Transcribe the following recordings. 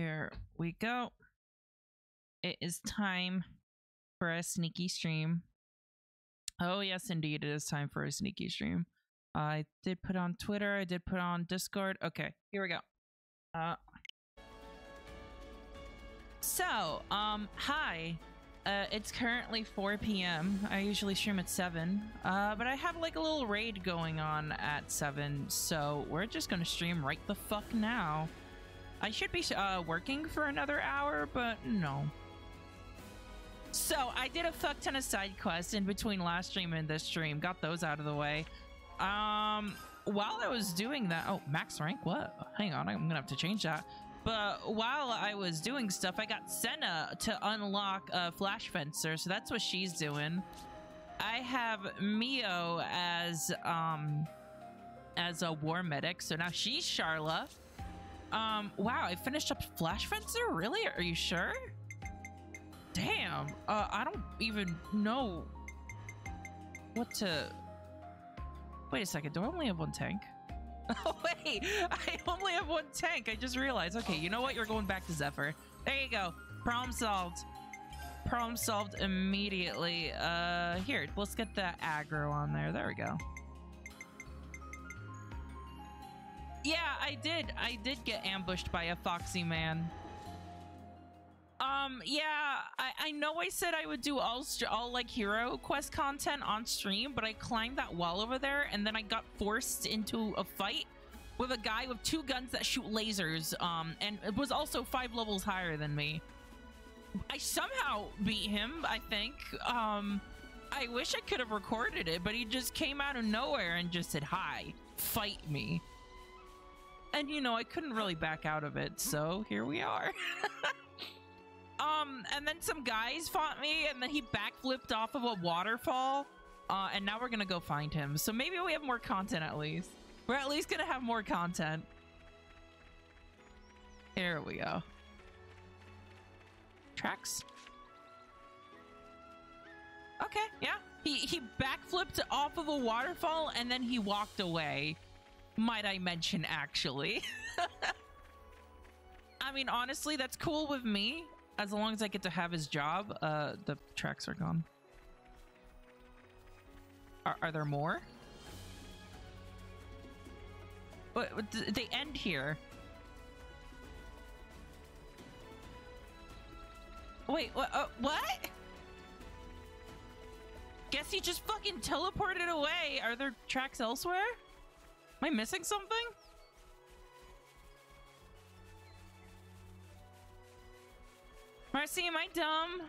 Here we go. It is time for a sneaky stream. Oh, yes, indeed. It is time for a sneaky stream. I did put on Twitter. I did put on Discord. Okay, here we go. Uh, so, um, hi. Uh, it's currently 4 p.m. I usually stream at 7. Uh, but I have like a little raid going on at 7, so we're just gonna stream right the fuck now. I should be uh, working for another hour, but no. So I did a fuck ton of side quests in between last stream and this stream. Got those out of the way. Um, while I was doing that, oh, max rank, what? Hang on, I'm gonna have to change that. But while I was doing stuff, I got Sena to unlock a Flash Fencer, so that's what she's doing. I have Mio as um as a war medic, so now she's Sharla. Um, wow, I finished up Flash Fencer? Really? Are you sure? Damn. Uh, I don't even know what to... Wait a second, do I only have one tank? Oh, wait, I only have one tank. I just realized. Okay, you know what? You're going back to Zephyr. There you go. Problem solved. Problem solved immediately. Uh, here, let's get the aggro on there. There we go. Yeah, I did. I did get ambushed by a foxy man. Um, yeah, I, I know I said I would do all, all like hero quest content on stream, but I climbed that wall over there and then I got forced into a fight with a guy with two guns that shoot lasers, um, and it was also five levels higher than me. I somehow beat him, I think. Um, I wish I could have recorded it, but he just came out of nowhere and just said, hi, fight me. And, you know, I couldn't really back out of it, so here we are. Um, and then some guys fought me, and then he backflipped off of a waterfall. Uh, and now we're gonna go find him. So maybe we have more content at least. We're at least gonna have more content. Here we go. Tracks. Okay, yeah. He he backflipped off of a waterfall and then he walked away. Might I mention, actually. I mean, honestly, that's cool with me as long as I get to have his job, uh, the tracks are gone. Are, are there more? What, they end here. Wait, what? Uh, what? Guess he just fucking teleported away. Are there tracks elsewhere? Am I missing something? Marcy, am I dumb?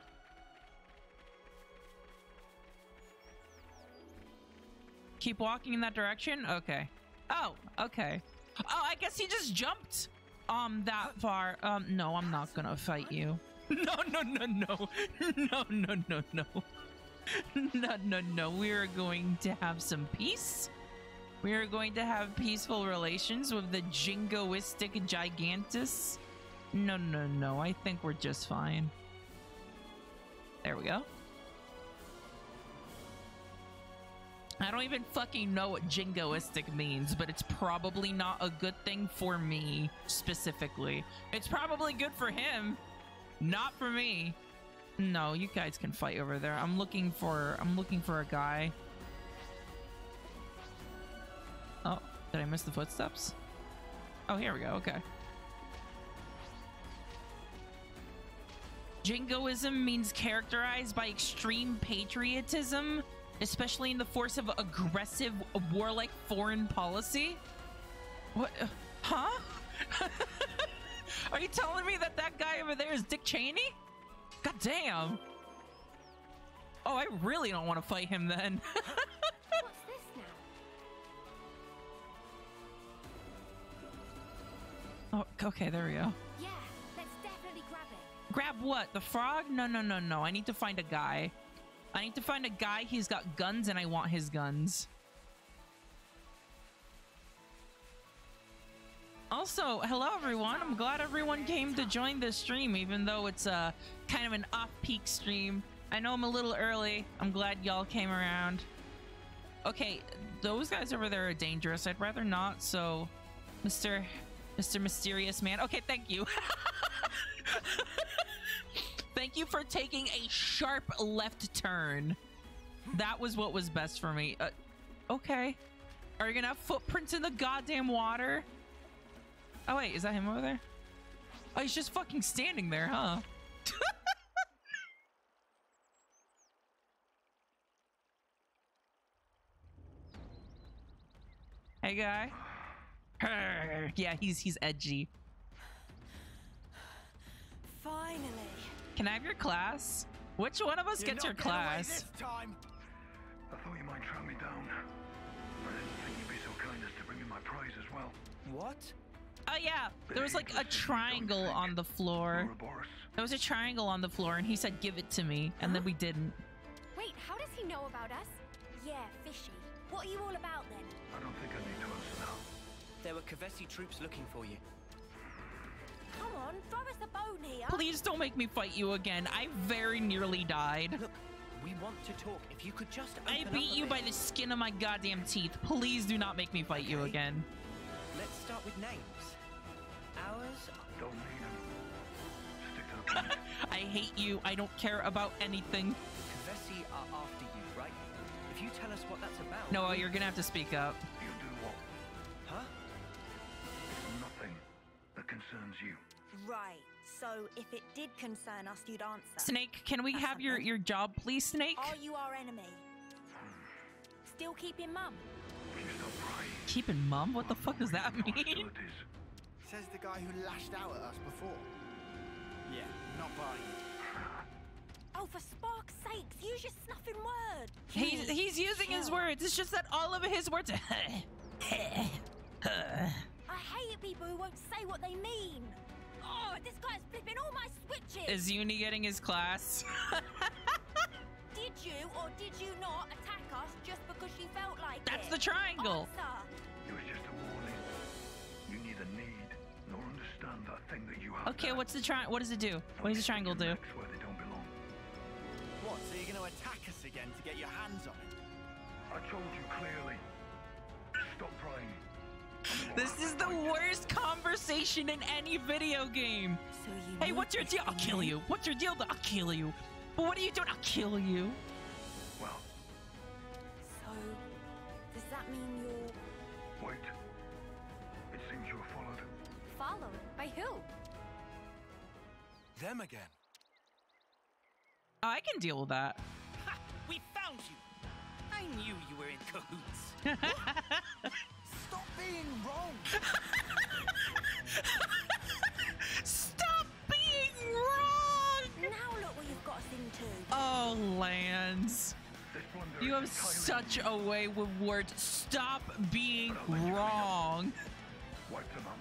Keep walking in that direction? Okay. Oh, okay. Oh, I guess he just jumped um that far. Um no, I'm not gonna fight you. No, no, no, no. No, no, no, no. No, no, no. We are going to have some peace. We are going to have peaceful relations with the jingoistic gigantus. No, no, no. I think we're just fine. There we go. I don't even fucking know what jingoistic means, but it's probably not a good thing for me specifically. It's probably good for him, not for me. No, you guys can fight over there. I'm looking for I'm looking for a guy. Did I miss the footsteps? Oh, here we go. Okay. Jingoism means characterized by extreme patriotism, especially in the force of aggressive, warlike foreign policy. What? Uh, huh? Are you telling me that that guy over there is Dick Cheney? God damn. Oh, I really don't want to fight him then. Oh, okay, there we go. Yeah, let's definitely grab it. Grab what? The frog? No, no, no, no. I need to find a guy. I need to find a guy. He's got guns and I want his guns. Also, hello everyone. I'm glad everyone came to join this stream, even though it's a uh, kind of an off-peak stream. I know I'm a little early. I'm glad y'all came around. Okay, those guys over there are dangerous. I'd rather not, so... Mr. Mr. Mysterious Man. Okay, thank you. Thank you for taking a sharp left turn. That was what was best for me. Uh, okay. Are you gonna have footprints in the goddamn water? Oh wait, is that him over there? Oh, he's just fucking standing there, huh? hey guy. Yeah, he's he's edgy. Finally. Can I have your class? Which one of us gets your class? time. I thought you might track me down. I didn't think you'd be so kind as to bring me my prize as well. What? Oh yeah, there was like a triangle on the floor. There was a triangle on the floor, and he said, "Give it to me," and then we didn't. Wait, how does he know about us? Yeah, fishy. What are you all about then? I don't think I There were Kevesi troops looking for you. Come on, throw us a bone here. Please don't make me fight you again. I very nearly died. Look, we want to talk. If you could just I open up beat a you by the skin of my goddamn teeth. Please do not make me fight you again. Let's start with names. Ours. Don't need him. Stick to the point. I hate you. I don't care about anything. Kevesi are after you, right? If you tell us what that's about. Noah, you're gonna have to speak up. Concerns you. Right. So if it did concern us, you'd answer. Snake, can we have your your job, please, Snake? Are you our enemy? Still keeping mum? If you stop crying, Keeping mum? What the fuck does that mean? Says the guy who lashed out at us before. Yeah, not buying. Oh, for spark's sakes, use your snuffing word. He's he's using his words. It's just that all of his words. I hate people who won't say what they mean. Oh, this guy's flipping all my switches. Is Eunie getting his class? Did you or did you not attack us just because she felt like That's it? the triangle. Answer. It was just a warning. You neither need nor understand that thing that you have. Okay, there. what's the tri? What does it do? What does the triangle do? Where they don't belong. What, so you're going to attack us again to get your hands on it? I told you clearly. Stop crying. This is the worst conversation in any video game. So you. Hey, what's your deal? I'll kill you. What's your deal? I'll kill you. But what are you doing? I'll kill you. Well, So, does that mean you're wait. It seems you were followed. followed by who? Them again. Oh, I can deal with that. Ha! We found you. I knew you were in cahoots. Stop being wrong! Stop being wrong. Now look what you've got us into. Oh, Lanz. You have such a way with words. Stop being wrong. Wipe them out.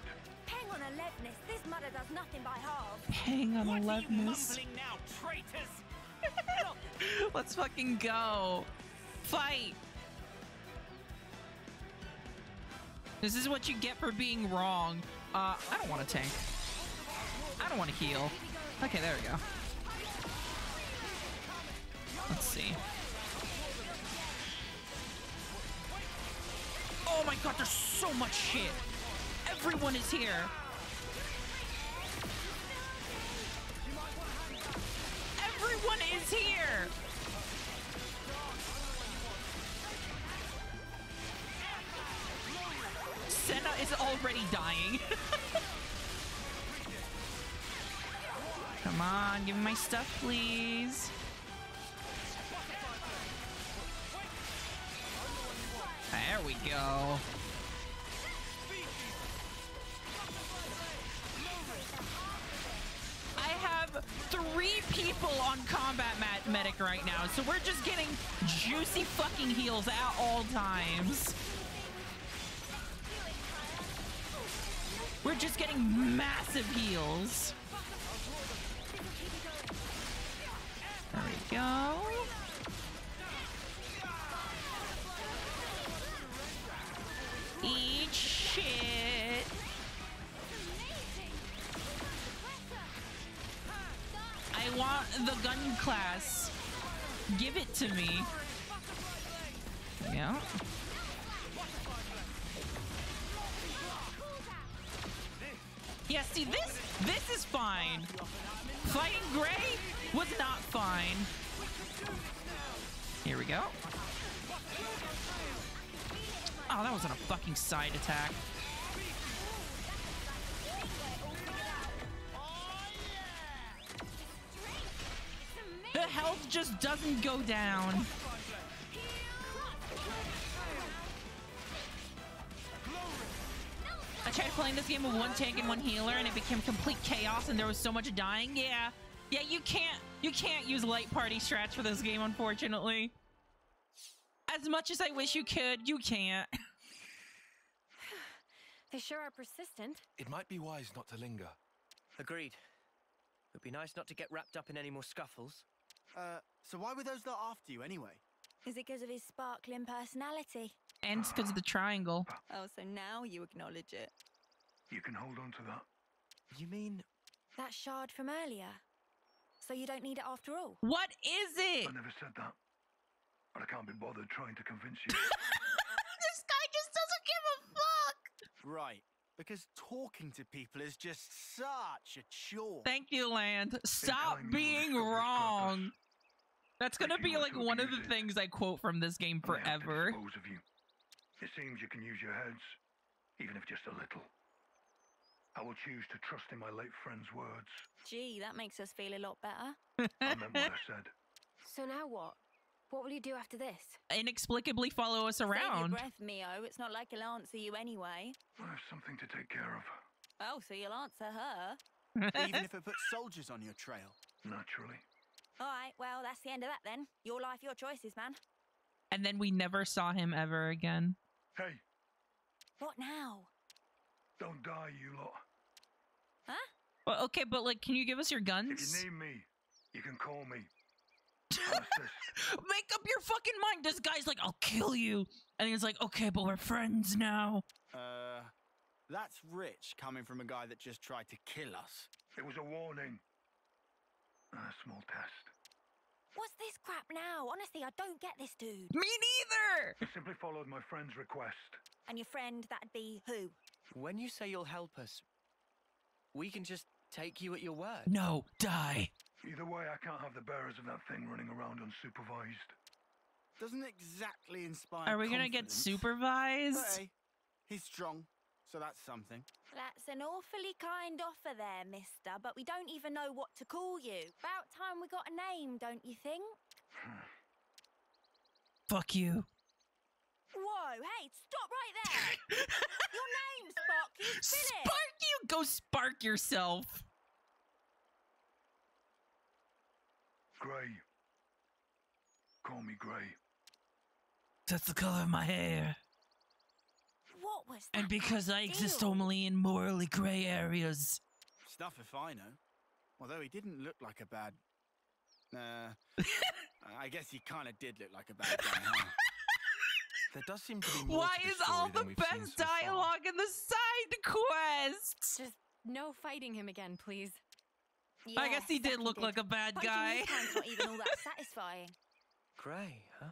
Hang on, Alevnis. This mother does nothing by half. Hang on, what are you Alevnis. mumbling now, traitors? Let's fucking go. Fight. This is what you get for being wrong. Uh, I don't want to tank. I don't want to heal. Okay, there we go. Let's see. Oh my god, there's so much shit. Everyone is here. Everyone is here. Sena is already dying. Come on, give me my stuff, please. There we go. I have three people on combat mat medic right now, so we're just getting juicy fucking heals at all times. We're just getting massive heals. There we go. Eat shit. I want the gun class. Give it to me. Yeah. Yeah, see this this is fine. Fighting Gray was not fine. Here we go. Oh, that wasn't a fucking side attack. The health just doesn't go down. I tried playing this game with one tank and one healer, and it became complete chaos, and there was so much dying. Yeah, yeah, you can't, you can't use light party strats for this game, unfortunately. As much as I wish you could, you can't. They sure are persistent. It might be wise not to linger. Agreed. It'd be nice not to get wrapped up in any more scuffles. Uh, so why were those lot after you anyway? Is it because of his sparkling personality? And it's because of the triangle. Oh, so now you acknowledge it. You can hold on to that. You mean That shard from earlier. So you don't need it after all? What is it? I never said that. But I can't be bothered trying to convince you. this guy just doesn't give a fuck. Right. Because talking to people is just such a chore. Thank you, Lanz. Stop being wrong. purpose. That's gonna be like one of the it. things I quote from this game I have to forever. Dispose of you. It seems you can use your heads, even if just a little. I will choose to trust in my late friend's words. Gee, that makes us feel a lot better. I meant what I said. So now what? What will you do after this? Inexplicably follow us around. Save your around. breath, Mio. It's not like he'll answer you anyway. I have something to take care of, Oh, so you'll answer her? Even if it puts soldiers on your trail. naturally. All right, well, that's the end of that then. Your life, your choices, man. and then we never saw him ever again. Hey, What now? don't die, you lot. Huh? Well, okay, but like, can you give us your guns? If guns? you need me, you can call me. Make up your fucking mind. This guy's like, I'll kill you. And he's like, okay, but we're friends now. Uh, that's rich coming from a guy that just tried to kill us. It was a warning. A small test. What's this crap now? Honestly, I don't get this dude. Me neither. I simply followed my friend's request. And your friend, that'd be who? when you say you'll help us, we can just take you at your word. No, die. Either way, I can't have the bearers of that thing running around unsupervised. Doesn't exactly inspire Are we gonna get supervised? But hey, he's strong, so that's something. That's an awfully kind offer there, mister, but we don't even know what to call you. About time we got a name, don't you think? Fuck you. Whoa, hey, stop right there! Your name, Sparky, spin it! You. Go spark yourself. Gray. Call me Gray. That's the color of my hair. What was that? And because I exist only in morally gray areas. Stuff if I know. Although he didn't look like a bad. Uh, I guess he kind of did look like a bad guy, huh? There does seem to be more Why to the is all story the than we've seen best so far. dialogue in the side quests? Just no fighting him again, please. I guess he did Saki look like a bad Punching guy. not even all that satisfying. Gray, huh?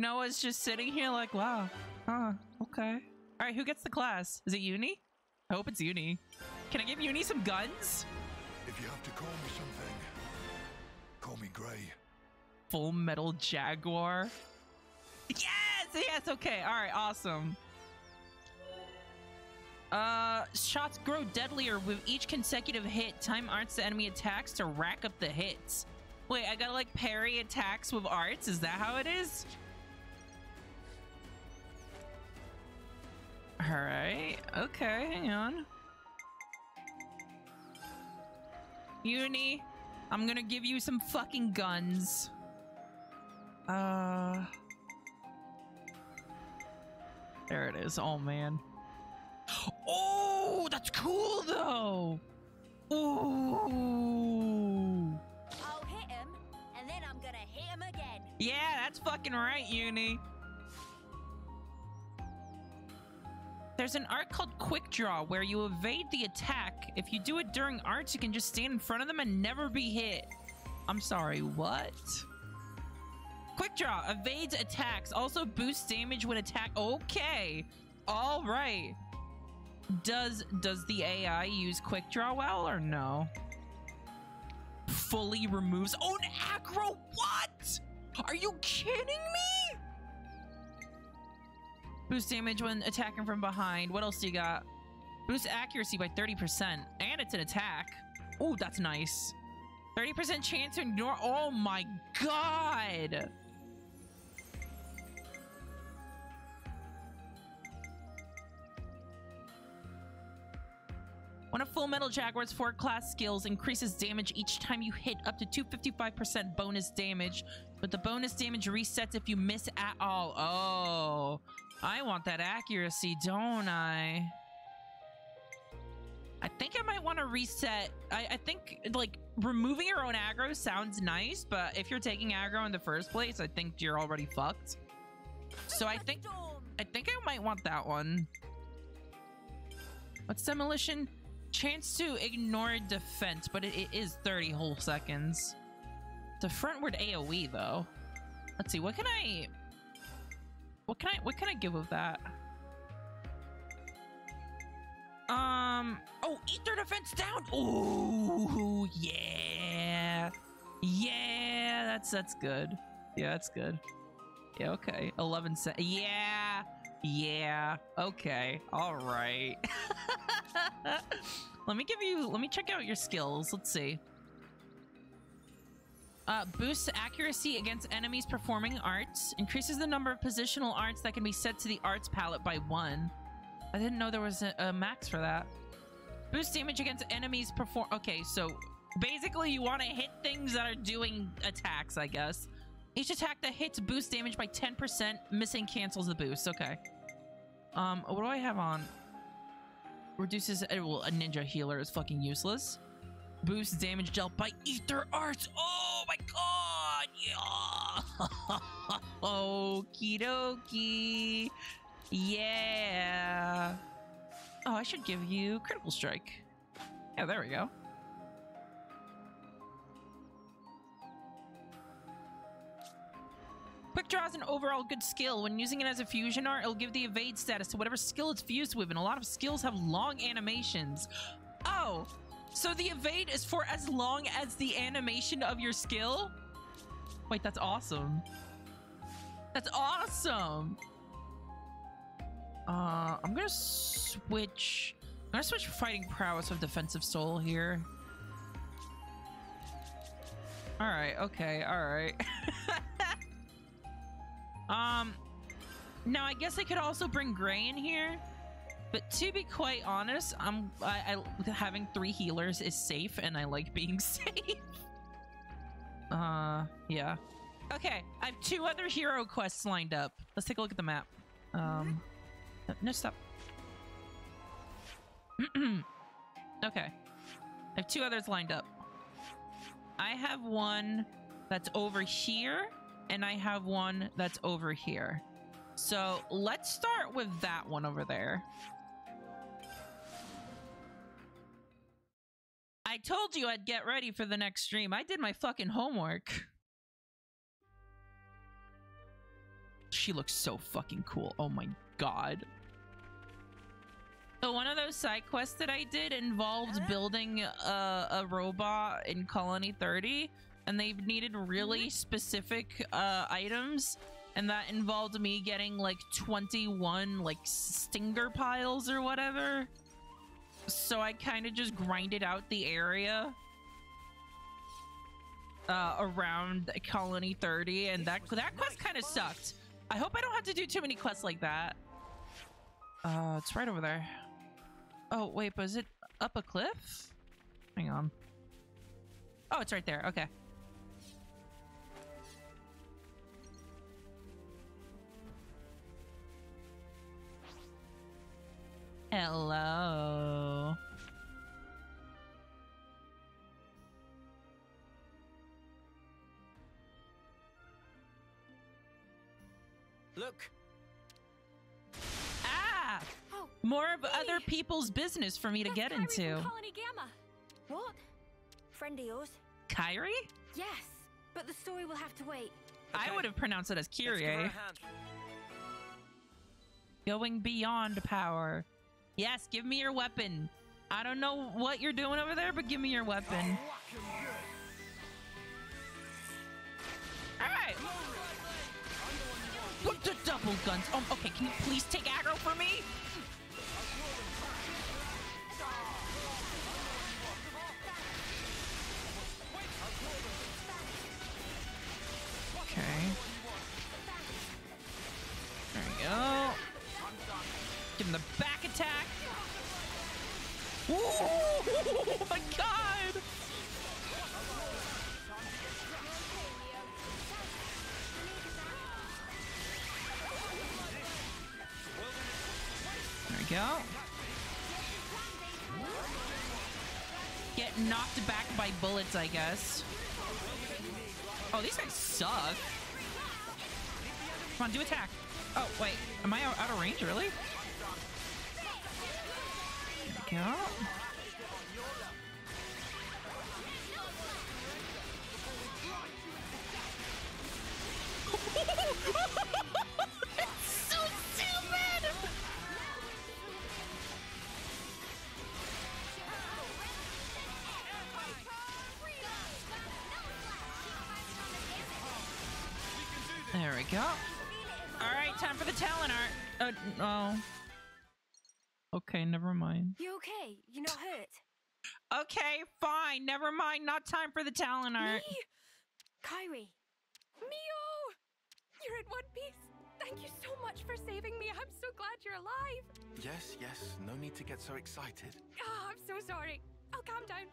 Noah's just sitting here like, wow. Huh, okay. All right, who gets the class? Is it Eunie? I hope it's Eunie. Can I give Eunie some guns? If you have to call me something, call me Gray. Full Metal Jaguar. Yes, yes, okay. All right, awesome. Uh, shots grow deadlier with each consecutive hit. Time arts the enemy attacks to rack up the hits. Wait, I gotta like parry attacks with arts? Is that how it is? Alright, okay, hang on. Eunie, I'm gonna give you some fucking guns. Uh. There it is. Oh, man. Oh, that's cool, though. Ooh. I'll hit him, and then I'm gonna hit him again. Yeah, that's fucking right, Eunie. There's an art called Quick Draw where you evade the attack. If you do it during arts, you can just stand in front of them and never be hit. I'm sorry, what? Quick Draw evades attacks, also boosts damage when attack. Okay. All right. Does does the AI use quick draw well or no? Fully removes oh, own aggro. What? Are you kidding me? Boost damage when attacking from behind. What else do you got? Boost accuracy by 30%. And it's an attack. Oh, that's nice. 30% chance to ignore. Oh my god. One of Full Metal Jaguar's four class skills increases damage each time you hit up to 255% bonus damage, but the bonus damage resets if you miss at all. Oh, I want that accuracy, don't I? I think I might want to reset. I, I think like removing your own aggro sounds nice, but if you're taking aggro in the first place, I think you're already fucked. So I think I think I might want that one. What's demolition? Chance to ignore defense, but it, it is 30 whole seconds. The frontward AoE though. Let's see, what can I what can I what can I give of that? Um oh eat their defense down. Oh yeah. Yeah, that's that's good. Yeah, that's good. Yeah, okay. 11 se Yeah. Yeah. Okay. All right. let me give you let me check out your skills. Let's see. Uh, boosts accuracy against enemies performing arts. Increases the number of positional arts that can be set to the arts palette by one. I didn't know there was a, a max for that. Boost damage against enemies perform. Okay, so basically you want to hit things that are doing attacks, I guess. Each attack that hits boosts damage by 10%. Missing cancels the boost. Okay. Um, what do I have on? Reduces. Uh, well, a ninja healer is fucking useless. Boosts damage dealt by ether arts. Oh my god! Yeah. Okie dokie. Yeah. Oh, I should give you critical strike. Yeah, there we go. Quick Draw is an overall good skill. When using it as a fusion art, it'll give the evade status to whatever skill it's fused with, and a lot of skills have long animations. Oh, so the evade is for as long as the animation of your skill? Wait, that's awesome. That's awesome. Uh, I'm gonna switch. I'm gonna switch fighting prowess with defensive soul here. All right. Okay. All right. um. Now I guess I could also bring Gray in here, but to be quite honest, I'm I, I having three healers is safe, and I like being safe. uh, yeah. Okay, I have two other hero quests lined up. Let's take a look at the map. Um. No, no stop. okay. I have two others lined up. I have one that's over here, and I have one that's over here. So let's start with that one over there. I told you I'd get ready for the next stream. I did my fucking homework. She looks so fucking cool. Oh my god. So one of those side quests that I did involved building a, a robot in Colony 30, and they've needed really specific uh, items, and that involved me getting like 21 like stinger piles or whatever. So I kind of just grinded out the area uh, around Colony 30, and that that quest kind of sucked. I hope I don't have to do too many quests like that. Uh, it's right over there. Oh, wait, but is it up a cliff? Hang on. Oh, it's right there. Okay. Hello. Look, Ah! Oh, More of Hey. other people's business for me to that's get Kyrie into. Colony Gamma. What? Friend of yours? Kyrie? Yes, but the story will have to wait. I would have pronounced it as let's give her a Kyrie. Going beyond power. Yes, give me your weapon. I don't know what you're doing over there, but give me your weapon. All right. What the double guns? Um, okay, can you please take aggro for me? Oh my god! There we go. Get knocked back by bullets, I guess. Oh, these guys suck. Come on, do attack. Oh, wait. Am I out, of range, really? There we go. It's so stupid! There we go. All right, time for the talent art. Uh, oh. Okay, never mind. You okay? You're not hurt? Okay, fine. Never mind. Not time for the talent art. Me? Kyrie, Mio! You're in one piece. Thank you so much for saving me. I'm so glad you're alive. Yes, yes, no need to get so excited. Ah, I'm so sorry. I'll calm down.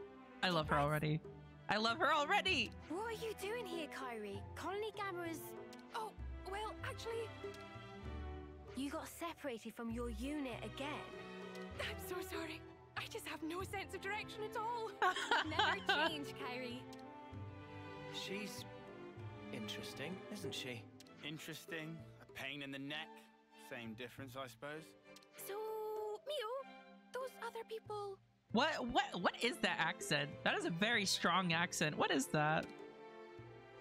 I love her already. I love her already. what are you doing here, Kyrie? Colony Gamma's... Oh, well, actually, You got separated from your unit again. I'm so sorry. I just have no sense of direction at all. Never change, Kyrie. She's interesting, isn't she? Interesting. A pain in the neck. Same difference, I suppose. So, Mio, those other people. What what what is that accent? That is a very strong accent. What is that?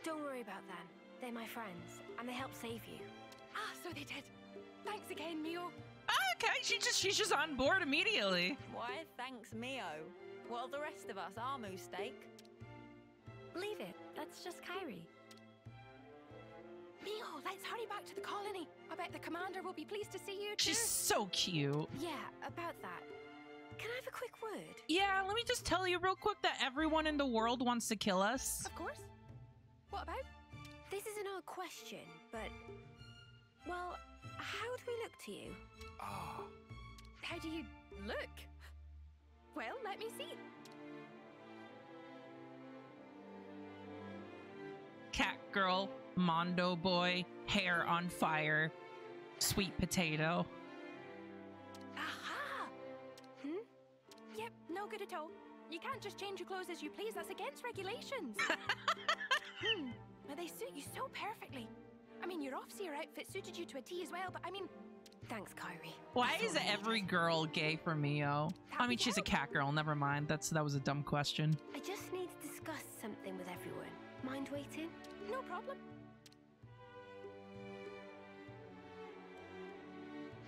Don't worry about them. They're my friends, and they helped save you. Ah, so they did. Thanks again, Mio. Okay, she just she's just on board immediately. Why, thanks, Mio. Well, the rest of us are mistake. Leave it. That's just Kyrie. Mio, let's hurry back to the colony. I bet the commander will be pleased to see you too. She's so cute. Yeah, about that. Can I have a quick word? Yeah, let me just tell you real quick that everyone in the world wants to kill us. Of course. What about? This is an odd question, but. Well, how do we look to you? Ah, How do you look? Well, let me see. Cat girl, Mondo boy, hair on fire, sweet potato. Aha! Hmm? Yep, no good at all. You can't just change your clothes as you please. That's against regulations. hmm. But they suit you so perfectly. I mean, your off-seer outfit suited you to a T as well, but I mean, Thanks, Kyrie. Why is every girl gay for Mio? I mean, she's a cat girl. Never mind. That's that was a dumb question. I just need to discuss something with everyone. Mind waiting? no problem.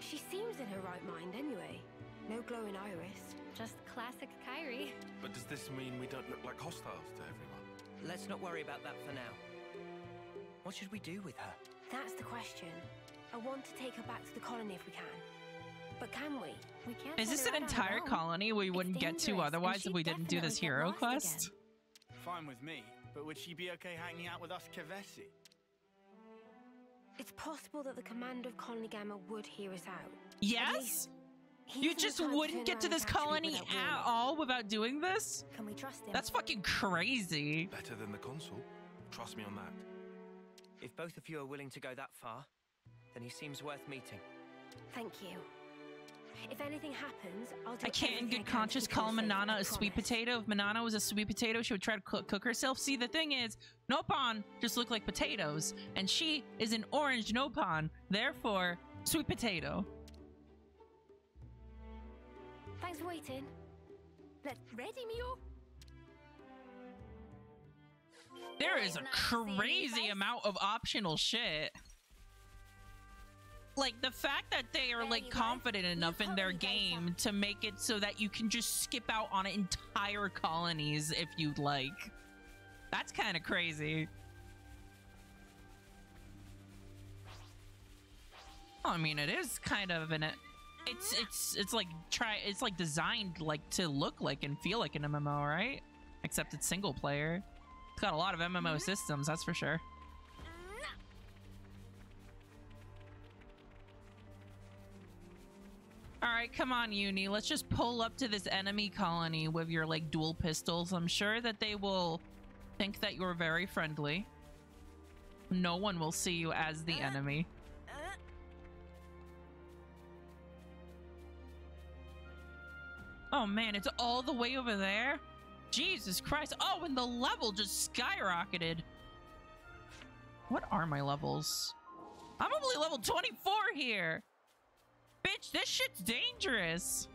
She seems in her right mind anyway. No glowing iris. Just classic Kyrie. but does this mean we don't look like hostiles to everyone? Let's not worry about that for now. What should we do with her? That's the question. I want to take her back to the colony if we can. But can we? We can't. Is this an out on her entire colony we wouldn't get to otherwise if we didn't do this hero quest? again. Fine with me, but would she be okay hanging out with us Kevesi? It's possible that the commander of Colony Gamma would hear us out. Yes? You just the time to wouldn't get to this and catch people colony at warning. all without doing this? Can we trust him? That's fucking crazy. Better than the consul. Trust me on that. If both of you are willing to go that far, then he seems worth meeting. Thank you. If anything happens, I'll do I can't in good conscience call Manana a sweet potato. If Manana was a sweet potato, she would try to cook, cook herself. See, the thing is, Nopon just look like potatoes, and she is an orange Nopon, therefore, sweet potato. Thanks for waiting. Let's ready, Mio. There is a Nice to see you, crazy amount of optional shit. Like the fact that they are like confident enough in their game to make it so that you can just skip out on entire colonies if you'd like. That's kind of crazy. Well, I mean, it is kind of an it's it's it's like try it's like designed like to look like and feel like an MMO, right? Except it's single player. It's got a lot of MMO systems, that's for sure. All right, come on, Eunie. Let's just pull up to this enemy colony with your like dual pistols. I'm sure that they will think that you're very friendly. No one will see you as the uh, enemy. Oh man, it's all the way over there? Jesus Christ. Oh, and the level just skyrocketed. What are my levels? I'm only level 24 here. Bitch, this shit's dangerous.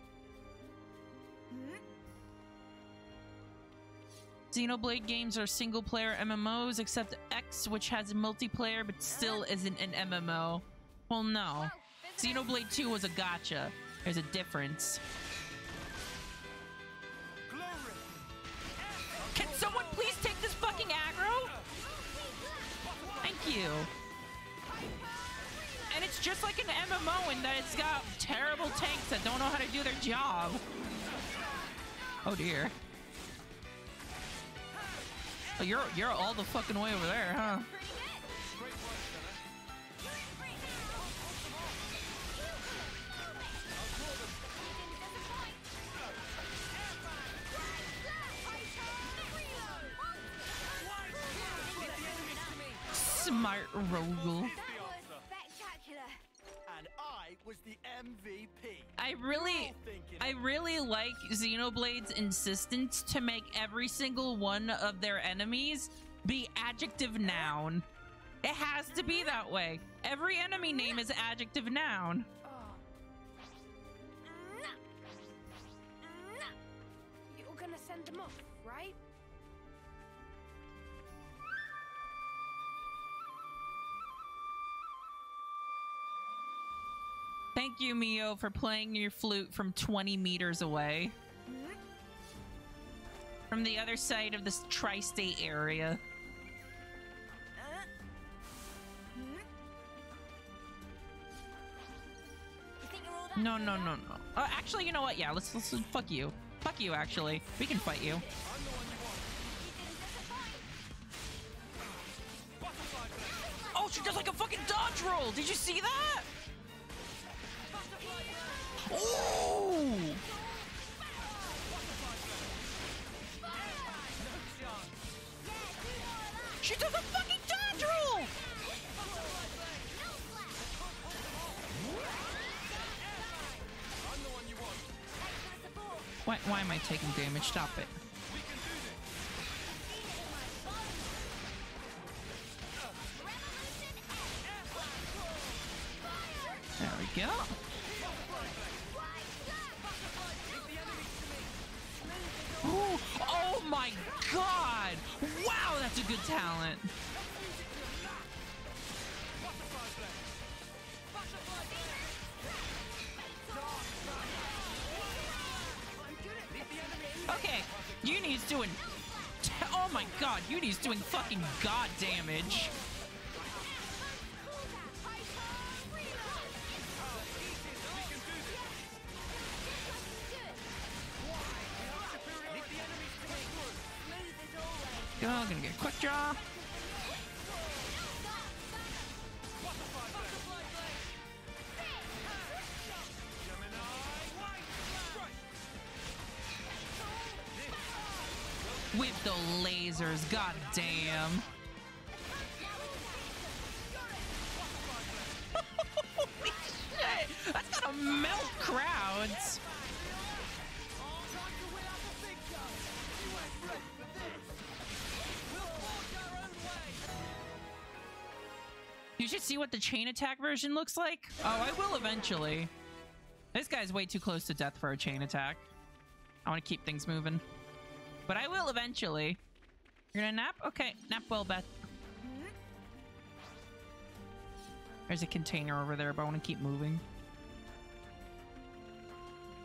Xenoblade games are single player MMOs, except X, which has multiplayer but still isn't an MMO. Well, no. Xenoblade 2 was a gacha. There's a difference. Can someone please take this fucking aggro? Thank you. And it's just like an MMO in that it's got terrible tanks that don't know how to do their job. Oh dear. Oh, you're you're all the fucking way over there, huh? Smart Rogel. Spectacular. And I was the MVP. I really, I really like Xenoblade's insistence to make every single one of their enemies be adjective noun. It has to be that way. Every enemy name is adjective noun. You're gonna send them off, right? Thank you, Mio, for playing your flute from 20 meters away. From the other side of this tri state area. No, no, no, no. Uh, actually, you know what? Yeah, let's, let's fuck you. Fuck you, actually. We can fight you. Oh, she does like a fucking dodge roll. Did you see that? She does a fucking dodge roll! Why, why am I taking damage? Stop it. There we go. My god! Wow, that's a good talent. Okay, Eunie's doing. Oh my god, Eunie's doing fucking god damage. Go, gonna get a quick draw. With the lasers, god damn. Holy shit! That's gonna melt crowds. See what the chain attack version looks like. Oh, I will eventually. This guy's way too close to death for a chain attack. I want to keep things moving. But I will eventually. You're gonna nap? Okay, nap well, Beth. There's a container over there, but I want to keep moving.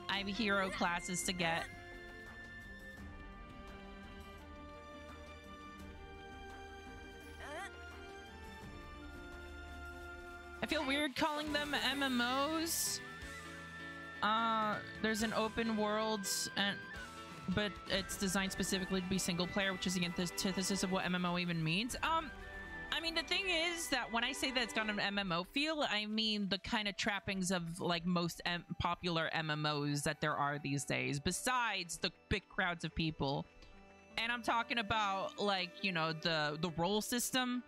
I have hero classes to get. I feel weird calling them MMOs. Uh, there's an open world, and but it's designed specifically to be single player, which is the antithesis of what MMO even means. Um, I mean, the thing is that when I say that it's got an MMO feel, I mean the kind of trappings of like most M popular MMOs that there are these days, besides the big crowds of people. And I'm talking about like, you know, the the role system,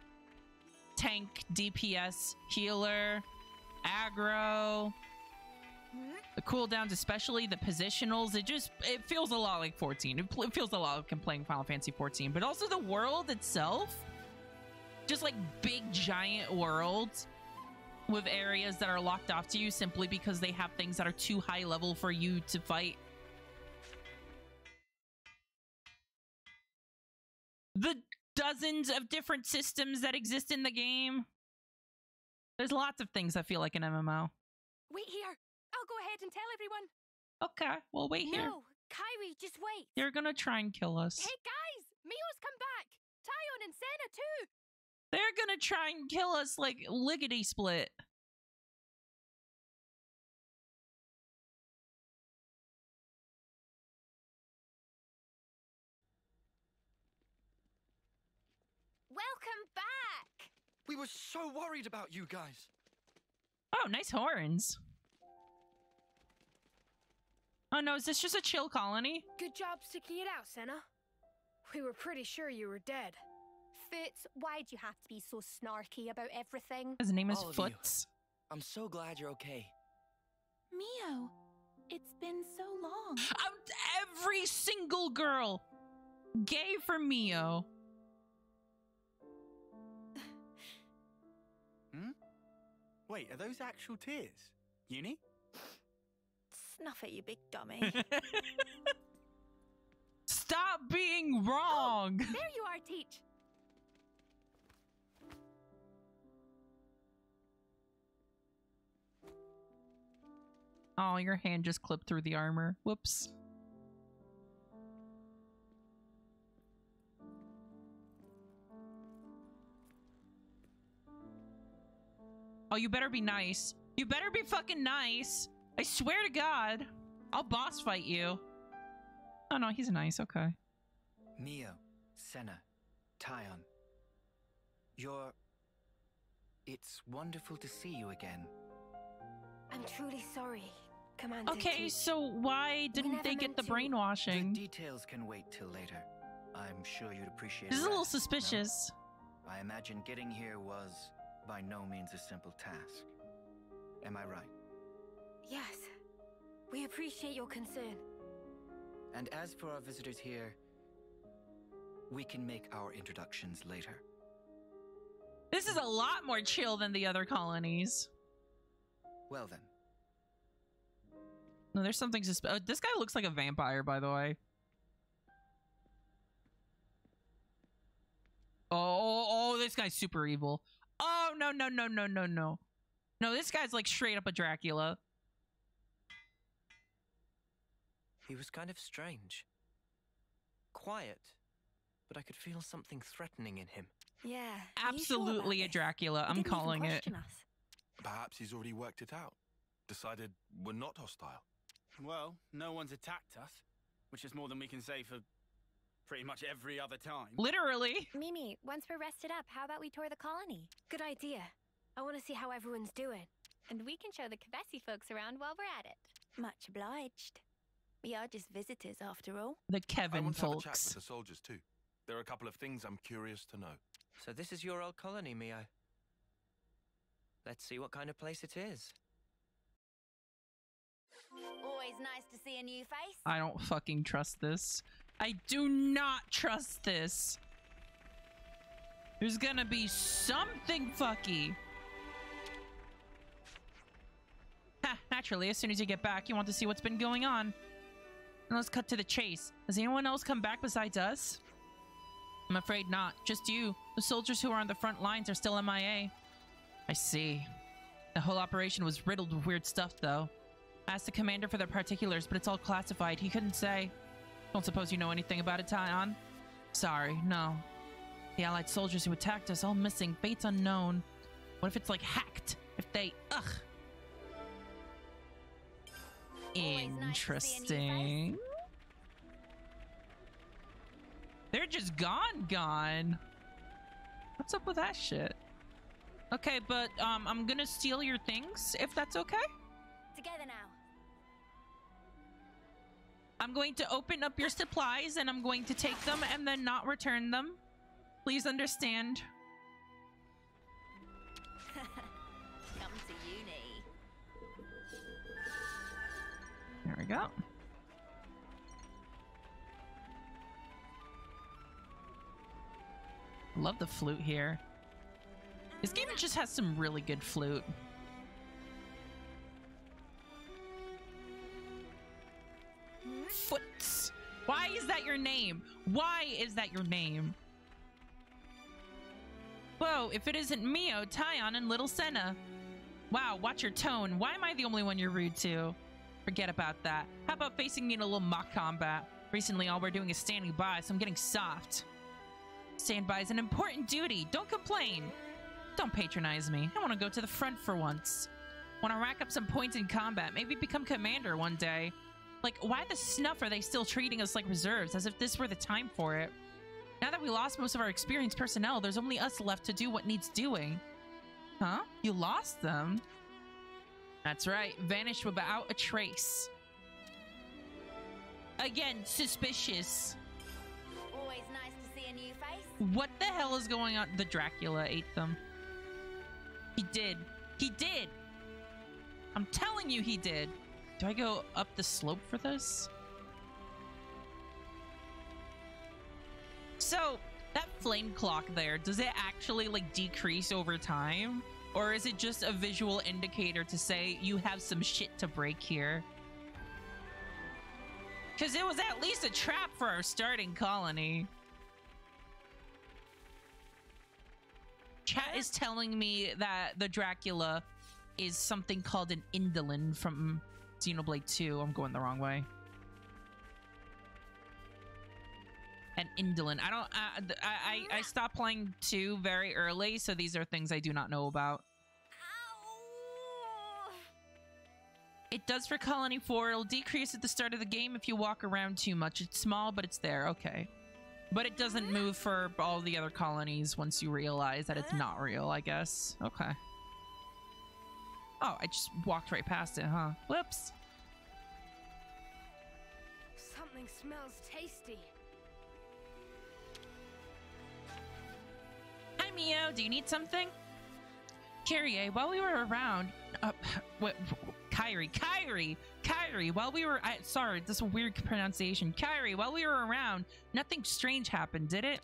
tank, DPS, healer, aggro, the cooldowns, especially the positionals, it just it feels a lot like 14. It, it feels a lot like I'm playing Final Fantasy 14, but also the world itself just like big giant worlds with areas that are locked off to you simply because they have things that are too high level for you to fight. The dozens of different systems that exist in the game. There's lots of things that feel like an MMO. Wait here. I'll go ahead and tell everyone. Okay, well wait here. No, Kyrie, just wait. You're gonna try and kill us. Hey guys, Mio's come back. Taion and Sena too. They're gonna try and kill us like lickety split. Welcome back. We were so worried about you guys. Oh, nice horns. Oh no, is this just a chill colony? Good job sticking it out, Sena. We were pretty sure you were dead. Foots, why'd you have to be so snarky about everything? His name is All. Foots. I'm so glad you're okay. Mio, it's been so long. Um, every single girl gay for Mio. Wait, are those actual tears? Eunie? Snuff it, you big dummy. Stop being wrong. Oh, there you are, Teach. Oh, your hand just clipped through the armor. Whoops. Oh, you better be nice. You better be fucking nice. I swear to God. I'll boss fight you. Oh no, he's nice. Okay. Mio, Sena, Taion. You're. It's wonderful to see you again. I'm truly sorry, Commander. Okay, Teach. so why didn't they get the to. brainwashing? The details can wait till later. I'm sure you'd appreciate This is a little rest, no? suspicious. I imagine getting here was by no means a simple task. Am I right? Yes. We appreciate your concern. And as for our visitors here, we can make our introductions later. This is a lot more chill than the other colonies. Well then, No, there's something susp- oh, This guy looks like a vampire, by the way. Oh, oh, oh this guy's super evil. No, no, no, no, no, no. No, this guy's like straight up a Dracula. he was kind of strange. Quiet, but I could feel something threatening in him. Yeah. are you sure Absolutely a? Dracula. He I'm calling it. us. Perhaps he's already worked it out. Decided we're not hostile. Well, no one's attacked us, which is more than we can say for pretty much every other time. Literally. Mimi, once we're rested up, how about we tour the colony? Good idea. I want to see how everyone's doing. And we can show the Kevesi folks around while we're at it. Much obliged. We are just visitors after all. The I Kevin want to have a chat with folks. the soldiers too. There are a couple of things I'm curious to know. So this is your old colony, Mio. Let's see what kind of place it is. Always nice to see a new face. I don't fucking trust this. I do not trust this. There's gonna be something fucky. Ha, naturally, as soon as you get back, you want to see what's been going on. Now let's cut to the chase. Has anyone else come back besides us? I'm afraid not. Just you. The soldiers who are on the front lines are still MIA. I see. The whole operation was riddled with weird stuff, though. Asked the commander for the particulars, but it's all classified. He couldn't say. Don't suppose you know anything about it, Taion? Sorry, no. The allied soldiers who attacked us all missing, fates unknown. What if it's like hacked? If they ugh. Interesting. They're just gone, gone. What's up with that shit? Okay, but um, I'm gonna steal your things if that's okay. Together now. I'm going to open up your supplies and I'm going to take them and then not return them. Please understand. Come to uni. There we go. I love the flute here. This game just has some really good flute. Foots. Why is that your name? Why is that your name? Whoa, if it isn't Mio, Taion, and Little Sena. Wow, watch your tone. Why am I the only one you're rude to? Forget about that. How about facing me in a little mock combat? Recently, all we're doing is standing by, so I'm getting soft. Standby is an important duty. Don't complain. Don't patronize me. I want to go to the front for once. Want to rack up some points in combat. Maybe become commander one day. Like, why the snuff are they still treating us like reserves, as if this were the time for it? Now that we lost most of our experienced personnel, there's only us left to do what needs doing. Huh? You lost them? That's right. Vanished without a trace. Again, suspicious. Always nice to see a new face. What the hell is going on? The Dracula ate them. He did. He did. I'm telling you he did. Do I go up the slope for this? So, that flame clock there, does it actually like decrease over time? Or is it just a visual indicator to say you have some shit to break here? Because it was at least a trap for our starting colony. Chat is telling me that the Dracula is something called an Indoline from Xenoblade 2. I'm going the wrong way. And Indoline. I don't. Uh, I, I I stopped playing 2 very early, so these are things I do not know about. Ow! It does for Colony 4. It'll decrease at the start of the game if you walk around too much. It's small, but it's there. Okay. But it doesn't move for all the other colonies once you realize that it's not real, I guess. Okay. Oh, I just walked right past it, huh? Whoops. Something smells tasty. Hi, Mio. Do you need something? Kyrie, while we were around, uh, what, Kyrie, Kyrie, Kyrie, while we were, I, sorry, this a weird pronunciation. Kyrie, while we were around, nothing strange happened, did it?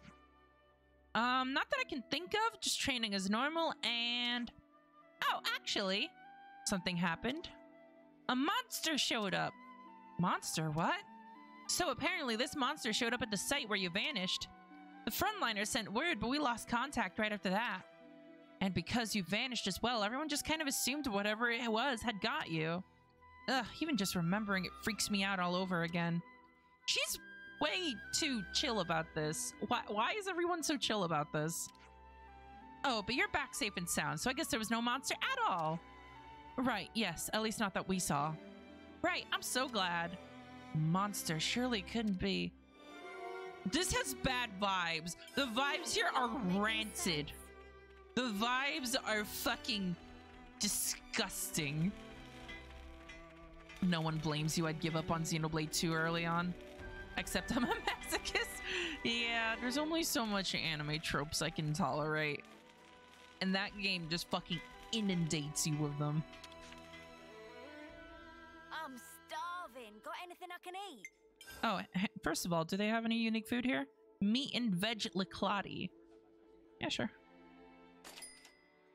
Um, not that I can think of, just training as normal, and, oh, actually, something happened. A monster showed up. Monster, what? So apparently this monster showed up at the site where you vanished. The frontliners sent word, but we lost contact right after that. And because you vanished as well, everyone just kind of assumed whatever it was had got you. Ugh, even just remembering it freaks me out all over again. She's way too chill about this. Why, why is everyone so chill about this? Oh, but you're back safe and sound, so I guess there was no monster at all. Right, yes, at least not that we saw. Right, I'm so glad. Monster surely couldn't be. This has bad vibes. The vibes here are rancid. The vibes are fucking disgusting. No one blames you. I'd give up on Xenoblade 2 early on. Except I'm a masochist. Yeah, there's only so much anime tropes I can tolerate. And that game just fucking inundates you with them. Anything I can eat? Oh, first of all, do they have any unique food here? Meat and veg liclati. Yeah, sure.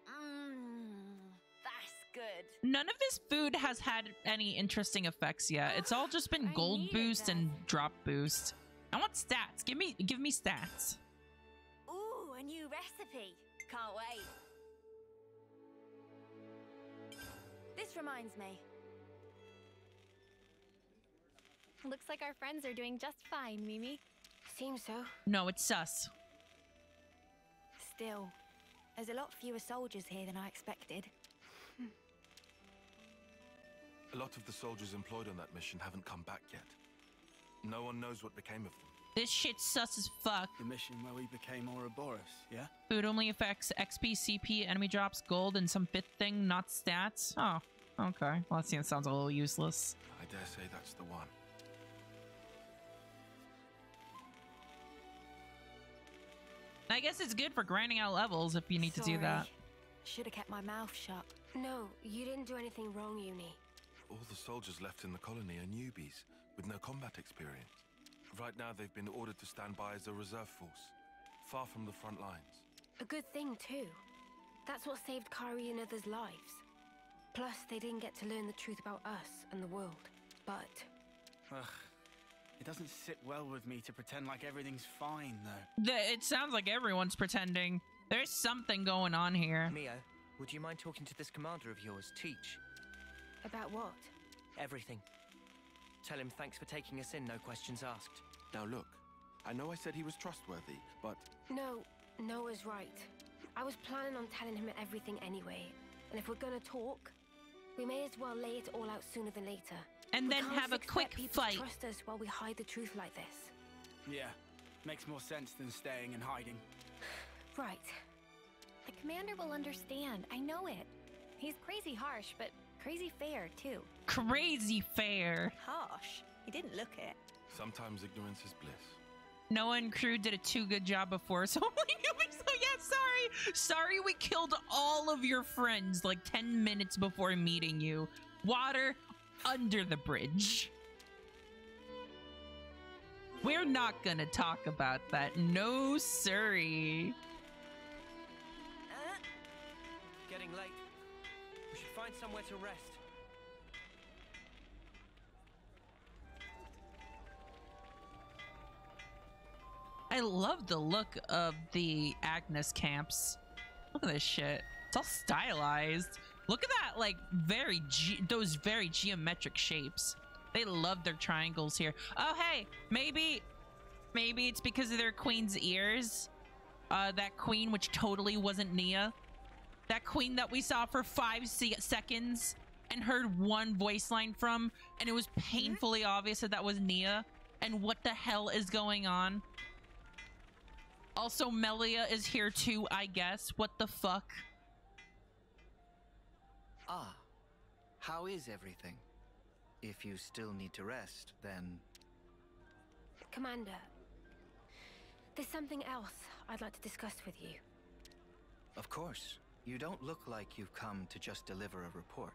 Mmm, that's good. None of this food has had any interesting effects yet. It's all just been gold boost and drop boost. I want stats. Give me give me stats. Ooh, a new recipe. Can't wait. This reminds me. Looks like our friends are doing just fine, Mimi. Seems so. No, it's sus. Still, there's a lot fewer soldiers here than I expected. A lot of the soldiers employed on that mission haven't come back yet. No one knows what became of them. This shit's sus as fuck. The mission where we became Ouroboros, yeah? Food only affects XP, CP, enemy drops, gold, and some fifth thing, not stats. Oh, okay. Well, that seems- sounds a little useless. I dare say that's the one. I guess it's good for grinding out levels if you need to do that. Should have kept my mouth shut. No, you didn't do anything wrong, Eunie. All the soldiers left in the colony are newbies with no combat experience. Right now, they've been ordered to stand by as a reserve force, far from the front lines. A good thing, too. That's what saved Kari and others' lives. Plus, they didn't get to learn the truth about us and the world. But Ugh. It doesn't sit well with me to pretend like everything's fine, though. The- It sounds like everyone's pretending. There's something going on here. Mio, would you mind talking to this commander of yours, Teach? about what? Everything. Tell him thanks for taking us in, no questions asked. Now look, I know I said he was trustworthy, but No, Noah's right. I was planning on telling him everything anyway. And if we're gonna talk, we may as well lay it all out sooner than later. And We then have a quick fight. Trust us while we hide the truth like this. Yeah, makes more sense than staying and hiding. Right. The commander will understand. I know it. He's crazy harsh, but crazy fair, too. Crazy fair. Harsh. He didn't look it. sometimes ignorance is bliss. Noah and crew did a too good job before, so only newbies. So yeah, sorry, sorry, we killed all of your friends like ten minutes before meeting you. Water under the bridge. We're not gonna talk about that. No, sorry. Getting late. We should find somewhere to rest. I love the look of the Agnus camps. Look at this shit. It's all stylized. Look at that, like very ge- those very geometric shapes. They love their triangles here. Oh hey, maybe, maybe it's because of their queen's ears. Uh, that queen, which totally wasn't Nia. That queen that we saw for five se- seconds and heard one voice line from, and it was painfully obvious that that was Nia. And what the hell is going on? Also, Melia is here too, I guess. What the fuck? Ah, how is everything? If you still need to rest, then Commander, there's something else I'd like to discuss with you. of course, you don't look like you've come to just deliver a report.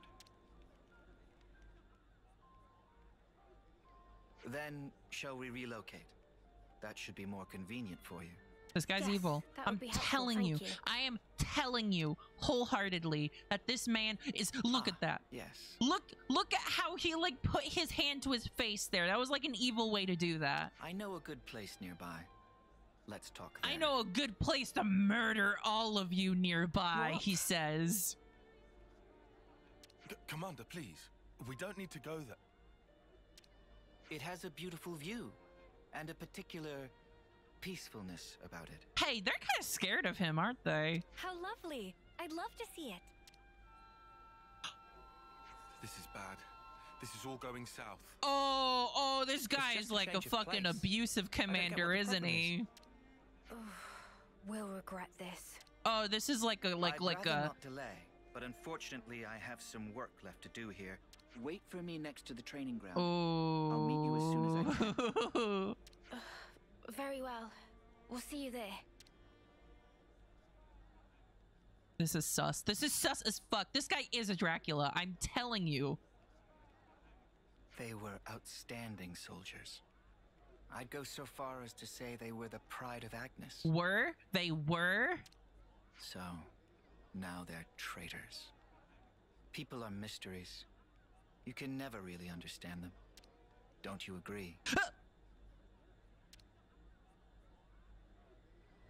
Then, shall we relocate? That should be more convenient for you. This guy's Yes, evil. I'm telling you, you. I am telling you wholeheartedly that this man is. Look at ah, that. Yes. Look, look at how he like put his hand to his face there. That was like an evil way to do that. I know a good place nearby. Let's talk there. I know a good place to murder all of you nearby. What? He says. C- Commander, please. We don't need to go there. It has a beautiful view and a particular peacefulness about it. Hey, they're kind of scared of him, aren't they? How lovely. I'd love to see it. This is bad. This is all going south. Oh, oh, this guy is like a change fucking place. abusive commander, isn't problem he? We'll regret this. Oh, this is like a like I'd like rather a not delay, but unfortunately I have some work left to do here. Wait for me next to the training ground. Oh. I'll meet you as soon as I can. Very well. We'll see you there. This is sus. This is sus as fuck. This guy is a Dracula. I'm telling you. They were outstanding soldiers. I'd go so far as to say they were the pride of Agnus. Were they were? So, now they're traitors. People are mysteries. You can never really understand them. Don't you agree? Uh,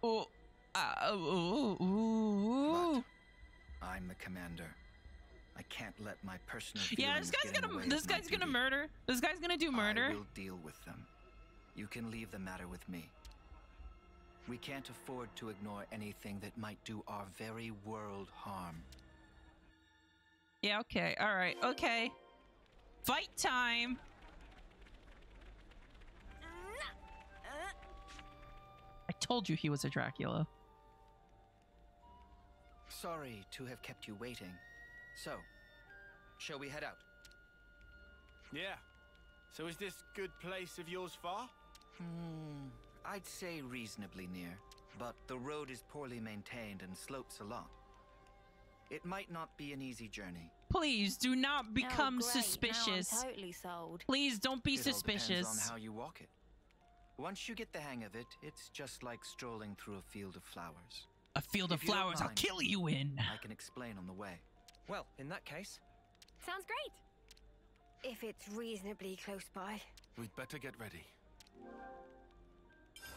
Oh, uh, ooh, ooh, ooh. I'm the commander. I can't let my personal Yeah, this guy's get in the gonna this guy's gonna duty. murder. This guy's gonna do murder. I will deal with them. You can leave the matter with me. We can't afford to ignore anything that might do our very world harm. Yeah, okay. All right. Okay. Fight time. Told you he was a Dracula. Sorry to have kept you waiting. So, shall we head out? Yeah. So is this good place of yours far? Hmm, I'd say reasonably near, but the road is poorly maintained and slopes a lot. It might not be an easy journey. Please do not become oh, great. suspicious. Now I'm totally sold. Please don't be It all depends on how you walk it. Once you get the hang of it, it's just like strolling through a field of flowers. A field of If you don't flowers I'll kill you in. I can explain on the way. Well, in that case, Sounds great. If it's reasonably close by. We'd better get ready.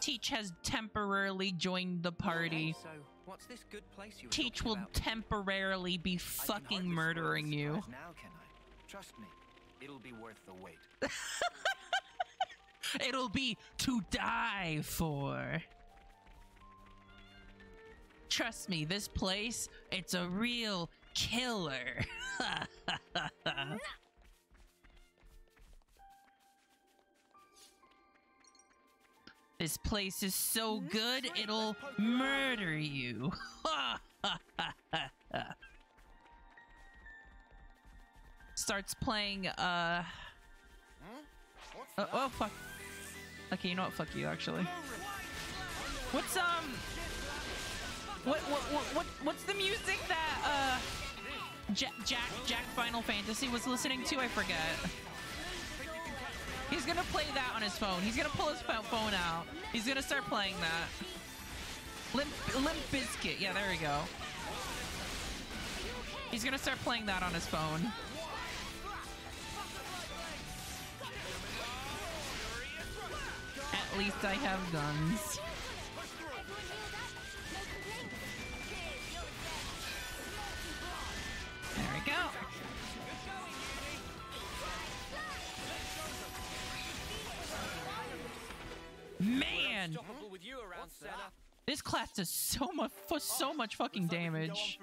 Teach has temporarily joined the party. so what's this good place you Teach will about? temporarily be I can fucking murdering you. Now, can I? Trust me, it'll be worth the wait. It'll be to die for. Trust me, this place, it's a real killer. this place is so good, it'll murder you. Starts playing, uh. Oh, oh, fuck. Okay, you know what? Fuck you, actually. What's, um. What, what, what, what, what's the music that, uh. Jack, Jack, Jack Final Fantasy was listening to? I forget. He's gonna play that on his phone. He's gonna pull his phone out. He's gonna start playing that. Limp, Limp Bizkit. Yeah, there we go. He's gonna start playing that on his phone. At least I have guns. There we go. Man, with you around, this class does so much, for so much fucking Looks like we can go on damage.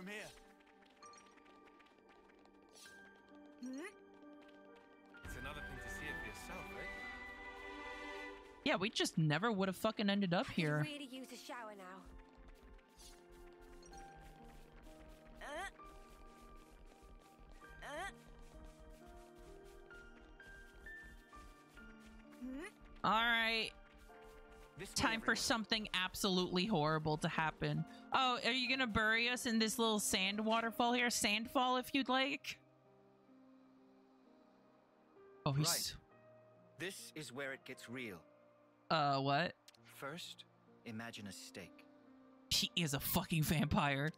Yeah, we just never would have fucking ended up Could here. really use a shower now. Uh. Uh. All right, This time for everyone. something absolutely horrible to happen. Oh, are you gonna bury us in this little sand waterfall here? Sandfall, if you'd like. Oh, he's. Right. This is where it gets real. Uh, what? First, imagine a stake. He is a fucking vampire.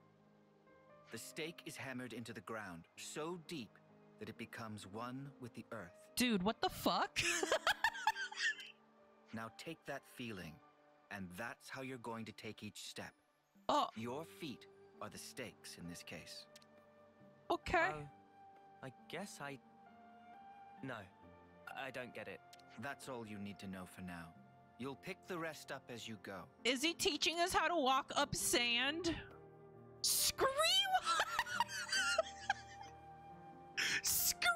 The stake is hammered into the ground so deep that it becomes one with the earth. Dude, what the fuck? Now take that feeling, and that's how you're going to take each step. oh, Your feet are the stakes in this case. okay. Oh, I guess I. No, I don't get it. That's all you need to know for now. You'll pick the rest up as you go. Is he teaching us how to walk up sand? Scream! Scream!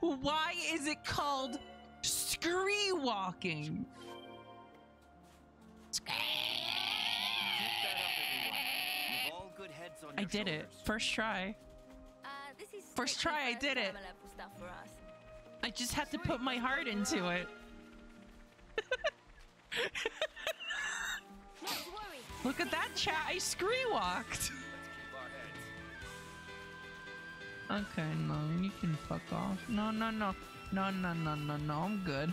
Why is it called scree walking? Keep that up, everyone. You've all good heads on I your did it. First try. Uh, First try, I did it. first-timer level stuff for us. I just had to put my heart into it. Look at that chat. I scree walked. Okay, no, you can fuck off. No, no, no. No, no, no, no, no. I'm good.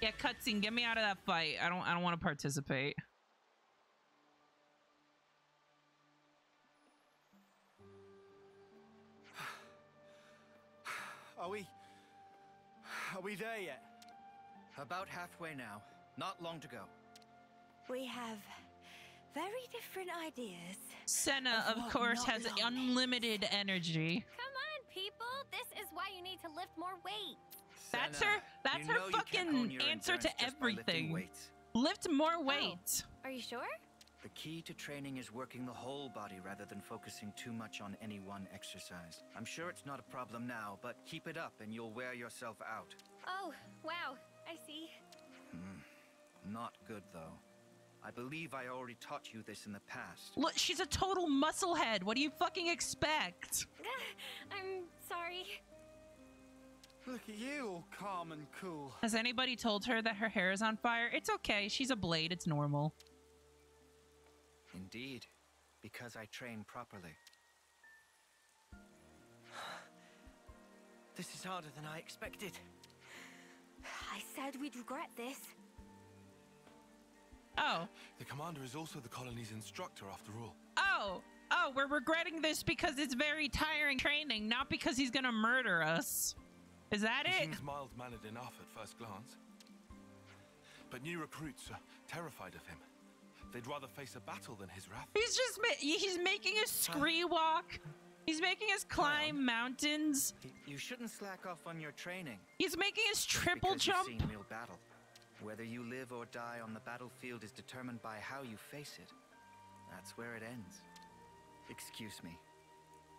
Yeah, cutscene, get me out of that fight. I don't I don't want to participate. Are we? Are we there yet? About halfway now. Not long to go. We have Very different ideas. Sena, Of of course, has long unlimited energy. Come on, people. This is why you need to lift more weight. That's her. That's her know you can't hone fucking answer to just by lifting everything. weights. Lift Oh. more weight. Are you sure? The key to training is working the whole body rather than focusing too much on any one exercise. I'm sure it's not a problem now, but keep it up and you'll wear yourself out. Oh, wow. I see. Hmm. Not good, though. I believe I already taught you this in the past. Look, she's a total musclehead. What do you fucking expect? I'm sorry. Look at you, all calm and cool. Has anybody told her that her hair is on fire? It's okay. She's a blade. It's normal. Indeed, because I train properly. This is harder than I expected. I said we'd regret this. Oh, The commander is also the colony's instructor, after all. oh, oh, we're regretting this because it's very tiring training, not because he's gonna murder us. Is that He it? seems mild-mannered enough at first glance. But new recruits are terrified of him. They'd rather face a battle than his wrath. He's just ma- he's making us scree walk. He's making us climb mountains. You shouldn't slack off on your training. He's making us triple jump. You've seen real battle. Whether you live or die on the battlefield is determined by how you face it. That's where it ends. Excuse me.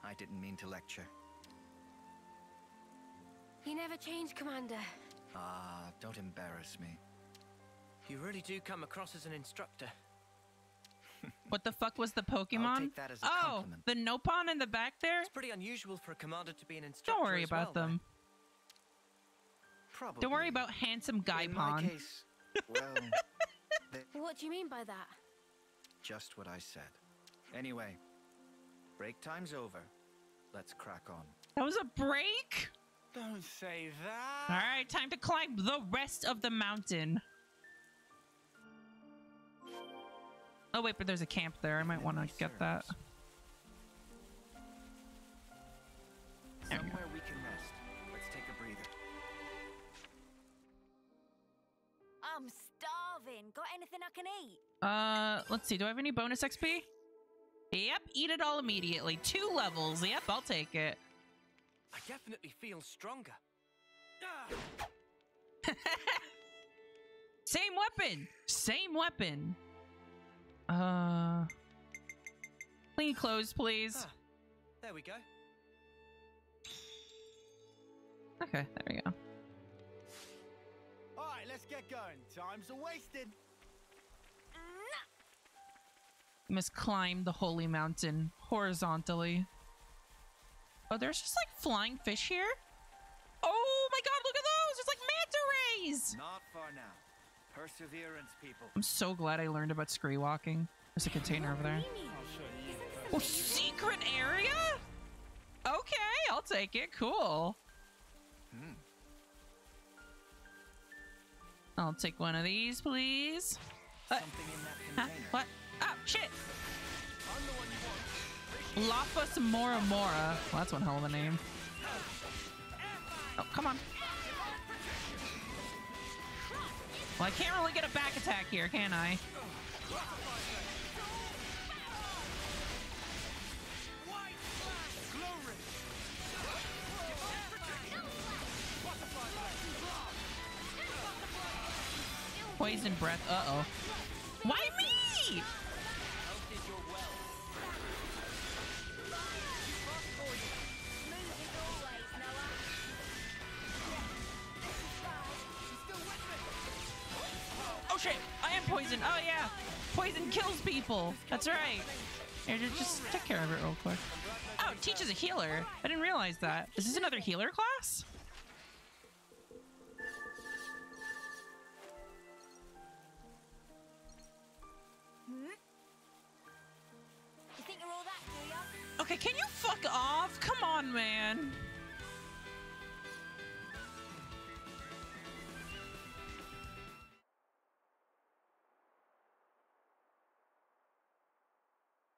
I didn't mean to lecture. You never change, Commander. Ah, don't embarrass me. You really do come across as an instructor. What the fuck was the Pokemon? take that as a oh, compliment. the Nopon in the back there. It's pretty unusual for a commander to be an instructor. Don't worry as about well, them. Probably. Don't worry about handsome guy In my case, well, What do you mean by that? just what I said. Anyway, break time's over. Let's crack on. That was a break. Don't say that. All right, time to climb the rest of the mountain. Oh wait, but there's a camp there. I might want to get that. There we go. Somewhere we can rest. Let's take a breather. I'm starving. Got anything I can eat? Uh, let's see. Do I have any bonus XP? Yep, eat it all immediately. Two levels. Yep, I'll take it. I definitely feel stronger. Same weapon. Same weapon. Uh, clean clothes, please. Ah, there we go. Okay, there we go. All right, let's get going. Time's a wasted. You must climb the holy mountain horizontally. Oh, there's just like flying fish here. Oh my god, look at those! It's like manta rays! Not far now. Perseverance, people. I'm so glad I learned about scree walking. There's a container over there. Oh, secret area? Okay, I'll take it. Cool. Hmm. I'll take one of these, please. Uh, Something in that huh? container. What? Oh, shit. Lafus Mora Mora. Well, that's one hell of a name. Oh, come on. Well, I can't really get a back attack here, can I? Poison breath. Uh-oh. Why me? Poison. Oh yeah, poison kills people. That's right. Here, ju- just take care of it real quick. Oh, it teaches a healer. I didn't realize that. Is this another healer class? You think you're all that, do ya? Okay, can you fuck off? Come on, man.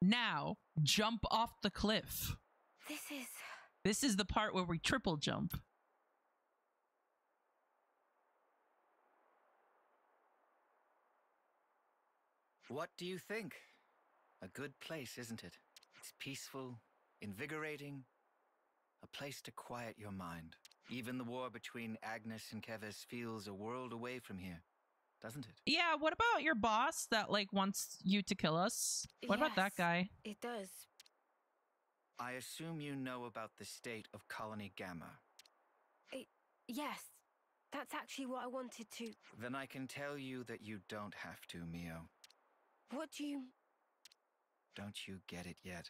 Now, jump off the cliff. This is. This is the part where we triple jump. What do you think? A good place, isn't it? It's peaceful, invigorating, a place to quiet your mind. Even the war between Agnus and Keves feels a world away from here, doesn't it? Yeah, what about your boss that like wants you to kill us? What about that guy? It does. I assume you know about the state of Colony Gamma. Yes. That's actually what I wanted to. Then I can tell you that you don't have to, Mio. What do you. Don't you get it yet?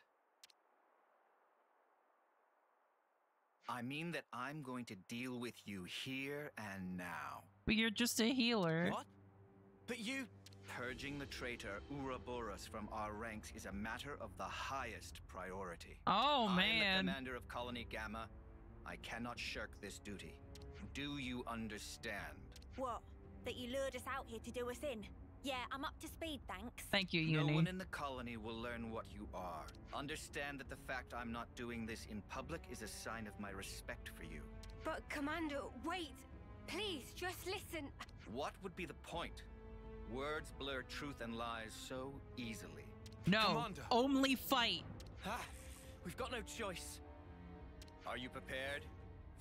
I mean that I'm going to deal with you here and now. But you're just a healer. What? But you. Purging the traitor Ouroboros from our ranks is a matter of the highest priority. Oh, I am man. the commander of Colony Gamma. I cannot shirk this duty. Do you understand? What? That you lured us out here to do us in? Yeah, I'm up to speed, thanks. Thank you, No one in the colony will learn what you are. Understand that the fact I'm not doing this in public is a sign of my respect for you. But, Commander, wait! Please, just listen. What would be the point? Words blur truth and lies so easily. No, Commander. only fight. Ah, we've got no choice. Are you prepared?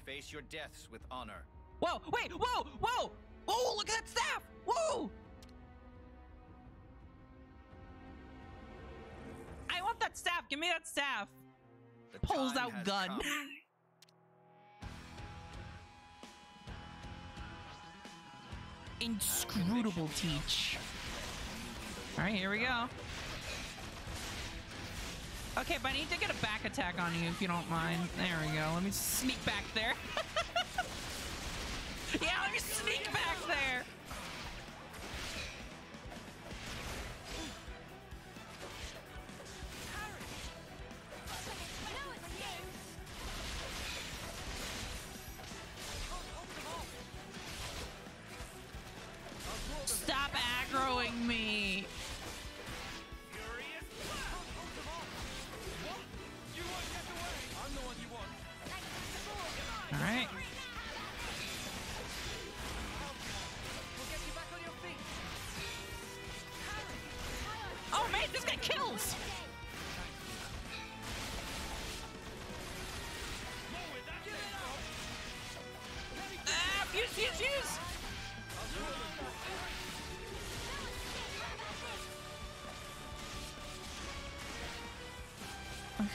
Face your deaths with honor. Whoa, wait, whoa, whoa! Oh, look at that staff! Whoa! I want that staff. Give me that staff. The Pulls out gun. Inscrutable teach. All right, here we go. Okay, but I need to get a back attack on you if you don't mind. There we go. Let me sneak back there. yeah, let me sneak back there.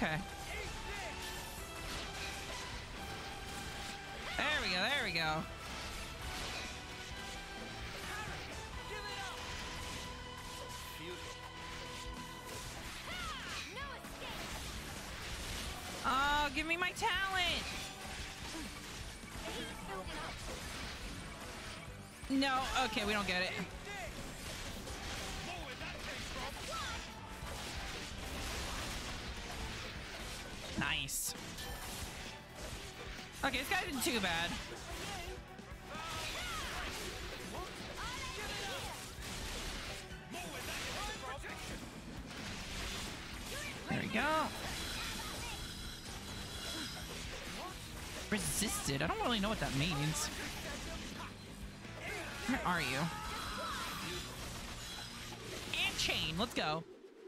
Okay. There we go, there we go. Oh, give me my talent. No, okay, we don't get it. Know what that means. Where are you? And chain. Let's go.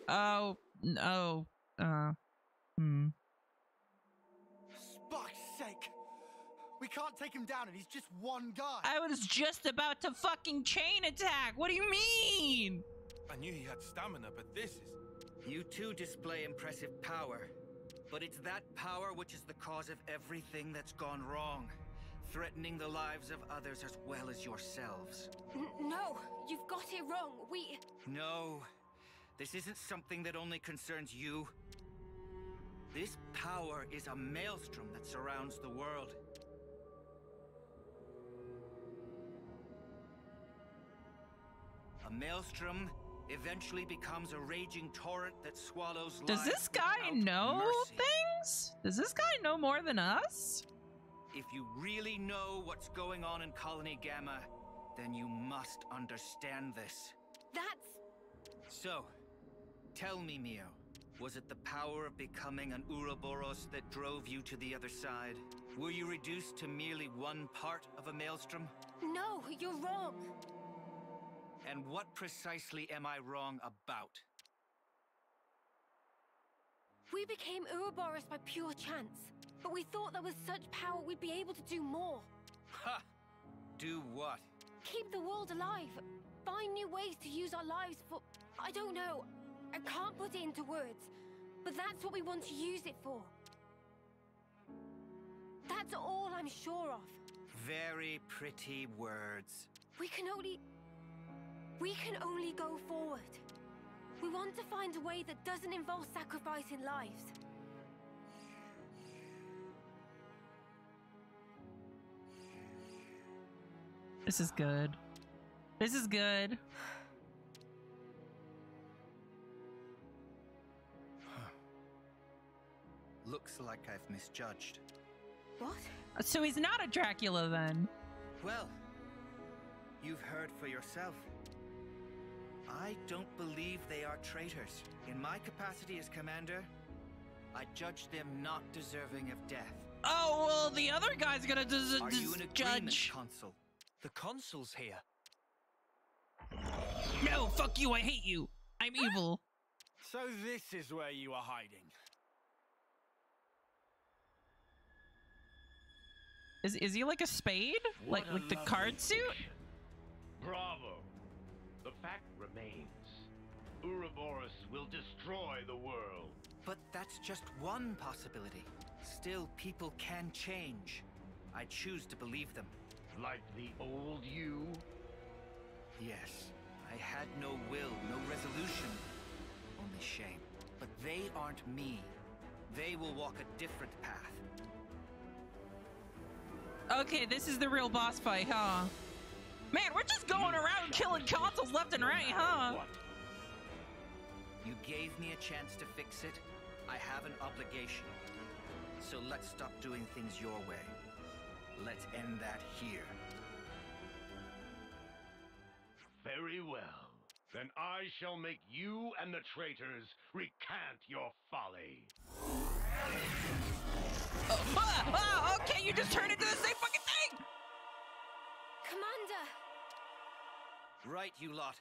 Oh no. Uh. Hmm. Spark's sake! We can't take him down, and he's just one guy. I was just about to fucking chain attack. What do you mean? I knew he had stamina, but this is. You too display impressive power. But it's that power which is the cause of everything that's gone wrong, threatening the lives of others as well as yourselves. N- no, you've got it wrong. We. No, this isn't something that only concerns you. This power is a maelstrom that surrounds the world. A maelstrom eventually becomes a raging torrent that swallows Does lives this guy know mercy. things? Does this guy know more than us? If you really know what's going on in Colony Gamma, then you must understand this. That's. So, tell me, Mio, was it the power of becoming an Ouroboros that drove you to the other side? Were you reduced to merely one part of a maelstrom? No, you're wrong. And what precisely am I wrong about? We became Ouroboros by pure chance, but we thought that with such power we'd be able to do more. Ha! Do what? Keep the world alive. Find new ways to use our lives for. I don't know. I can't put it into words, but that's what we want to use it for. That's all I'm sure of. Very pretty words. We can only. We can only go forward. We want to find a way that doesn't involve sacrificing lives. This is good. This is good. Looks like I've misjudged. What? So he's not a Dracula then. Well, you've heard for yourself. I don't believe they are traitors. In my capacity as commander, I judge them not deserving of death. Oh well, the other guy's gonna des- Are des- you in agreement, judge. consul? The consul's here. No, fuck you. I hate you. I'm evil. So this is where you are hiding. Is is he like a spade? like a like the card suit? Bravo. The fact remains. Ouroboros will destroy the world. But that's just one possibility. Still, people can change. I choose to believe them. Like the old you? Yes, I had no will, no resolution, only shame. But they aren't me. They will walk a different path. Okay, this is the real boss fight, huh? Man, we're just going around killing consoles left and right, huh? You gave me a chance to fix it. I have an obligation. So let's stop doing things your way. Let's end that here. Very well. Then I shall make you and the traitors recant your folly. Ah, ah, okay, you just turned into the same fucking thing! Commander! Right, you lot.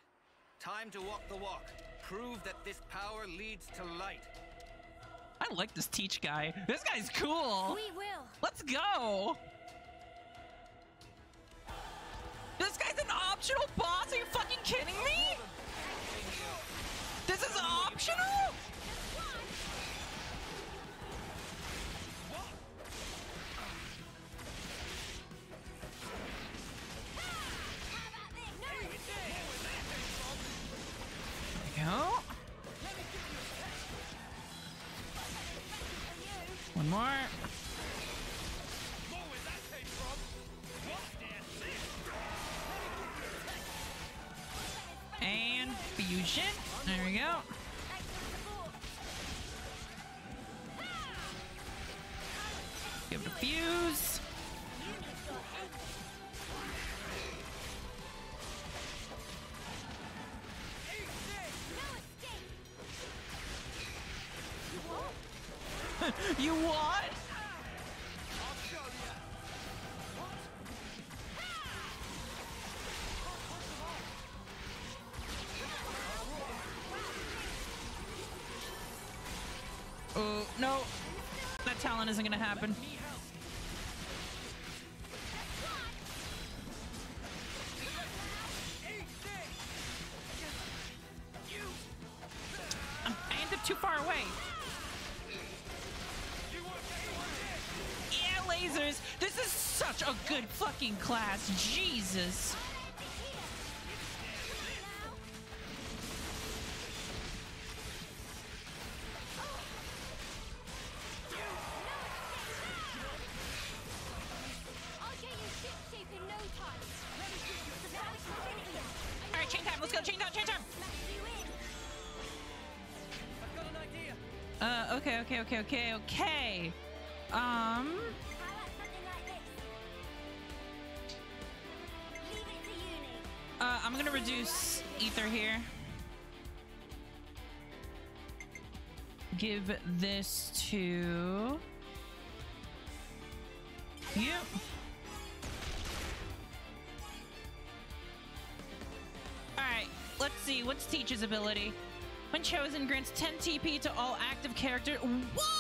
Time to walk the walk. Prove that this power leads to light. I like this teach guy. This guy's cool. We will. Let's go. This guy's an optional boss? Are you fucking kidding me? This is optional? More. Isn't gonna happen. I'm, I ended up too far away. Yeah, lasers. This is such a good fucking class. Jesus. Okay, okay, okay, okay. Um, uh, I'm gonna reduce ether here. Give this to you. All right, let's see. What's Teach's ability? When chosen, grants 10 TP to all active characters. What?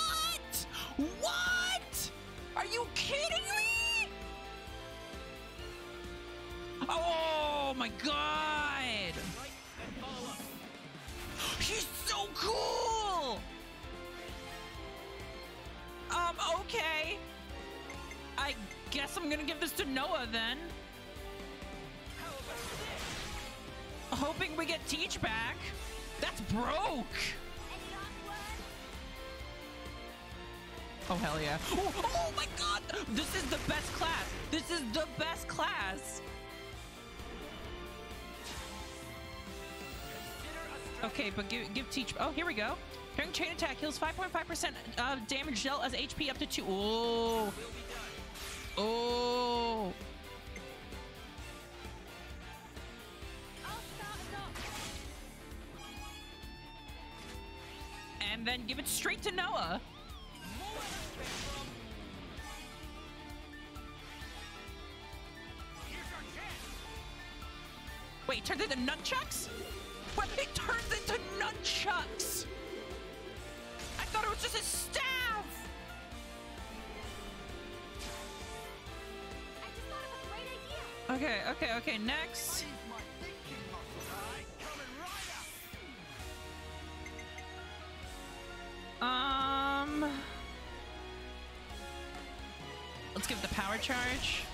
Oh. Oh, my god! This is the best class! This is the best class! Okay, but give, give teach. Oh, here we go. During chain attack, heals 5.5% uh, damage dealt as HP up to 2. Oh. Oh. And then give it straight to Noah. Wait, it turns into nunchucks? What? It turns into nunchucks! I thought it was just a staff! Okay, okay, okay, next. Um. Let's give the power charge.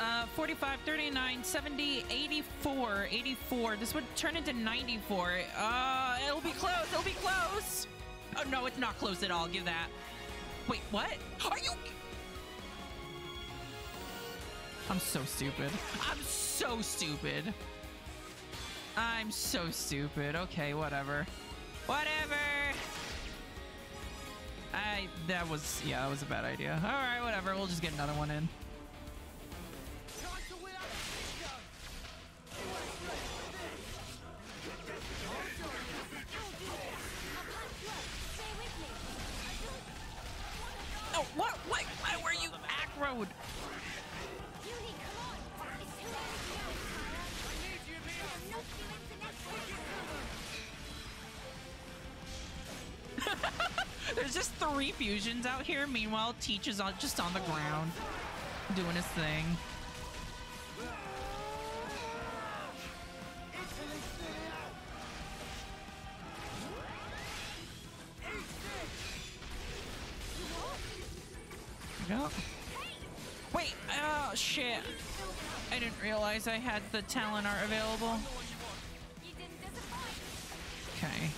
Uh, 45, 39, 70, 84, 84. This would turn into 94. Uh, it'll be close. It'll be close. Oh, no, it's not close at all. Give that. Wait, what? Are you... I'm so stupid. I'm so stupid. I'm so stupid. Okay, whatever. Whatever. I... That was... Yeah, that was a bad idea. All right, whatever. We'll just get another one in. What? Why, why were you aggroed? There's just three fusions out here. Meanwhile, Teach is just on the ground doing his thing. Shit. I didn't realize I had the talent art available. Okay.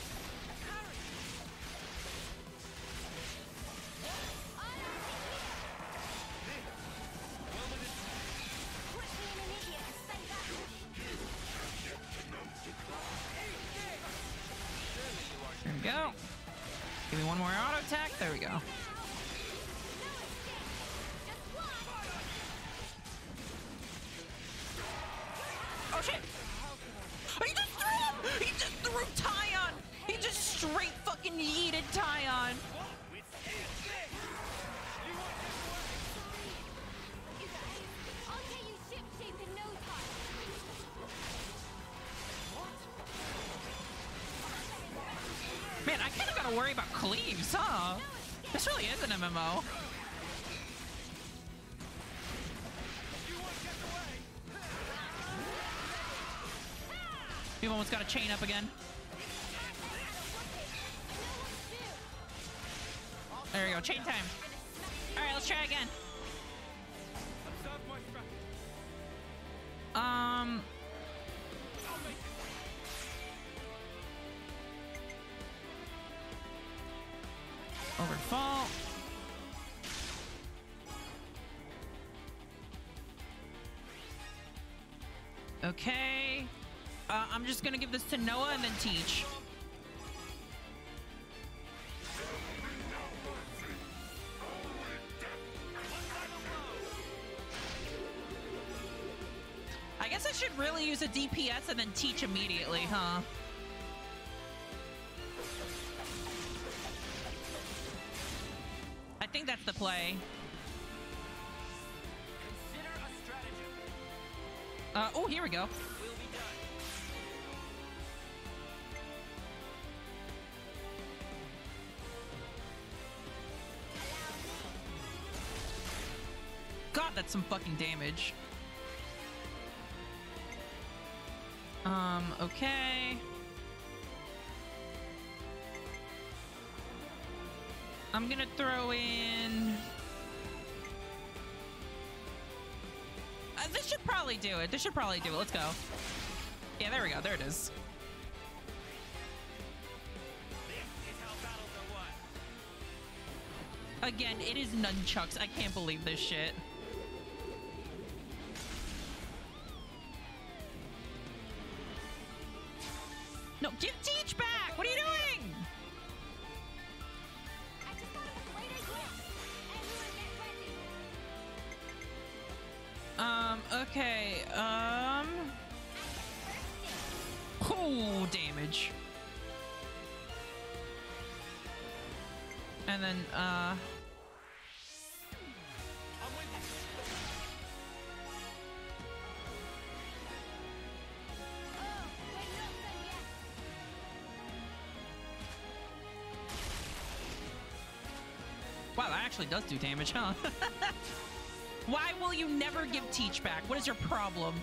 MMO. We've almost got a chain up again. There we go, chain time. All right, let's try again. Okay. Uh, I'm just gonna give this to Noah and then teach. I guess I should really use a DPS and then teach immediately, huh? I think that's the play. Here we go. God, that's some fucking damage. Um, okay. I'm gonna throw in... probably do it. This should probably do it. Let's go. Yeah, there we go. There it is. Again, it is nunchucks. I can't believe this shit. Damage. And then, uh... Wow, that actually does do damage, huh? Why will you never give Teach back? What is your problem?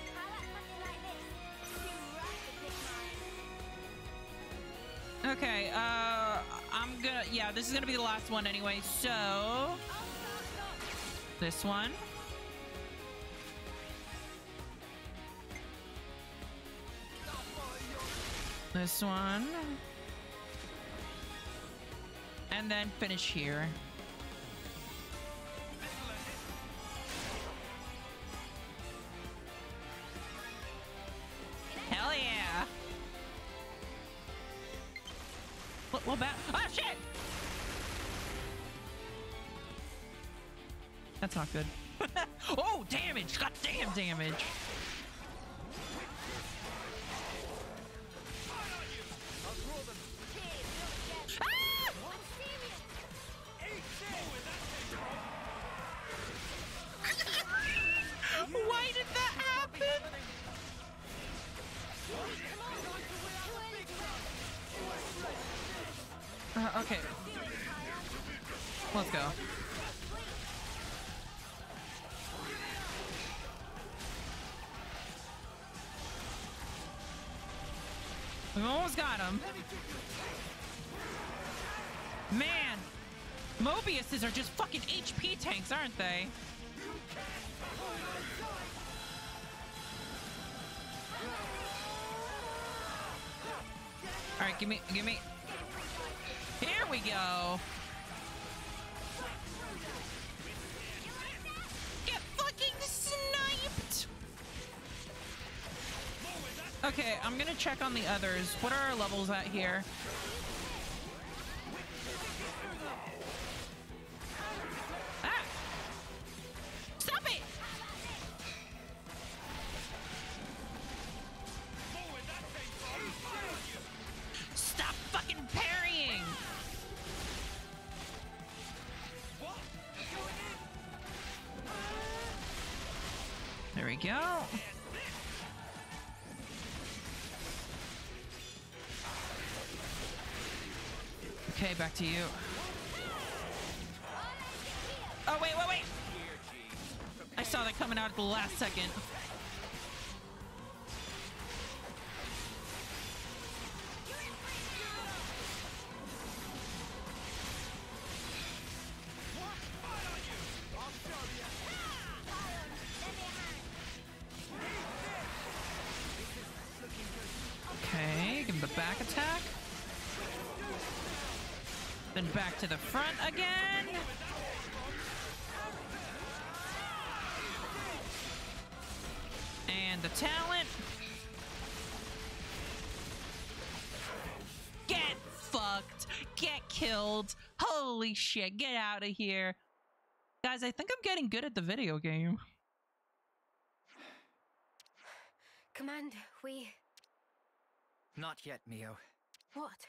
This is gonna be the last one anyway, so... This one. This one. And then finish here. Not good. oh, damage! God damn damage! Him. Man, Moebiuses are just fucking HP tanks, aren't they? All right, give me, give me. Here we go. Okay, I'm gonna check on the others. What are our levels at here? Second. Okay, give the back attack. Then back to the front again. Shit. Get out of here. Guys, I think I'm getting good at the video game. Command, we. Not yet, Mio. What?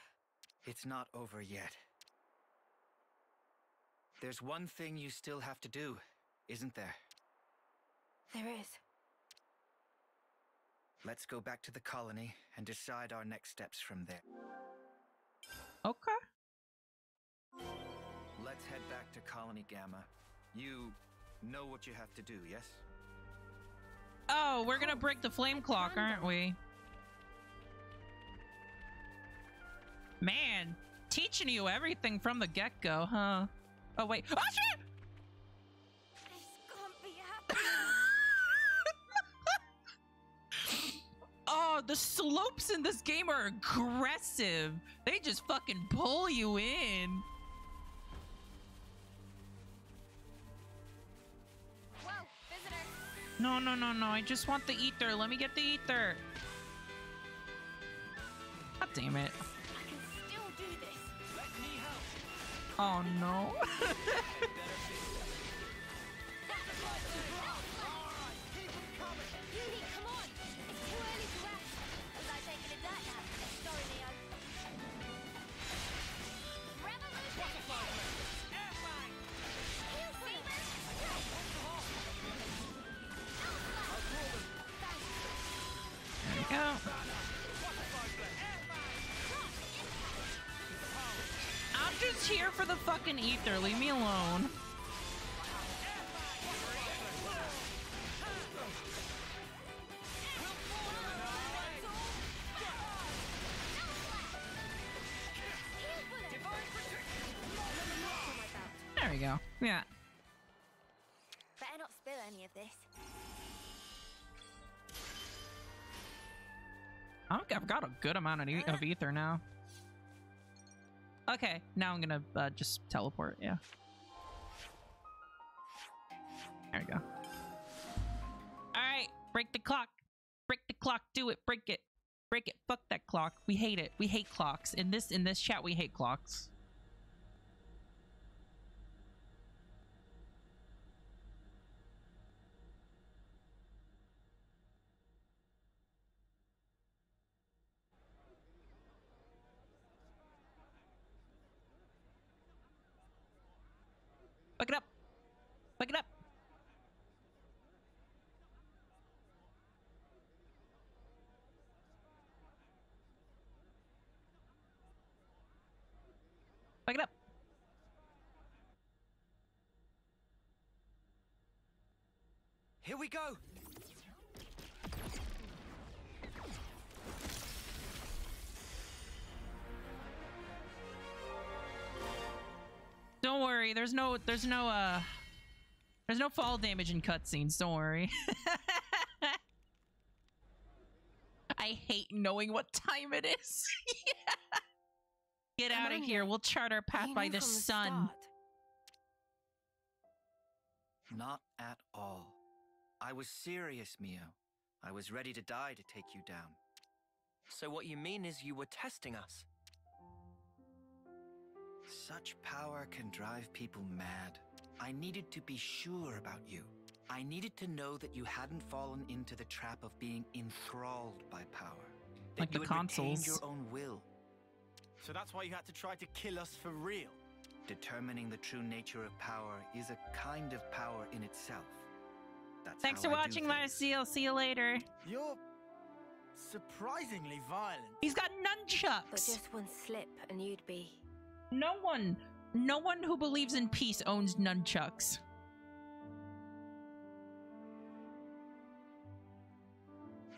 It's not over yet. There's one thing you still have to do, isn't there? There is. Let's go back to the colony and decide our next steps from there. Okay. Let's head back to Colony Gamma. You know what you have to do, yes? Oh, we're gonna break the flame clock, aren't we? Man, teaching you everything from the get-go, huh? Oh wait. Oh shit! Can't be happening. Oh, the slopes in this game are aggressive. They just fucking pull you in. No, no, no, no. I just want the ether. Let me get the ether. God damn it. I can still do this. Oh no. the fucking ether. Leave me alone. There we go. Yeah. Better not spill any of this. I I've got a good amount of, e- of uh, ether now. Okay, now I'm gonna uh, just teleport. Yeah. There we go. All right, break the clock. Break the clock. Do it. Break it. Break it. Fuck that clock. We hate it. We hate clocks. In this in this chat, we hate clocks. Fuck it up. Fuck it up. Fuck it up. Here we go. Worry. There's no. There's no. Uh. There's no fall damage in cutscenes. Don't worry. I hate knowing what time it is. Get out of here. We'll chart our path by the from the sun. start. Not at all. I was serious, Mio. I was ready to die to take you down. So what you mean is you were testing us? Such power can drive people mad. I needed to be sure about you. I needed to know that you hadn't fallen into the trap of being enthralled by power. That Like you the had retained consoles. your own will. So that's why you had to try to kill us for real. Determining the true nature of power is a kind of power in itself. That's Thanks for I do watching, things. Marcel. See you later. You're surprisingly violent. He's got nunchucks. But just one slip and you'd be. No one, no one who believes in peace owns nunchucks.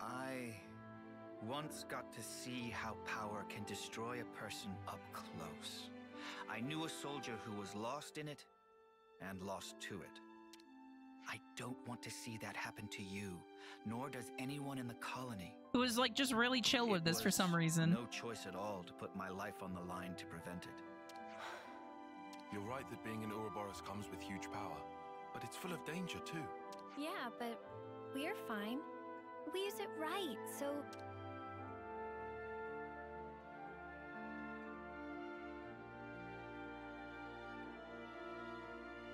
I once got to see how power can destroy a person up close. I knew a soldier who was lost in it and lost to it. I don't want to see that happen to you, nor does anyone in the colony. Who was like just really chill with this for some reason. No choice at all to put my life on the line to prevent it. You're right that being an Ouroboros comes with huge power, but it's full of danger too. Yeah, but we're fine. We use it right, so.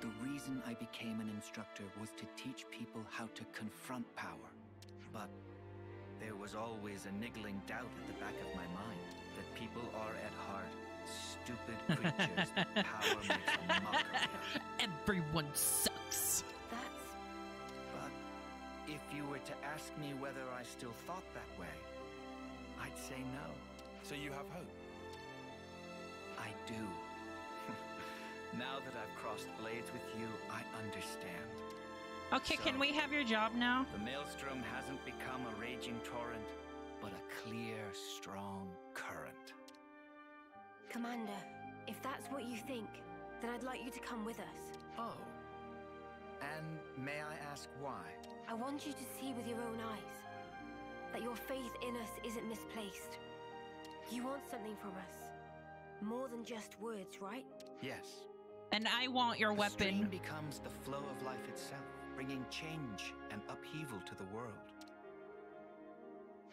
The reason I became an instructor was to teach people how to confront power. But there was always a niggling doubt at the back of my mind that people are at heart stupid creatures that power makes a mockery of. Everyone sucks. But if you were to ask me whether I still thought that way, I'd say no. So you have hope? I do. now that I've crossed blades with you, I understand. Okay, can we have your job now? The maelstrom hasn't become a raging torrent, but a clear, strong current. Commander, if that's what you think, then I'd like you to come with us. Oh. And may I ask why? I want you to see with your own eyes that your faith in us isn't misplaced. You want something from us. More than just words, right? Yes. And I want your The stream weapon. becomes the flow of life itself, bringing change and upheaval to the world.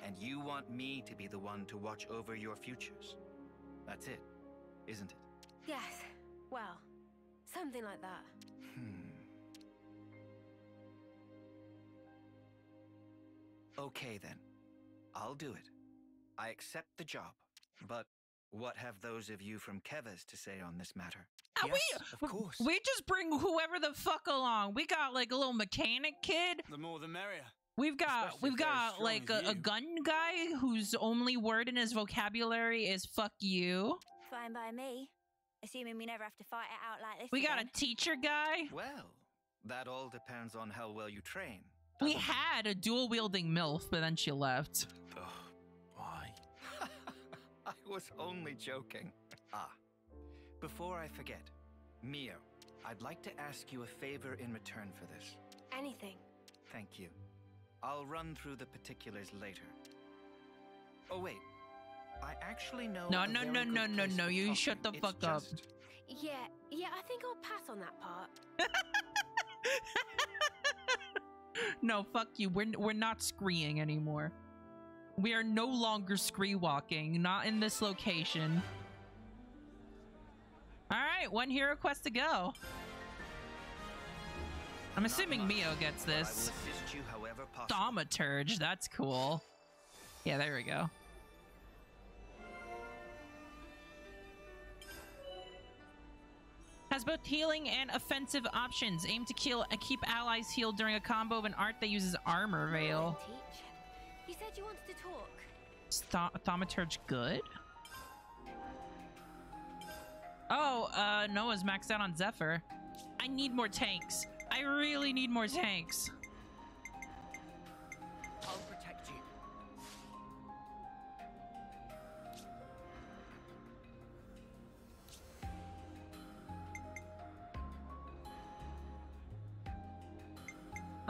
And you want me to be the one to watch over your futures. That's it, isn't it? Yes. Well, something like that. Hmm. Okay then. I'll do it. I accept the job. But what have those of you from Keves to say on this matter? Ah, yes, we, of course. we just bring whoever the fuck along. We got like a little mechanic kid. The more the merrier. We've got Especially we've if they're as got like a, a gun guy whose only word in his vocabulary is "fuck you." Fine by me. Assuming we never have to fight it out like this. We got a teacher guy. Well, that all depends on how well you train. We doesn't had a dual wielding MILF, but then she left. Ugh, why? I was only joking. Ah, before I forget, Mio, I'd like to ask you a favor in return for this. Anything. Thank you. I'll run through the particulars later. Oh wait, I actually know. No, no, no, no, no, no, you talking. shut the It's fuck up. just- Yeah, yeah, I think I'll pass on that part. no, fuck you. We're we're not screeing anymore. We are no longer scree walking. Not in this location. All right, one hero quest to go. I'm assuming Mio gets but I will this. assist you however possible. Thaumaturge, that's cool. Yeah, there we go. Has both healing and offensive options. Aim to kill uh, keep allies healed during a combo of an art that uses armor veil. You said you wanted to talk. Is Thau- Thaumaturge good? Oh, uh, Noah's maxed out on Zephyr. I need more tanks. I really need more tanks. I'll protect you.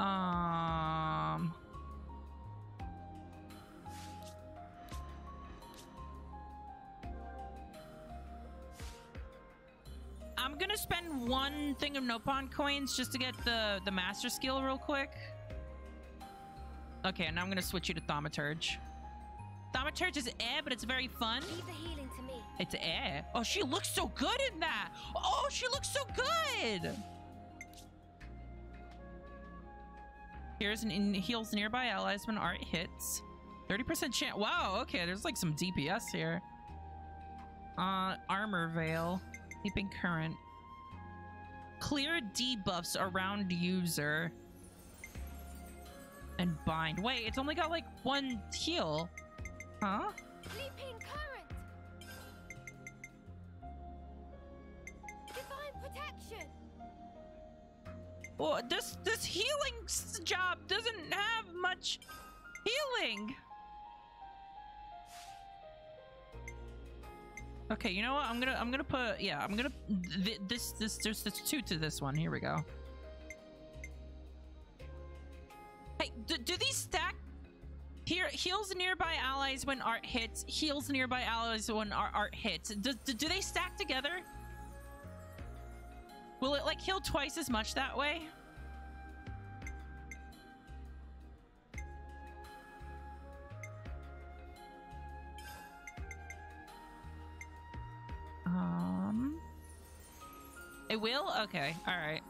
Um. I'm gonna spend one thing of Nopon coins just to get the the master skill real quick. Okay, now I'm gonna switch you to Thaumaturge. Thaumaturge is eh, but it's very fun. Leave the healing to me. It's eh. Oh, she looks so good in that. Oh, she looks so good. Here's an in heals nearby allies when art hits. 30% chance. Wow, okay, there's like some DPS here. Uh, armor veil. Keeping current. Clear debuffs around user. And bind. Wait, it's only got like one heal. Huh? Leaping current. Divine protection. Well, this this healing job doesn't have much healing. Okay, you know what? I'm gonna I'm gonna put yeah I'm gonna th this this there's two to this one. Here we go. Hey, do, do these stack? Here, heals nearby allies when art hits. Heals nearby allies when art hits. Do, do, do they stack together? Will it like heal twice as much that way? Um, it will. Okay. All right.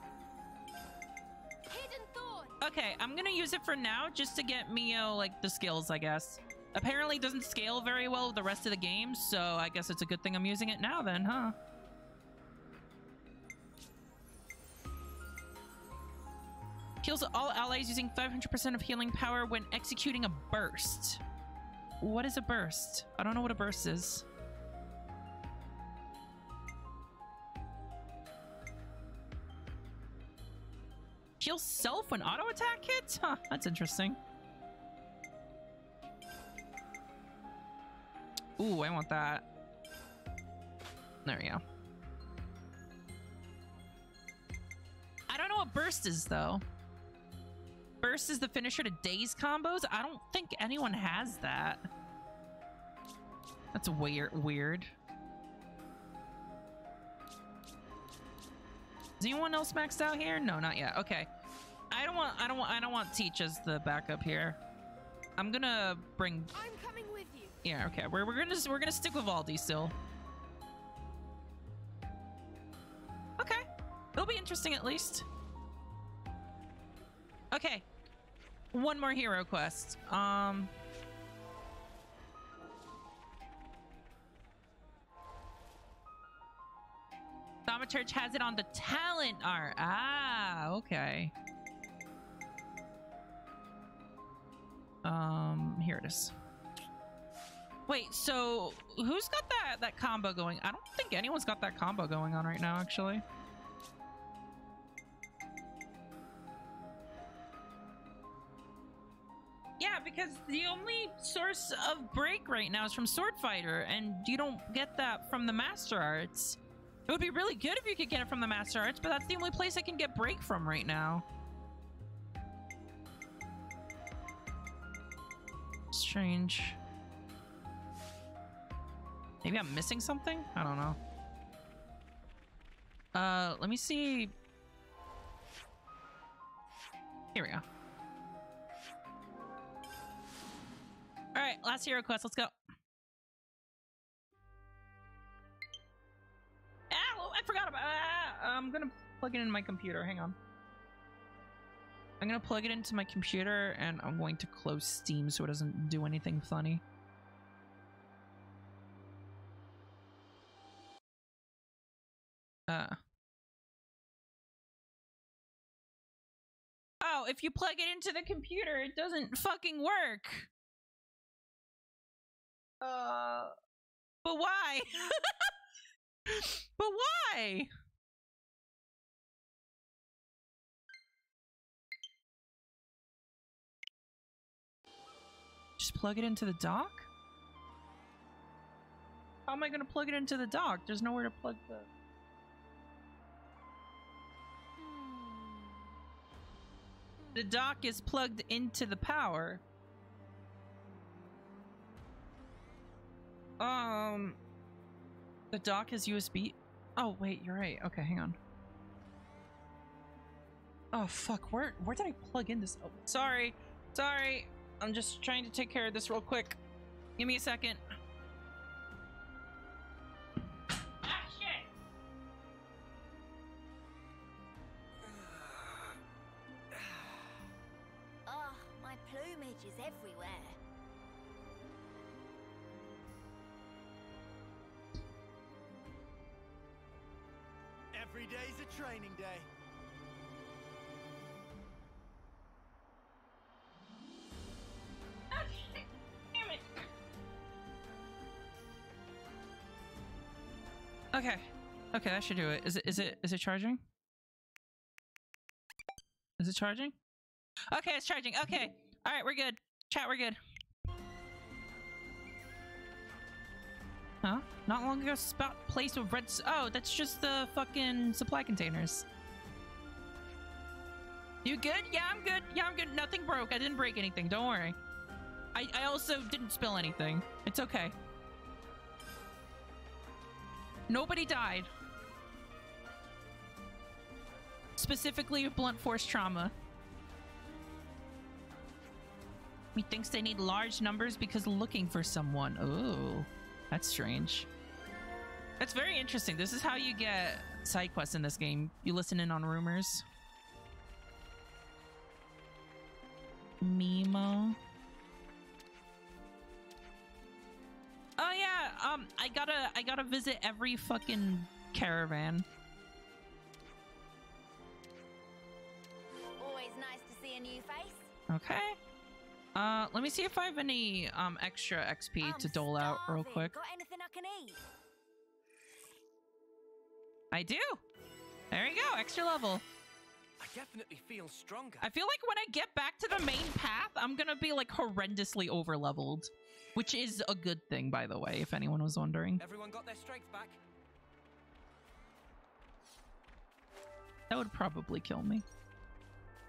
Hidden thorn. Okay, I'm gonna use it for now just to get Mio like the skills, I guess. Apparently, it doesn't scale very well with the rest of the game, so I guess it's a good thing I'm using it now, then, huh? Heals all allies using 500% of healing power when executing a burst. What is a burst? I don't know what a burst is. Heal self when auto attack hits? Huh, that's interesting. Ooh, I want that. There we go. I don't know what burst is though. Burst is the finisher to daze combos. I don't think anyone has that. That's weird. Weird. Is anyone else maxed out here? No, not yet. Okay. I don't want. I don't want. I don't want Teach as the backup here. I'm gonna bring. I'm coming with you. Yeah. Okay. We're we're gonna we're gonna stick with Valdi still. Okay. It'll be interesting at least. Okay. One more hero quest. Um. Thaumaturge has it on the talent art. Ah, okay. Um, here it is. Wait, so who's got that that combo going? I don't think anyone's got that combo going on right now, actually. Yeah, because the only source of break right now is from Sword Fighter, and you don't get that from the Master Arts. It would be really good if you could get it from the Master Arts, but that's the only place I can get break from right now. Strange. Maybe I'm missing something? I don't know. Uh, let me see. Here we go. All right, last hero quest. Let's go. Oh, I forgot about. Ah, I'm gonna plug it in my computer. Hang on. I'm gonna plug it into my computer, and I'm going to close Steam so it doesn't do anything funny. Uh. Oh, if you plug it into the computer, it doesn't fucking work. Uh, but why? but why? Just plug it into the dock? How am I going to plug it into the dock? There's nowhere to plug the... The dock is plugged into the power. Um, the dock has USB. Oh wait, you're right. Okay, hang on. Oh fuck, where where did I plug in this? Oh, sorry, sorry. I'm just trying to take care of this real quick. Give me a second. Ah shit! Oh, my plumage is everywhere. Every day's a training day. Okay, okay, that should do it. Is it is it is it charging? Is it charging? Okay, it's charging. Okay, all right, we're good. Chat, we're good. Huh? Not long ago, spot place with red. Oh, that's just the fucking supply containers. You good? Yeah, I'm good. Yeah, I'm good. Nothing broke. I didn't break anything. Don't worry. I, I also didn't spill anything. It's okay. Nobody died. Specifically blunt force trauma. He thinks they need large numbers because looking for someone. Oh, that's strange. That's very interesting. This is how you get side quests in this game. You listen in on rumors. Mimo. Um, I gotta, I gotta visit every fucking caravan. Always nice Okay. Uh, let me see if I have any um extra XP to dole out real quick. Got anything I can eat? I do. There you go, extra level. I definitely feel stronger. I feel like when I get back to the main path, I'm gonna be like horrendously over leveled, which is a good thing, by the way, if anyone was wondering. Everyone got their strength back? That would probably kill me.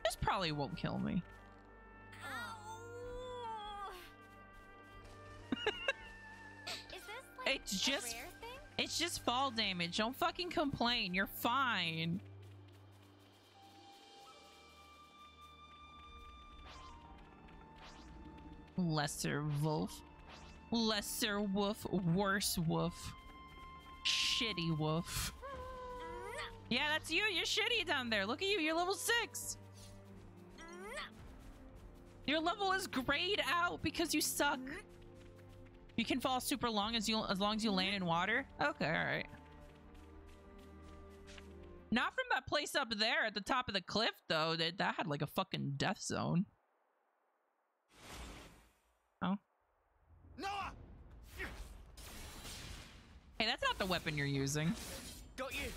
This probably won't kill me. Like It's just it's just fall damage. Don't fucking complain. You're fine. Lesser wolf. Lesser wolf. Worse wolf. Shitty wolf. Yeah, that's you. You're shitty down there. Look at you. You're level six. Your level is grayed out because you suck. You can fall super long as you as long as you land in water. Okay, all right. Not from that place up there at the top of the cliff though. That that had like a fucking death zone. Oh. Noah! Hey, that's not the weapon you're using. Got you.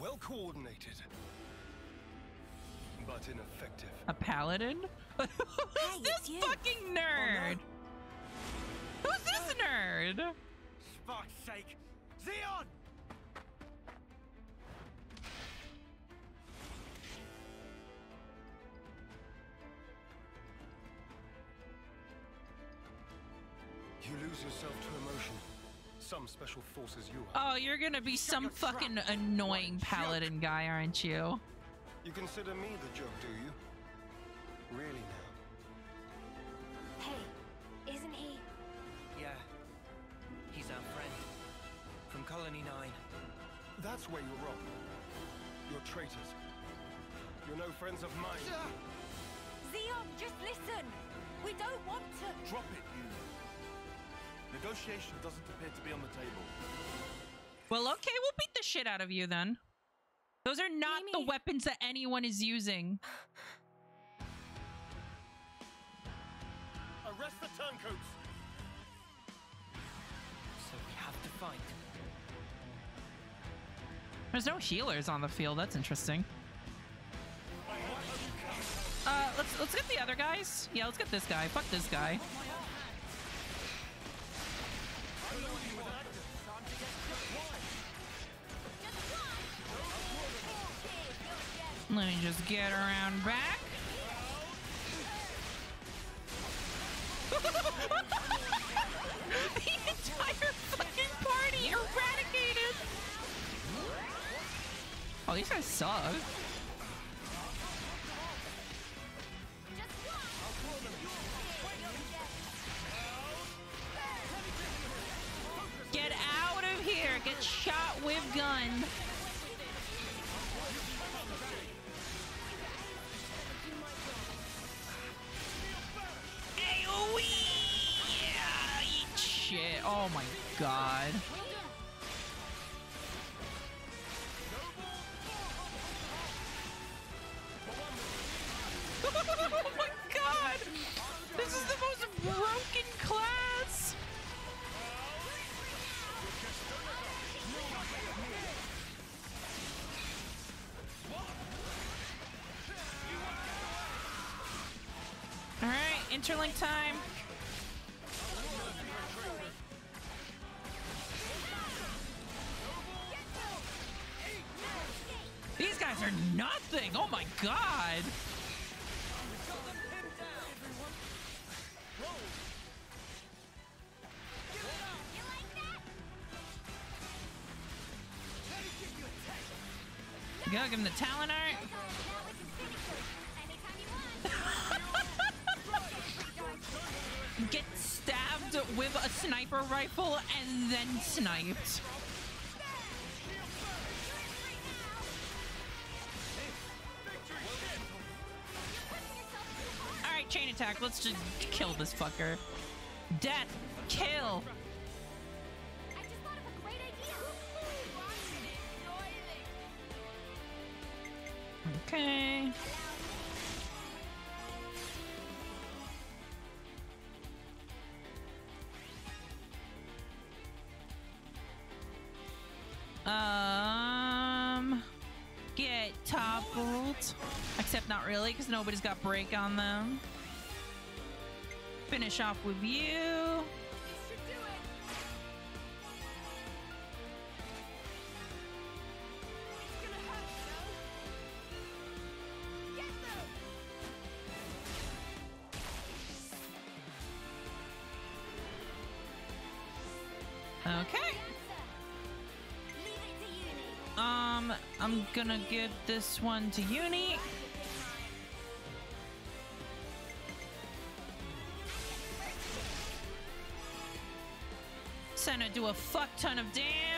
Well coordinated, but ineffective. A paladin? Who's this fucking oh, nerd? Who's this nerd? Fuck's sake! Zeon! You lose yourself to emotion. Some special forces you are. Oh, you're gonna be some fucking annoying paladin guy, aren't you? You consider me the joke, do you? Really now? Hey, isn't he? Yeah. He's our friend. From Colony 9. That's where you're wrong. You're traitors. You're no friends of mine. Zeon, just listen. We don't want to. Drop it, you. Negotiation doesn't appear to be on the table. Well, okay, we'll beat the shit out of you then. Those are not the weapons that anyone is using. Arrest the turncoats! So we have to fight. There's no healers on the field. That's interesting. Uh, let's let's get the other guys. Yeah, let's get this guy. Fuck this guy. Let me just get around back. the entire fucking party eradicated. Oh, these guys suck. Oh my god. oh my god! This is the most broken class! Alright, interlink time. Go, give him the talent art. Get stabbed with a sniper rifle and then sniped. Alright, chain attack. Let's just kill this fucker. Death. Kill. Okay. Um, get toppled. Except not really, because nobody's got break on them. Finish off with you. Gonna give this one to Eunie. Sena do a fuck ton of damage.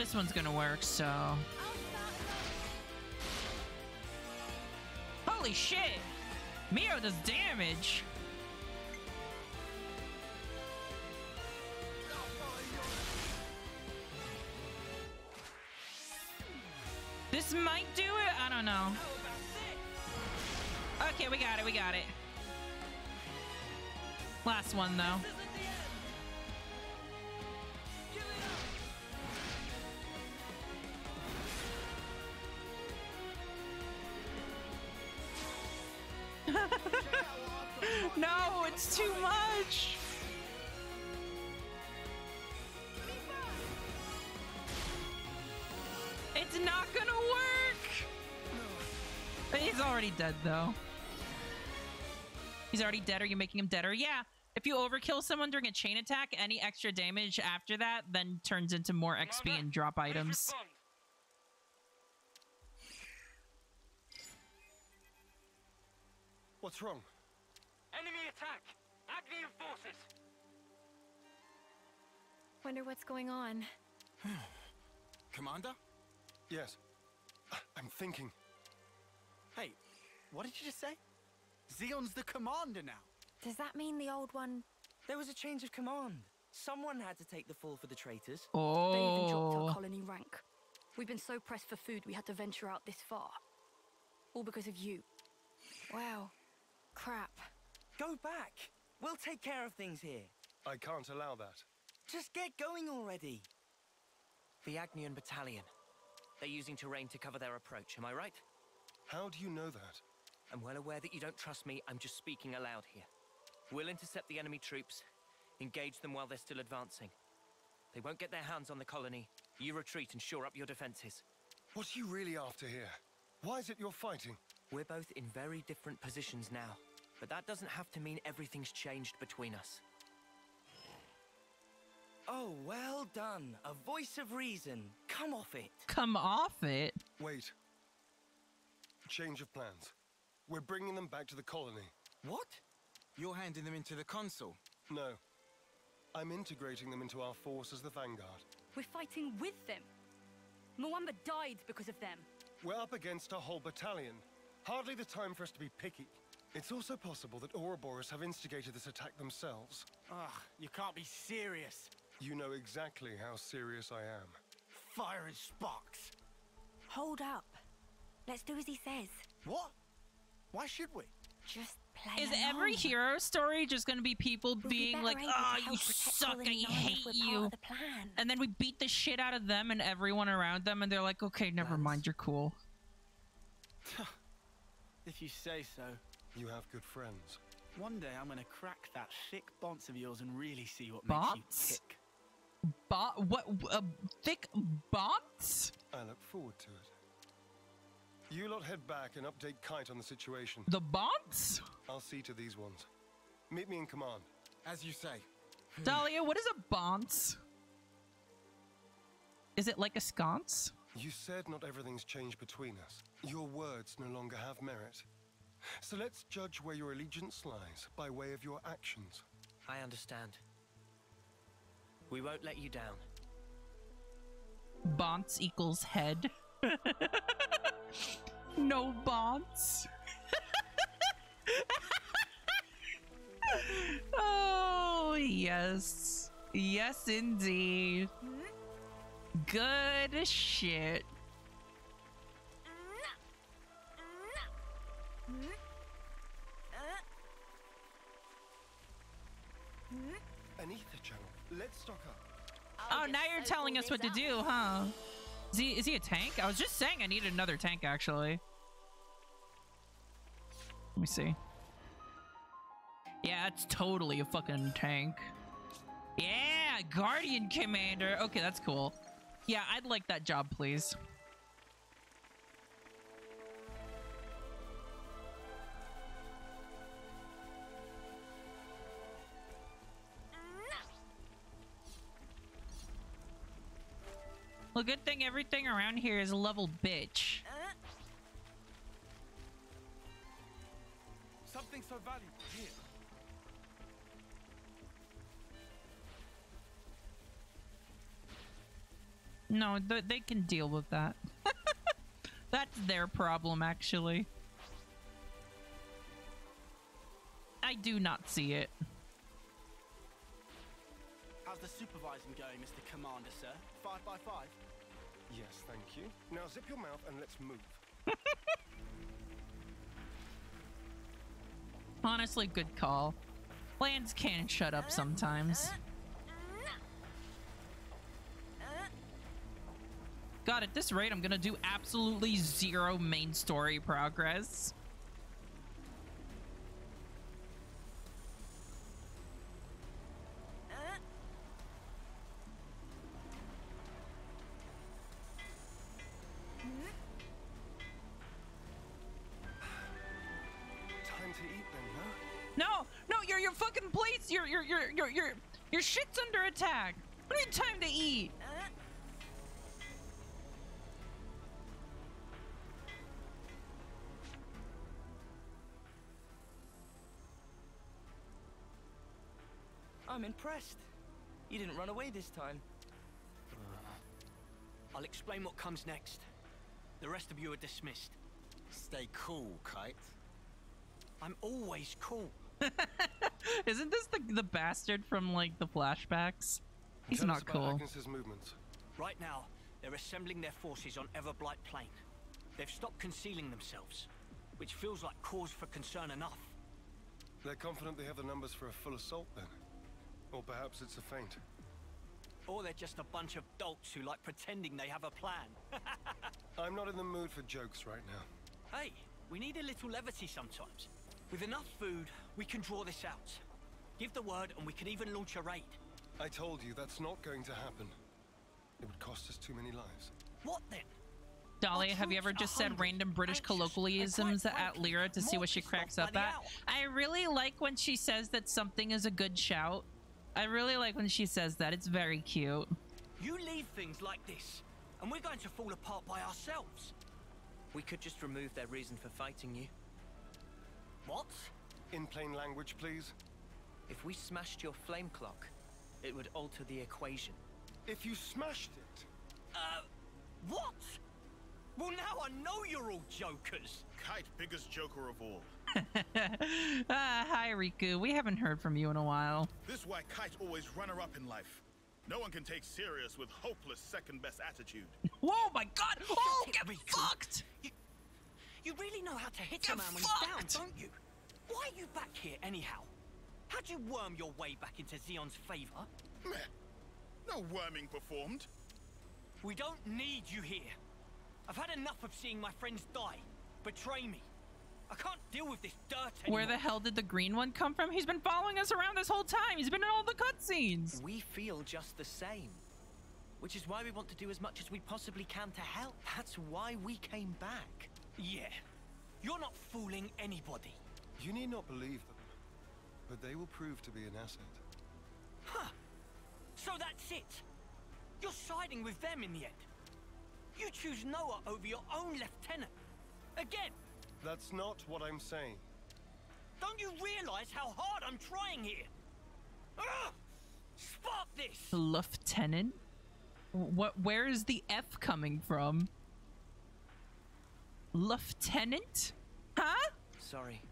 This one's gonna work, so. Holy shit! Mio does damage! This might do it? I don't know. Okay, we got it, we got it. Last one, though. Dead, though. He's already dead. Are you making him deader? Yeah. If you overkill someone during a chain attack, any extra damage after that then turns into more XP and drop items. What's wrong? Enemy attack! Agnian forces! Wonder what's going on. Commander? Yes. I'm thinking. Hey, what did you just say? Zeon's the commander now. Does that mean the old one? There was a change of command. Someone had to take the fall for the traitors. Oh. They even dropped our colony rank. We've been so pressed for food we had to venture out this far. All because of you. Wow. Crap. Go back. We'll take care of things here. I can't allow that. Just get going already. The Agnian Battalion. They're using terrain to cover their approach, am I right? How do you know that? I'm well aware that you don't trust me. I'm just speaking aloud here. We'll intercept the enemy troops, engage them while they're still advancing. They won't get their hands on the colony. You retreat and shore up your defenses. What are you really after here? Why is it you're fighting? We're both in very different positions now, but that doesn't have to mean everything's changed between us. Oh, well done. A voice of reason. Come off it. Come off it. Wait. Change of plans. We're bringing them back to the colony. What? You're handing them into the consul? No. I'm integrating them into our force as the Vanguard. We're fighting with them. Mwamba died because of them. We're up against a whole battalion. Hardly the time for us to be picky. It's also possible that Ouroboros have instigated this attack themselves. Ugh, you can't be serious. You know exactly how serious I am. Fire and sparks. Hold up. Let's do as he says. What? Why should we? Just play Is along. every hero story just gonna be people We'll being better like, able to "Oh, you suck! I Colony hate you," the and then we beat the shit out of them and everyone around them, and they're like, "Okay, never mind, you're cool." If you say so. You have good friends. One day I'm gonna crack that thick bonce of yours and really see what Bonce? makes you tick. Bo- what? Uh, thick bots? I look forward to it. You lot head back and update Kite on the situation. The bots? I'll see to these ones. Meet me in command. As you say. Hmm. Dahlia, what is a bonce? Is it like a sconce? You said not everything's changed between us. Your words no longer have merit. So let's judge where your allegiance lies by way of your actions. I understand. We won't let you down. Bonts equals head. no bonts. oh, yes. Yes, indeed. Good shit. An ether channel. Let's stock up. Oh, now you're telling us what to do, huh? Is he, is he a tank? I was just saying I needed another tank, actually. Let me see. Yeah, it's totally a fucking tank. Yeah, Guardian Commander. Okay, that's cool. Yeah, I'd like that job, please. Well, good thing everything around here is a level bitch. Something so valuable here. No, th they can deal with that. That's their problem, actually. I do not see it. How's the supervising going, Mr. Commander, sir? Five by five? Yes, thank you. Now zip your mouth and let's move. Honestly, good call. Lanz can shut up sometimes. God, at this rate, I'm gonna do absolutely zero main story progress. Time? I'm impressed. You didn't run away this time. Uh, I'll explain what comes next. The rest of you are dismissed. Stay cool, Kite. I'm always cool. Isn't this the the bastard from like the flashbacks? He's not cool. Agnus's movements. Right now, they're assembling their forces on Everblight Plain. They've stopped concealing themselves, which feels like cause for concern enough. They're confident they have the numbers for a full assault then. Or perhaps it's a feint. Or they're just a bunch of dolts who like pretending they have a plan. I'm not in the mood for jokes right now. hey, we need a little levity sometimes. With enough food, we can draw this out. Give the word and we can even launch a raid. I told you that's not going to happen. It would cost us too many lives. What then? Dolly, have you ever just said random British colloquialisms at Lyra to see what she cracks up at? I really like when she says that something is a good shout. I really like when she says that. It's very cute. You leave things like this, and we're going to fall apart by ourselves. We could just remove their reason for fighting you. What? In plain language, please. If we smashed your flame clock, it would alter the equation. If you smashed it. Uh, what? Well, now I know you're all jokers. Kite, biggest joker of all. ah, hi, Riku. We haven't heard from you in a while. This why Kite always runner up in life. No one can take serious with hopeless second best attitude. Whoa, my God! Oh, get fucked! You, you really know how to hit Get a man when fucked! he's down, don't you? Why are you back here anyhow? How'd you worm your way back into Zeon's favor? Meh. No worming performed. We don't need you here. I've had enough of seeing my friends die, betray me. I can't deal with this dirt anymore. Where the hell did the green one come from? He's been following us around this whole time. He's been in all the cutscenes. We feel just the same. Which is why we want to do as much as we possibly can to help. That's why we came back. Yeah. You're not fooling anybody. You need not believe them, but they will prove to be an asset. Huh. So that's it. You're siding with them in the end. You choose Noah over your own lieutenant. Again. That's not what I'm saying. Don't you realize how hard I'm trying here? Ugh! Spark this! Lieutenant? What? Where is the F coming from? Lieutenant? Huh? Sorry.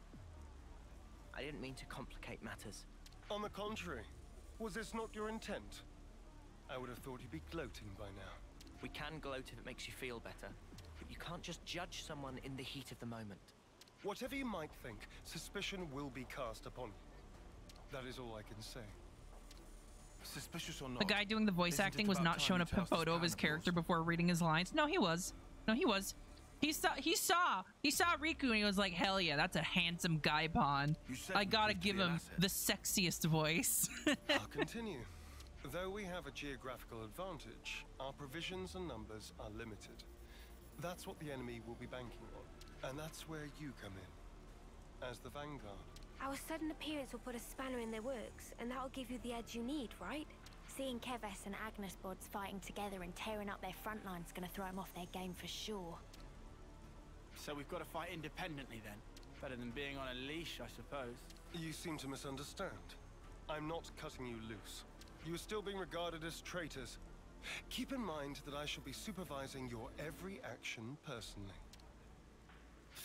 I didn't mean to complicate matters. On the contrary, was this not your intent? I would have thought you'd be gloating by now. We can gloat if it makes you feel better, but you can't just judge someone in the heat of the moment. Whatever you might think, suspicion will be cast upon you. That is all I can say. Suspicious or not? The guy doing the voice acting was not time showing you up a tell us to photo of his character before reading his lines. No, he was. No, he was. He saw he saw he saw Riku and he was like, hell yeah, that's a handsome guy pond. I gotta give him asset. the sexiest voice. I'll continue. Though we have a geographical advantage, our provisions and numbers are limited. That's what the enemy will be banking on. And that's where you come in. As the vanguard. Our sudden appearance will put a spanner in their works, and that'll give you the edge you need, right? Seeing Keves and Agnus Bods fighting together and tearing up their front line's gonna throw them off their game for sure. So we've got to fight independently then. Better than being on a leash, I suppose. You seem to misunderstand. I'm not cutting you loose. You are still being regarded as traitors. Keep in mind that I shall be supervising your every action personally.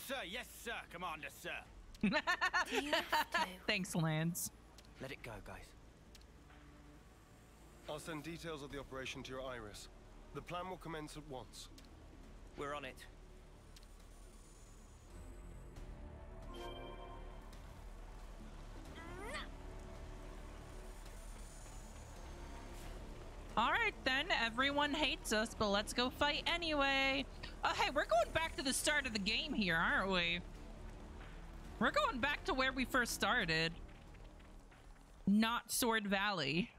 Sir, yes, sir, Commander, sir. Do you have to? Thanks, Lanz. Let it go, guys. I'll send details of the operation to your iris. The plan will commence at once. We're on it. All right, then. Everyone hates us, but let's go fight anyway. Oh, hey, we're going back to the start of the game here, aren't we? We're going back to where we first started. Not Sword Valley.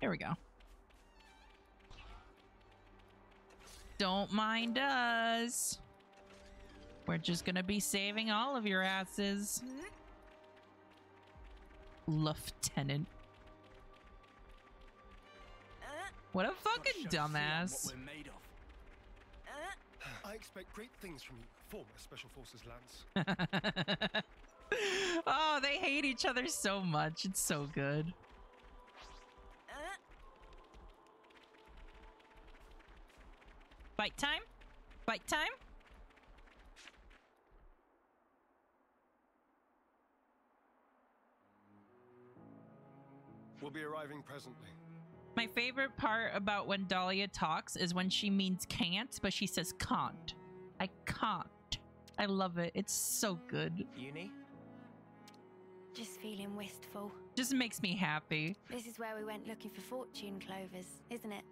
There we go. Don't mind us. We're just gonna be saving all of your asses. Lieutenant. What a fucking dumbass. What we're made of. I expect great things from you, former Special Forces Lanz. oh, they hate each other so much. It's so good. Fight time? Bite time? We'll be arriving presently. My favorite part about when Dahlia talks is when she means can't, but she says can't. I can't. I love it. It's so good. Eunie? Just feeling wistful. Just makes me happy. This is where we went looking for fortune clovers, isn't it?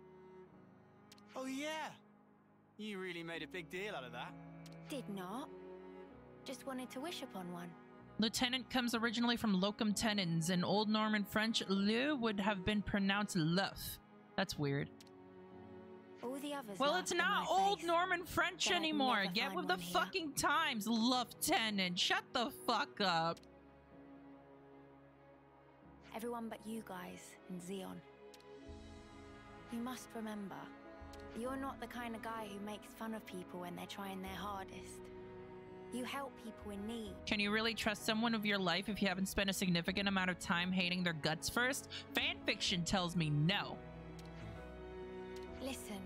Oh, yeah. You really made a big deal out of that. Did not. Just wanted to wish upon one. Lieutenant comes originally from locum tenens. In Old Norman French, le would have been pronounced leuf. That's weird. All the others. Well, it's not Old face, Norman French but I'd anymore. Get with the here. fucking times, Lieutenant. Shut the fuck up. Everyone but you guys and Zeon. You must remember, you're not the kind of guy who makes fun of people when they're trying their hardest. You help people in need. Can you really trust someone of your life if you haven't spent a significant amount of time hating their guts first? Fanfiction tells me no. Listen,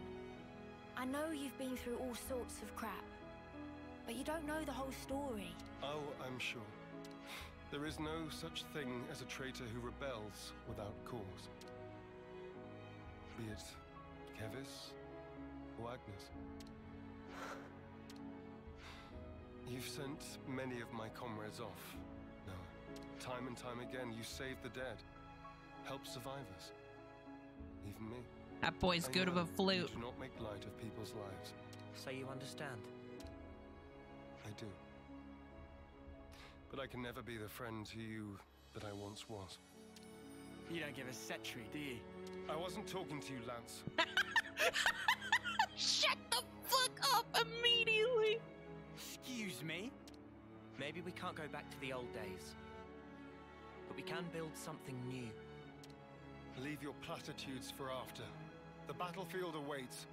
I know you've been through all sorts of crap, but you don't know the whole story. Oh, I'm sure. There is no such thing as a traitor who rebels without cause. Be it Keves or Agnus. You've sent many of my comrades off. No. Time and time again, you saved the dead. Help survivors. Even me. That boy's I good of a flute. You do not make light of people's lives. So you understand? I do. But I can never be the friend to you that I once was. You don't give a set treat, do you? I wasn't talking to you, Lanz. Shut the fuck up immediately. Excuse me? Maybe we can't go back to the old days. But we can build something new. Leave your platitudes for after. The battlefield awaits.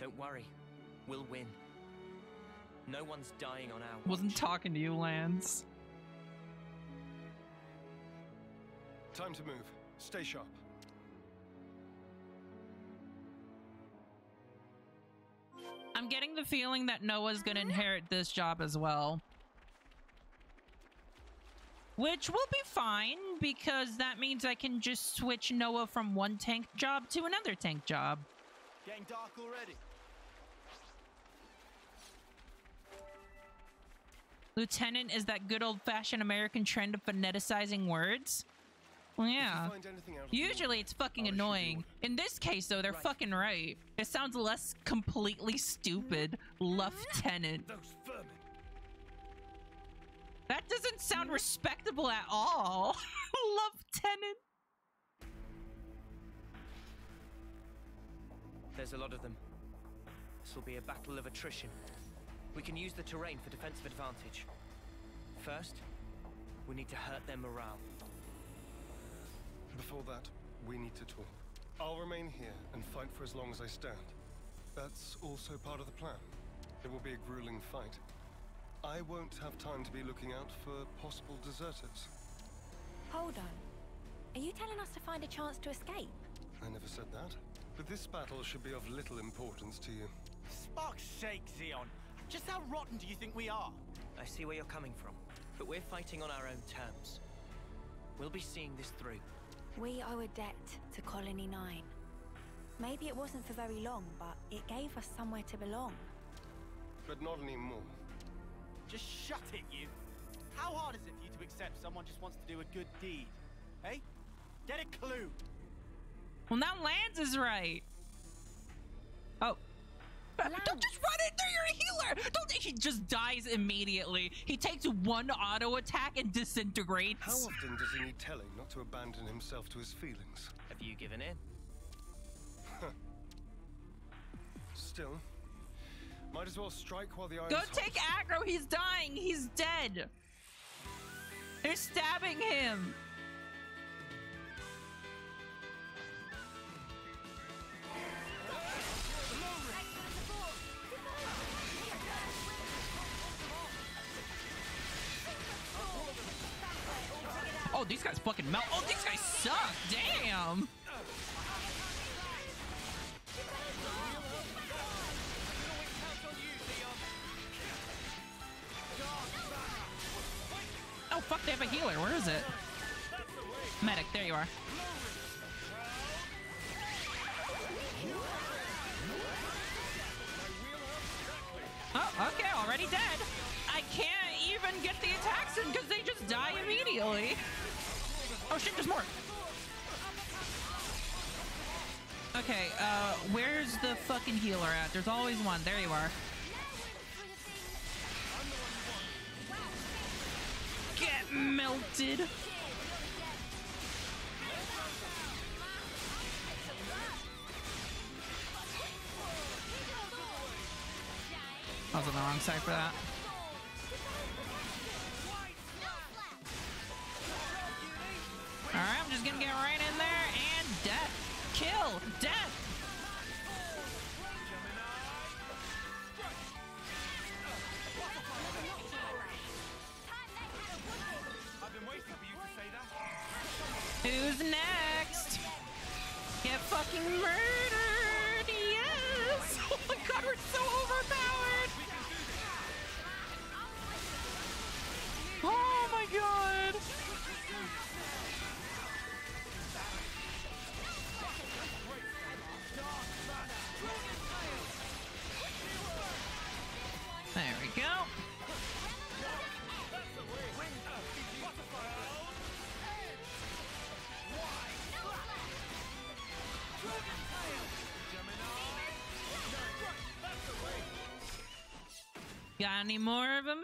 Don't worry. We'll win. No one's dying on our Wasn't talking to you, Lanz. Time to move. Stay sharp. I'm getting the feeling that Noah's gonna mm-hmm. inherit this job as well. Which will be fine, because that means I can just switch Noah from one tank job to another tank job. Getting dark already. Lieutenant is that good old-fashioned American trend of phoneticizing words. Well, yeah. Usually it's fucking annoying. In this case, though, they're fucking right. It sounds less completely stupid. Lieutenant. That doesn't sound respectable at all. Lieutenant. There's a lot of them. This will be a battle of attrition. We can use the terrain for defensive advantage. First, we need to hurt their morale. Before that, we need to talk. I'll remain here and fight for as long as I stand. That's also part of the plan. It will be a grueling fight. I won't have time to be looking out for possible deserters. Hold on. Are you telling us to find a chance to escape? I never said that. But this battle should be of little importance to you. Spark's sake, Zeon. Just how rotten do you think we are? I see where you're coming from, but we're fighting on our own terms. We'll be seeing this through. We owe a debt to Colony 9. Maybe it wasn't for very long, but it gave us somewhere to belong. But not anymore. Just shut it, you. How hard is it for you to accept someone just wants to do a good deed? Hey? Get a clue. Well, now Lanz is right. Oh. Don't just run in there, you're a healer! Don't he just dies immediately. He takes one auto attack and disintegrates. How often does he need telling not to abandon himself to his feelings? Have you given in? Still, might as well strike while the iron's Go hot. take aggro, he's dying, he's dead. They're stabbing him. Oh, these guys fucking melt. Oh, these guys suck. Damn. Oh, fuck, they have a healer. Where is it? Medic, there you are. Oh, okay, already dead. I can't even get the attacks in because they just die immediately. Oh shit, there's more. Okay, uh, where's the fucking healer at? There's always one. There you are. Get melted. I was on the wrong side for that. Alright, I'm just gonna get right in there and death. Kill. Death. Who's next? Get fucking murdered. Yes. Oh my god, we're so overpowered. Got any more of them?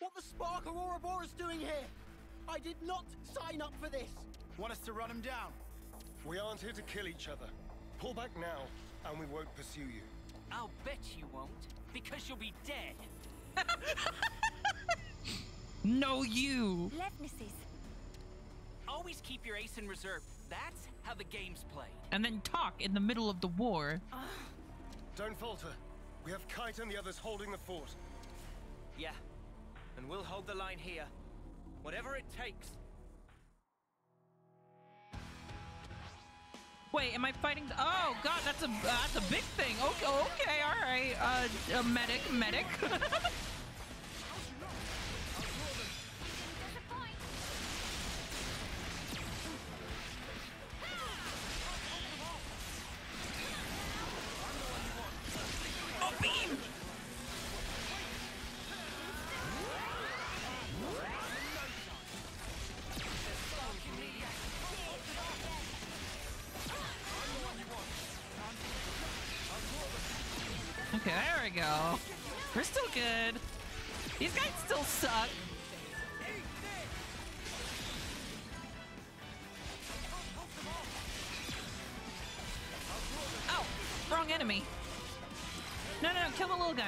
What the Spark or Ouroboros doing here? I did not sign up for this. Want us to run him down? We aren't here to kill each other. Pull back now, and we won't pursue you. I'll bet you won't, because you'll be dead. No, you. Levnises. Always keep your ace in reserve. That's how the game's played. And then talk in the middle of the war. Don't falter. We have Kite and the others holding the fort. Yeah. And we'll hold the line here. Whatever it takes. Wait, am I fighting? The oh God, that's a uh, that's a big thing. Okay, okay, all right. Uh, a medic, medic.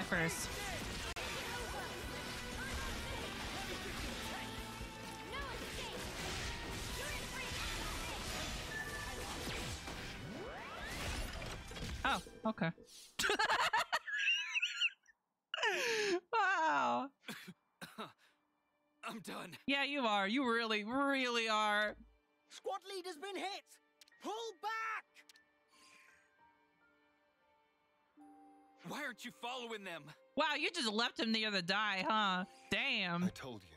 kill the little guy first. Oh, okay. wow. I'm done. Yeah, you are. You really, really are. Squad leader's been hit! Why aren't you following them? Wow, you just left him near the die, huh? Damn. I told you.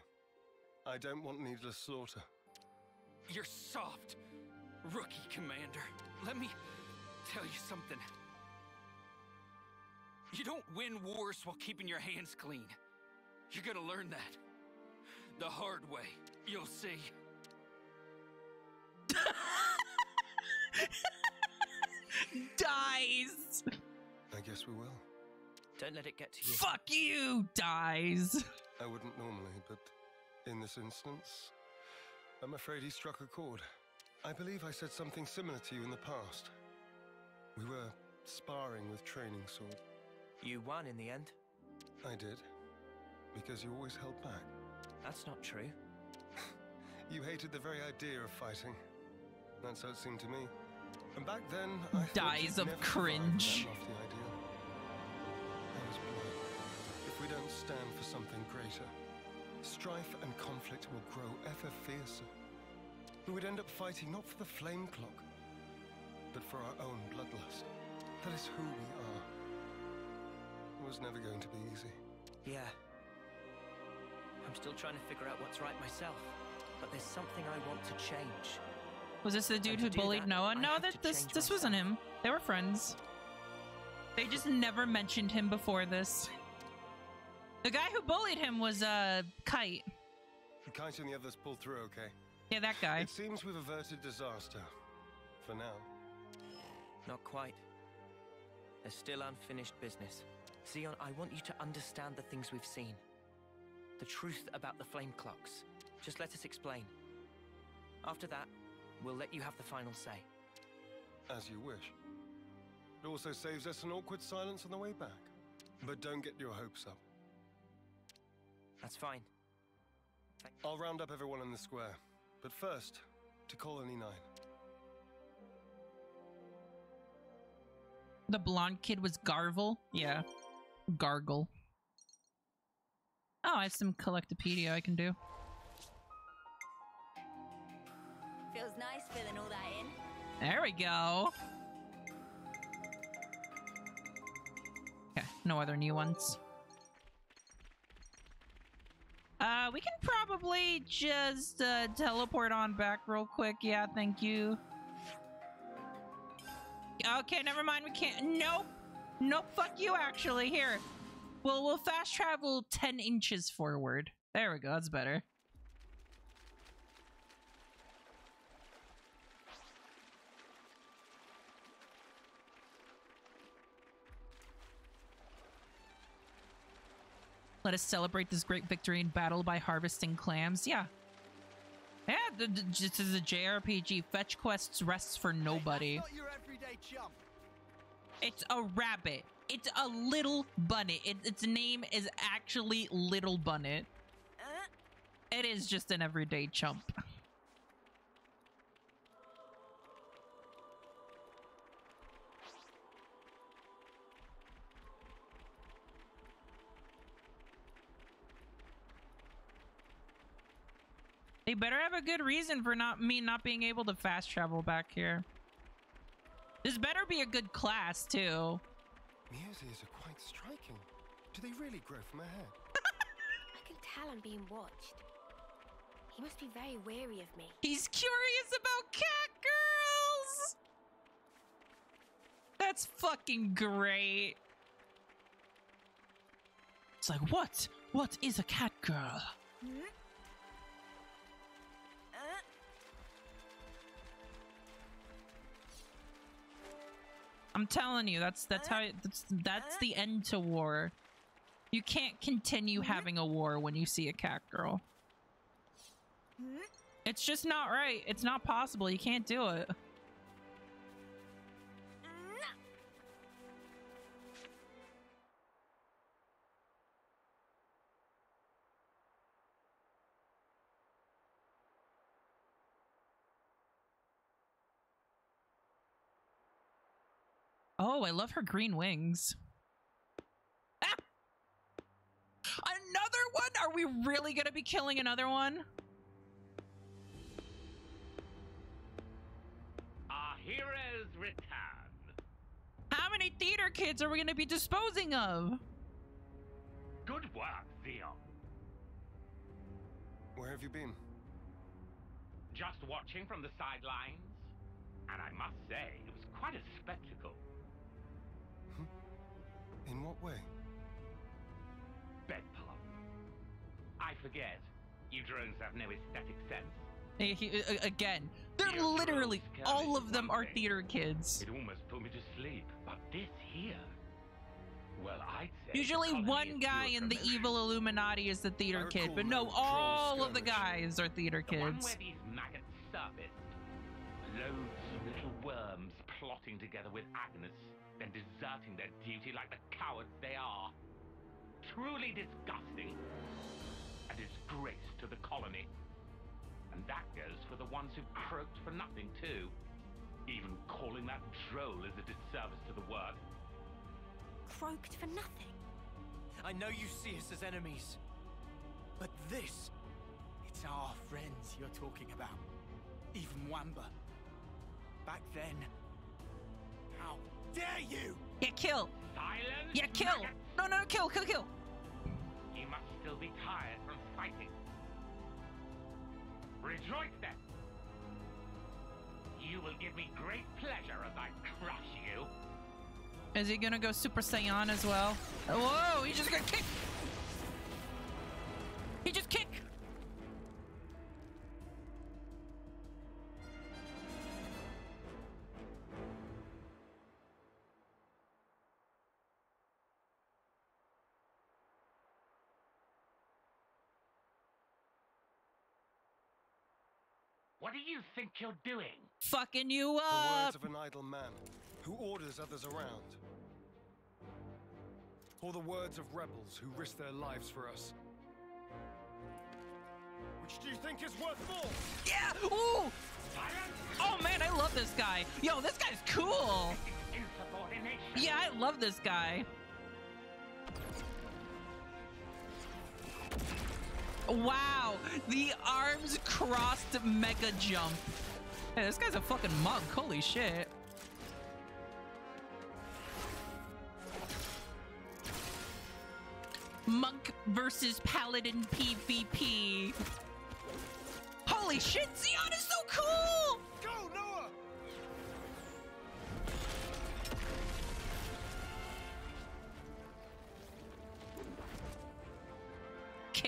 I don't want needless slaughter. You're soft, rookie commander. Let me tell you something. You don't win wars while keeping your hands clean. You're gonna learn that. The hard way. You'll see. Dies. I guess we will. Don't let it get to you. Fuck you, dies. I wouldn't normally, but in this instance, I'm afraid he struck a chord. I believe I said something similar to you in the past. We were sparring with training sword. You won in the end. I did. Because you always held back. That's not true. You hated the very idea of fighting. That's how it seemed to me. And back then, I Dies of cringe. Stand for something greater, strife and conflict will grow ever fiercer. We would end up fighting not for the flame clock, but for our own bloodlust. That is who we are. It was never going to be easy. Yeah. I'm still trying to figure out what's right myself. But there's something I want to change. Was this the dude who bullied that, Noah? I No, that to this change this wasn't him. They were friends. They just never mentioned him before this. The guy who bullied him was uh Kite. Kite and the others pulled through okay. Yeah, that guy. It seems we've averted disaster. For now. Not quite. There's still unfinished business. Zeon, I want you to understand the things we've seen. The truth about the flame clocks. Just let us explain. After that, we'll let you have the final say. As you wish. It also saves us an awkward silence on the way back. But don't get your hopes up. That's fine. I'll round up everyone in the square. But first, to Colony 9. The blonde kid was Gargle. Yeah. Gargle. Oh, I have some Collectopaedia I can do. Feels nice filling all that in. There we go. Okay, no other new ones. Uh, we can probably just uh, teleport on back real quick. Yeah, thank you. Okay, never mind. We can't. Nope. Nope. Fuck you. Actually, here. Well, we'll fast travel ten inches forward. There we go. That's better. Let us celebrate this great victory in battle by harvesting clams. Yeah. Yeah, th- th- just as a JRPG, fetch quests rests for nobody. Not your everyday chump. It's a rabbit. It's a little bunny. It, its name is actually Little Bunnet. Uh, It is just an everyday chump. They better have a good reason for not me not being able to fast travel back here. This better be a good class too. Mio's ears are quite striking. Do they really grow from her head? I can tell I'm being watched. He must be very wary of me. He's curious about cat girls. That's fucking great. It's like, what? What is a cat girl? Hmm? I'm telling you, that's that's how it, that's that's the end to war. You can't continue having a war when you see a cat girl. It's just not right. It's not possible. You can't do it. Oh, I love her green wings. Ah! Another one? Are we really going to be killing another one? Our heroes return. How many theater kids are we going to be disposing of? Good work, Zeon. Where have you been? Just watching from the sidelines. And I must say, it was quite a spectacle. In what way? Bedpalm. I forget. You drones have no aesthetic sense. Hey, he- again, they're literally all of them are theater kids. It almost put me to sleep. But this here. Well, I'd say. Usually, one guy in the evil Illuminati is the theater kid, but no, all of the guys are theater The one kids. where these maggots surfaced. Loads of little worms plotting together with Agnus, then deserting their duty like the cowards they are. Truly disgusting. A disgrace to the colony. And that goes for the ones who croaked for nothing, too. Even calling that droll is a disservice to the word. Croaked for nothing. I know you see us as enemies, but this, it's our friends you're talking about. Even Wamba. Back then, how dare you? Yeah, kill. Silence! Yeah, kill. No, no, kill, kill, kill. You must still be tired from fighting. Rejoice then! You will give me great pleasure as I crush you. Is he gonna go Super Saiyan as well? Whoa, he just got kicked. He just kicked. What do you think you're doing? Fucking you up! The words of an idle man who orders others around. Or the words of rebels who risk their lives for us. Which do you think is worth more? Yeah. Ooh. Oh man, I love this guy. Yo, this guy's cool. Yeah, I love this guy. Wow, the arms crossed mega jump. Hey, this guy's a fucking monk. Holy shit. Monk versus Paladin PvP. Holy shit, Zeon is so cool!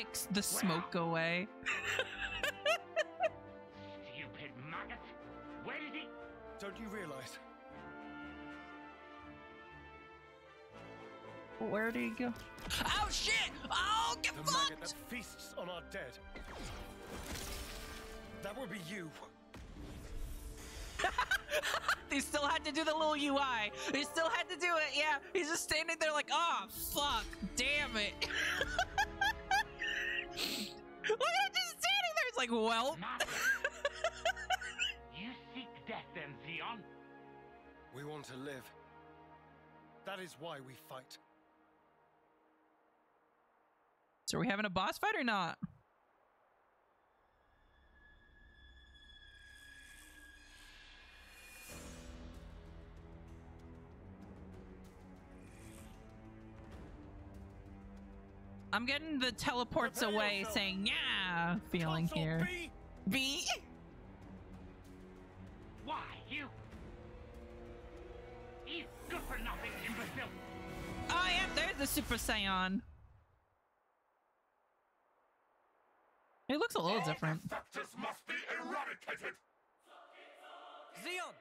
Kicks the smoke away. Stupid maggot. Where did he? Don't you realize? Where did he go? Oh shit! Oh, get The fucked! maggot that feasts on our dead. That would be you. they still had to do the little UI. They still had to do it. Yeah, he's just standing there like, oh fuck, damn it. Look at him just standing there. It's like, well. you seek death then, Zeon? We want to live. That is why we fight. So are we having a boss fight or not? I'm getting the teleports away saying yeah feeling here. B? Why, you? He's good for nothing, imbecile. Oh yeah, there's the Super Saiyan. It looks a little different. must be eradicated! Zeon!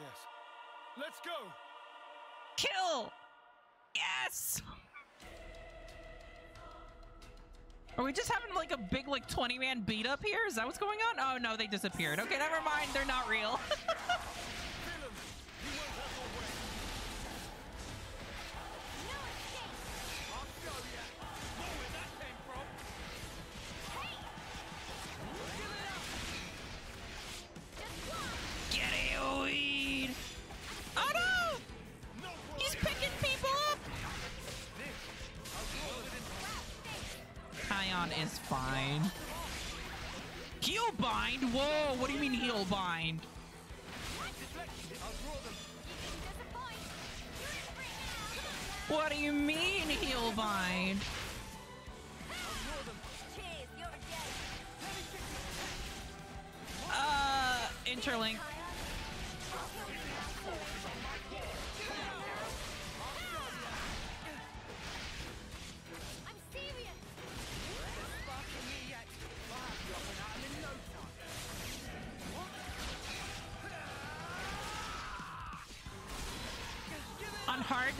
Yes. Let's go! Kill! Yes! Are we just having like a big like 20 man beat up here? Is that what's going on? Oh no, they disappeared. Okay, never mind. They're not real. bind? Whoa, what do you mean heal bind? What do you mean heal bind? Uh, interlink.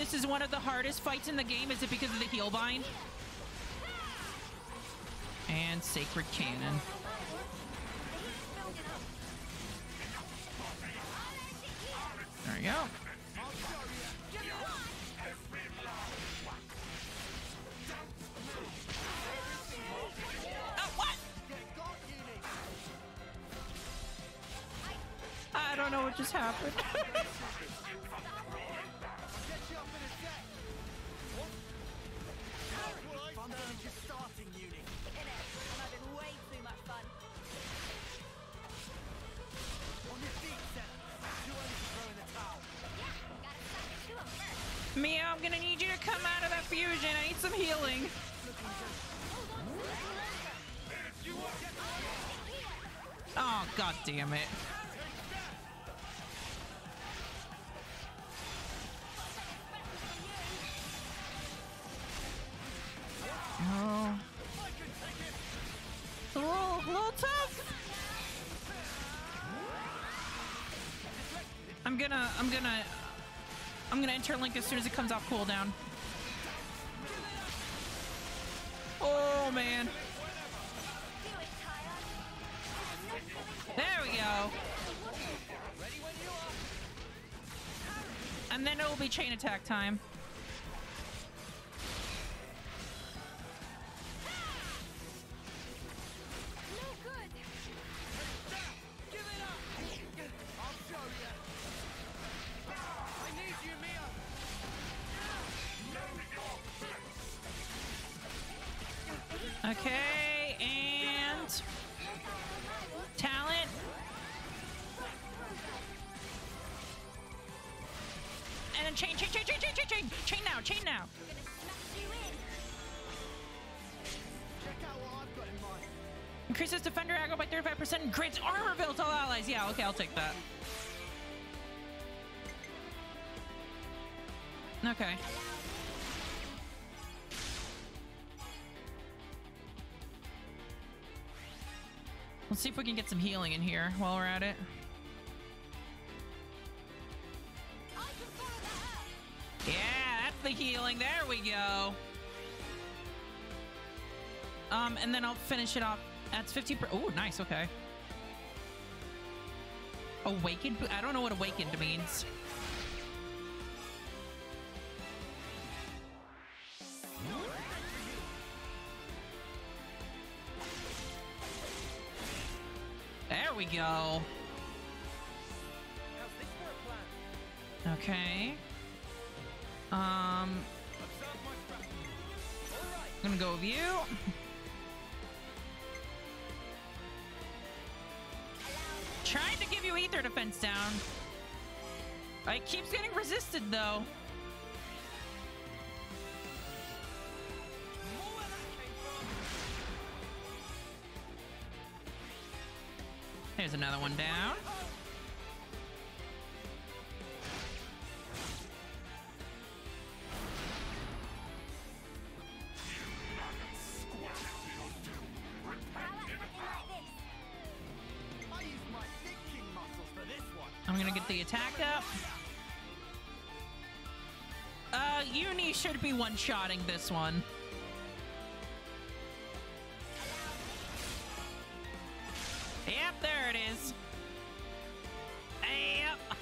This is one of the hardest fights in the game. Is it because of the heal bind? And Sacred Cannon. There you go. Oh, what? I don't know what just happened. fusion. I need some healing. Oh, god damn it. Oh. A little, a little tough. I'm gonna, I'm gonna, I'm gonna interlink as soon as it comes off cooldown. Oh man. There we go. And then it will be chain attack time. Aggro by 35% and grants armor build to all allies. Yeah, okay, I'll take that. Okay. Let's see if we can get some healing in here while we're at it. Yeah, that's the healing. There we go. Um, and then I'll finish it off. That's 15 Oh, nice. Okay. Awakened? I don't know what awakened means. There we go. Okay. Um. I'm gonna go with you. Trying to give you ether defense down. It keeps getting resisted though. There's another one down. Should be one-shotting this one. Yep, there it is. Yep.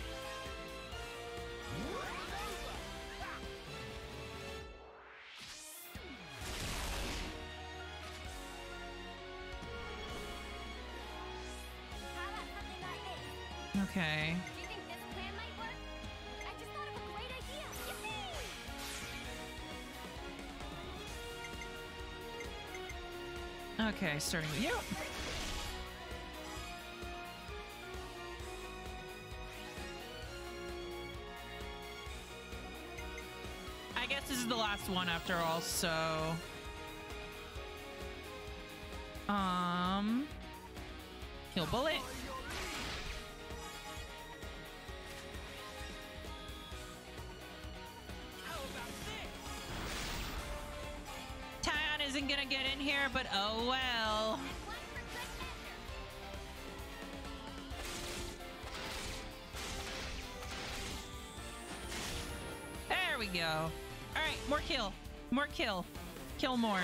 Okay. Okay, starting with you. I guess this is the last one after all, so... Um... Heal bullet. More kill. Kill more.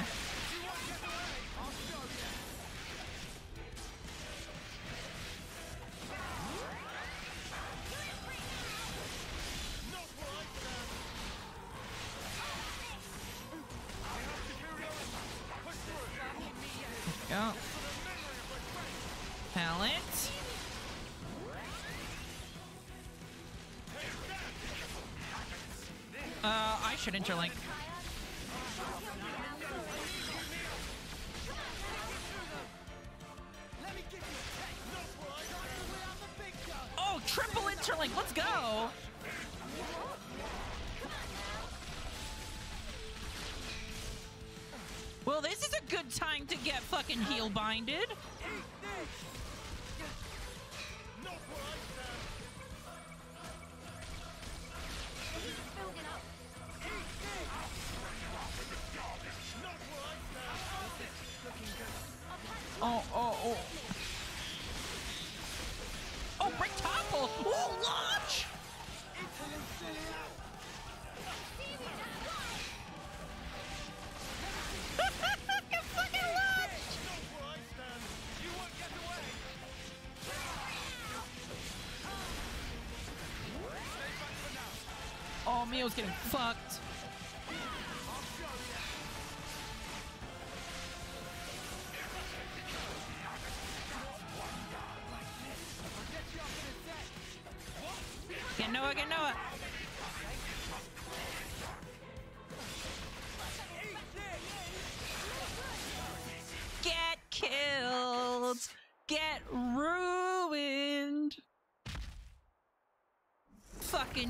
Mio's getting fucked.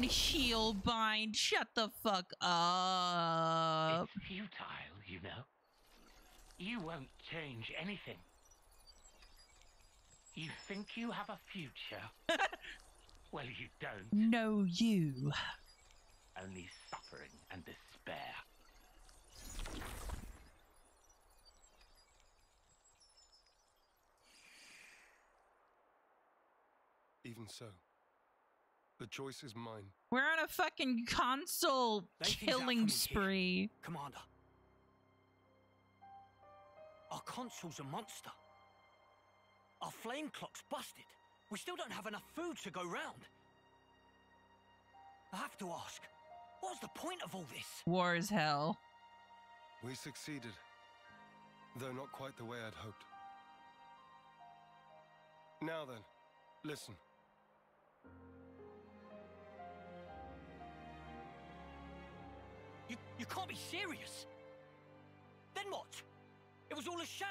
Heal bind. Shut the fuck up. It's futile, you know. You won't change anything. You think you have a future? well, you don't. No, you. Only suffering and despair. Even so, the choice is mine. We're on a fucking console Lay things out for killing me here. spree. Commander. Our console's a monster. Our flame clock's busted. We still don't have enough food to go round. I have to ask, what's the point of all this? War is hell. We succeeded, though not quite the way I'd hoped. Now then, listen. You, you can't be serious. Then what? It was all a sham.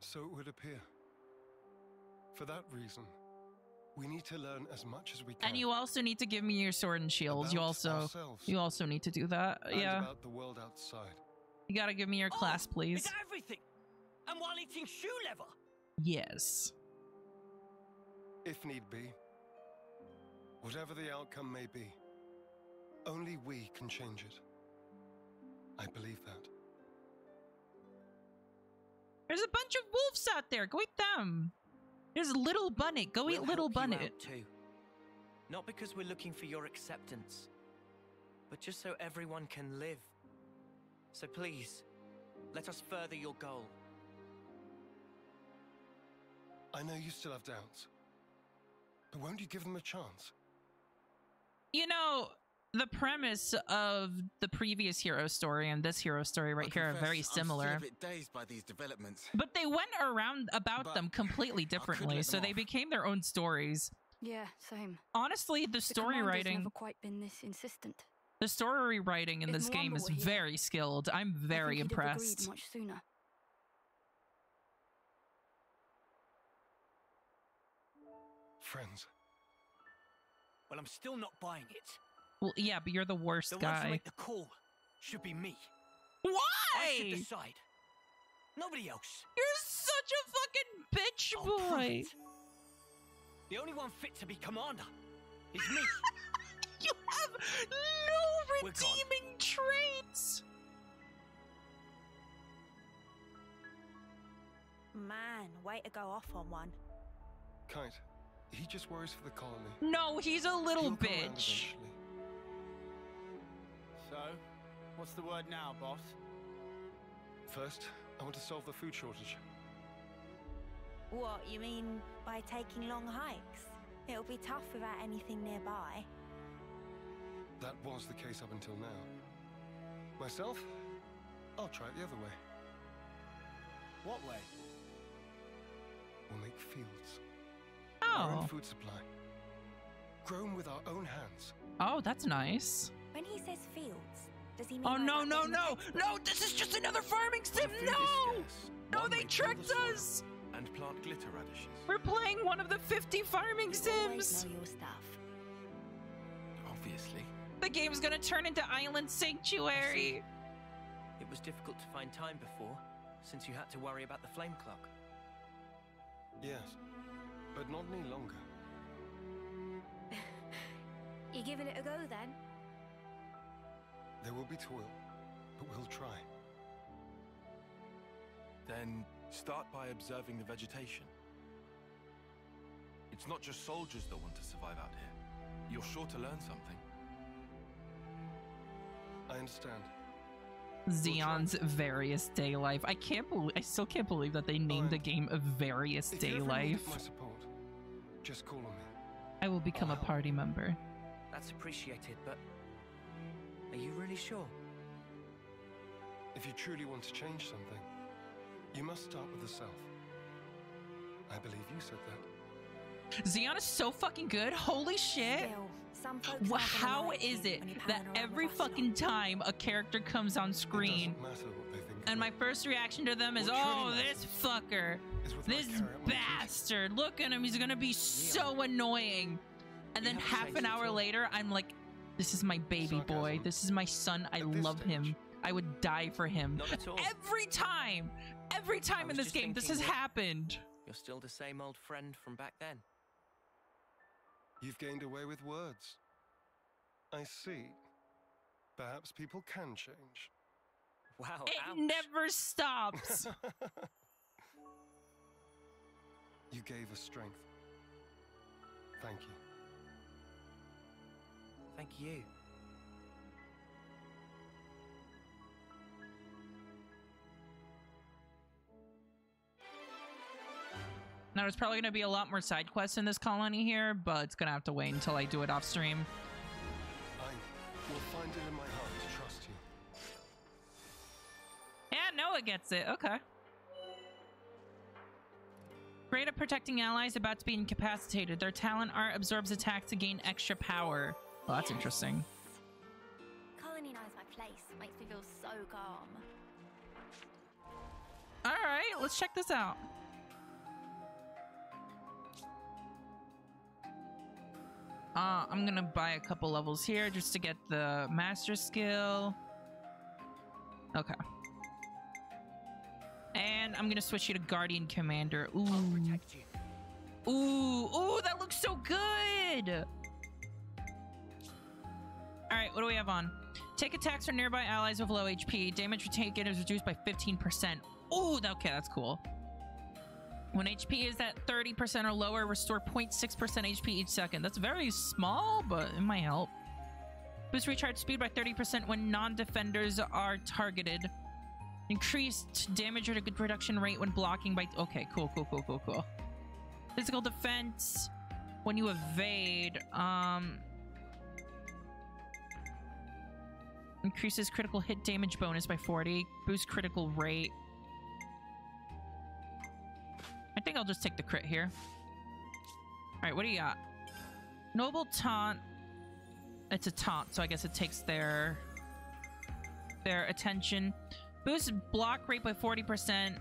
So it would appear. For that reason, we need to learn as much as we can. And you also need to give me your sword and shields. you also ourselves. you also need to do that. and yeah. about the world outside. You gotta give me your oh, class, please. It's everything. And while eating shoe leather. Yes. If need be. Whatever the outcome may be, only we can change it. I believe that. There's a bunch of wolves out there. Go eat them. There's little bunnet. Go eat We'll little help you bunnet. out too. Not because we're looking for your acceptance, but just so everyone can live. So please, let us further your goal. I know you still have doubts. But won't you give them a chance? You know, the premise of the previous hero story and this hero story right here are very Confess, I'm similar. still a bit dazed by these developments. But they went around about But them completely differently, let so them they became their own stories. Yeah, same. Honestly, the story writing, never quite been this insistent. the story writing in If this game is here, very skilled. I'm I very think he'd impressed. much sooner. Friends. Well, I'm still not buying it. Well, yeah, but you're the worst The one to guy. make the call should be me. Why? I should decide. Nobody else. You're such a fucking bitch I'll prove boy. The only one fit to be commander is me. you have no redeeming traits. Man, way to go off on one. Kite, he just worries for the colony. No, he's a little He'll come bitch. Eventually. So, what's the word now, boss? First, I want to solve the food shortage. What, you mean by taking long hikes? It'll be tough without anything nearby. That was the case up until now. Myself, I'll try it the other way. What way? We'll make fields. Oh. Our Oh. own food supply. Grown with our own hands. Oh, that's nice. When he says fields, does he mean Oh like no no bit in the no no! This is just another farming sim. No, no, they may the tricked us. And plant glitter radishes. We're playing one of the 50 farming You always sims. know your stuff. Obviously. The game's gonna turn into Island Sanctuary. It was difficult to find time before, since you had to worry about the flame clock. Yes, but not any longer. You giving it a go then? There will be toil, but we'll try. Then start by observing the vegetation. It's not just soldiers that want to survive out here. You're sure to learn something. I understand. Zeon's Various Day Life. I can't believe. I still can't believe that they named the game a Various If Day you ever need Life. my support, just call on me. I will become a party member. That's appreciated, but are you really sure? If you truly want to change something, you must start with the self. I believe you said that. Zeon is so fucking good. Holy shit. Still, some folks Wha- aren't gonna how like is you it that every fucking time a character comes on screen It doesn't matter what they think. and my first reaction to them is, oh, this fucker, is with my this carry out my duty. bastard, look at him, he's gonna be so annoying. And then half an hour later, I'm like, this is my baby boy, this is my son, I At this love him. I would die for him. Not at all. Every time, every time in this game, this has happened. You're still the same old friend from back then. You've gained away with words. I see. Perhaps people can change. Wow, It ouch. never stops. you gave us strength. Thank you. Thank you. Now, there's probably going to be a lot more side quests in this colony here, but it's going to have to wait until I do it off stream. I will find it in my heart to trust you. Yeah, Noah gets it. Okay. Great at protecting allies about to be incapacitated. Their talent art absorbs attacks to gain extra power. Oh, that's interesting. Colony knows my place. Makes me feel so calm. All right, let's check this out. Uh, I'm gonna buy a couple levels here just to get the master skill. Okay. And I'm gonna switch you to Guardian Commander. Ooh. Ooh, ooh, that looks so good! Alright, what do we have on? Take attacks from nearby allies with low HP. Damage taken is reduced by 15%. Ooh, okay, that's cool. When HP is at 30% or lower, restore 0.6% HP each second. That's very small, but it might help. Boost recharge speed by 30% when non-defenders are targeted. Increased damage at a good reduction rate when blocking by... Okay, cool, cool, cool, cool, cool. Physical defense when you evade. Um... Increases critical hit damage bonus by 40. Boost critical rate. I think I'll just take the crit here. Alright, what do you got? Noble Taunt. It's a taunt, so I guess it takes their their attention. Boost block rate by 40%.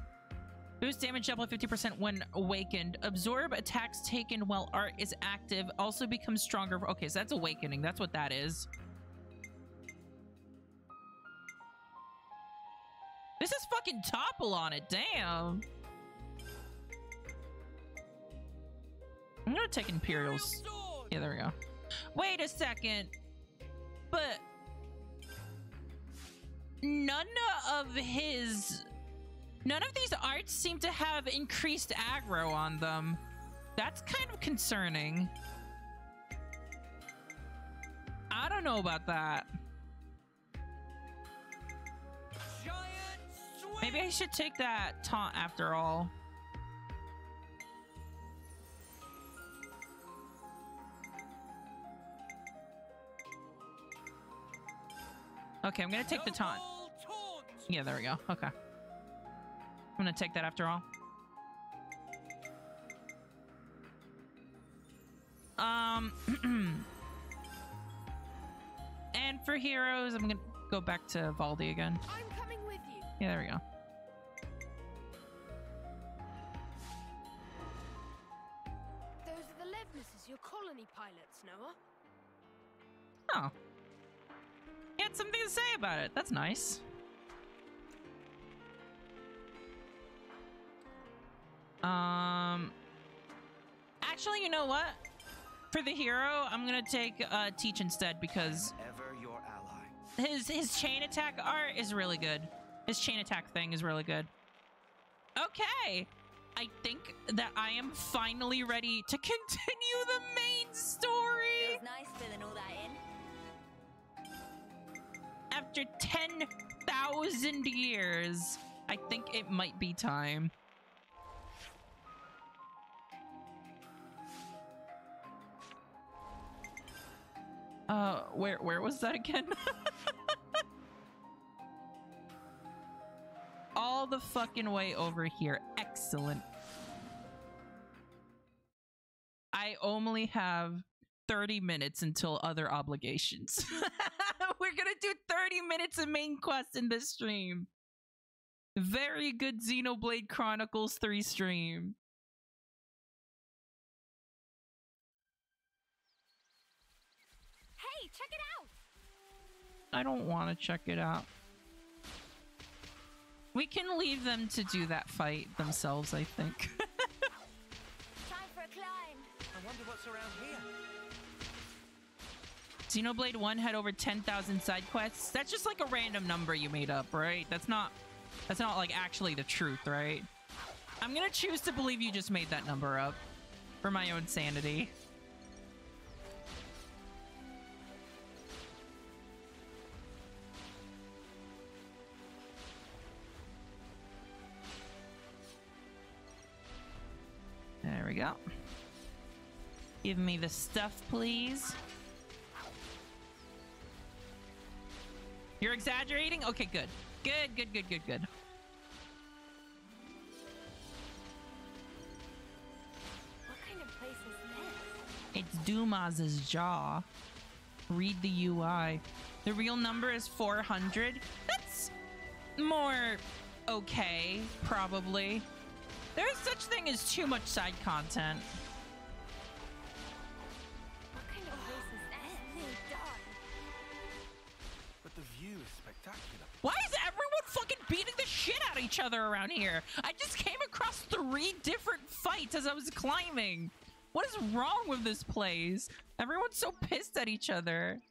Boost damage up by 50% when awakened. Absorb attacks taken while art is active. Also becomes stronger. Okay, so that's awakening. That's what that is. This is fucking topple on it. Damn. I'm gonna take Imperials. Yeah, there we go. Wait a second. But none of his none of these arts seem to have increased aggro on them. That's kind of concerning. I don't know about that. Maybe I should take that taunt after all. Okay, I'm gonna take the taunt. Yeah, there we go. Okay. I'm gonna take that after all. Um, and for heroes, I'm gonna go back to Valdi again. I'm coming with you. Yeah, there we go. Pilots, Noah. Oh. He had something to say about it. That's nice. Um. Actually, you know what? For the hero, I'm gonna take uh, Teach instead because Ever your ally. his his chain attack art is really good. His chain attack thing is really good. Okay, I think that I am finally ready to continue the main story. Nice filling all that in. After 10,000 years, I think it might be time. Uh, where where was that again? All the fucking way over here. Excellent. I only have 30 minutes until other obligations. We're gonna do 30 minutes of main quest in this stream. Very good Xenoblade Chronicles 3 stream. Hey, check it out! I don't want to check it out. We can leave them to do that fight themselves, I think. Time for a climb. I wonder what's around here. Xenoblade 1 had over 10,000 side quests. That's just like a random number you made up, right? That's not that's not like actually the truth, right? I'm going to choose to believe you just made that number up for my own sanity. There we go. Give me the stuff, please. You're exaggerating? Okay, good. Good, good, good, good, good. What kind of place is this? It's Dumas's jaw. Read the UI. The real number is 400. That's more okay, probably. There's such thing as too much side content. What kind of place is this? But the view is spectacular. Why is everyone fucking beating the shit out of each other around here? I just came across three different fights as I was climbing. What is wrong with this place? Everyone's so pissed at each other.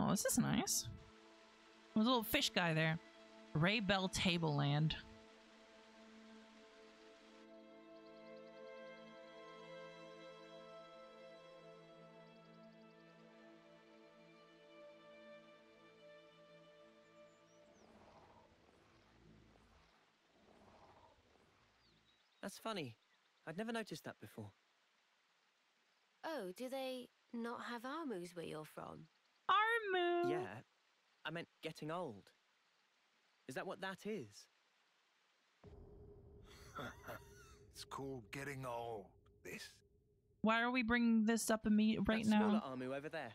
Oh, this is nice. There's a little fish guy there. Ray Bell Tableland. That's funny. I'd never noticed that before. Oh, do they not have Armus where you're from? Armu! Yeah, I meant getting old. Is that what that is? it's called getting old. This. Why are we bringing this up imme- right that smaller now? Armu over there.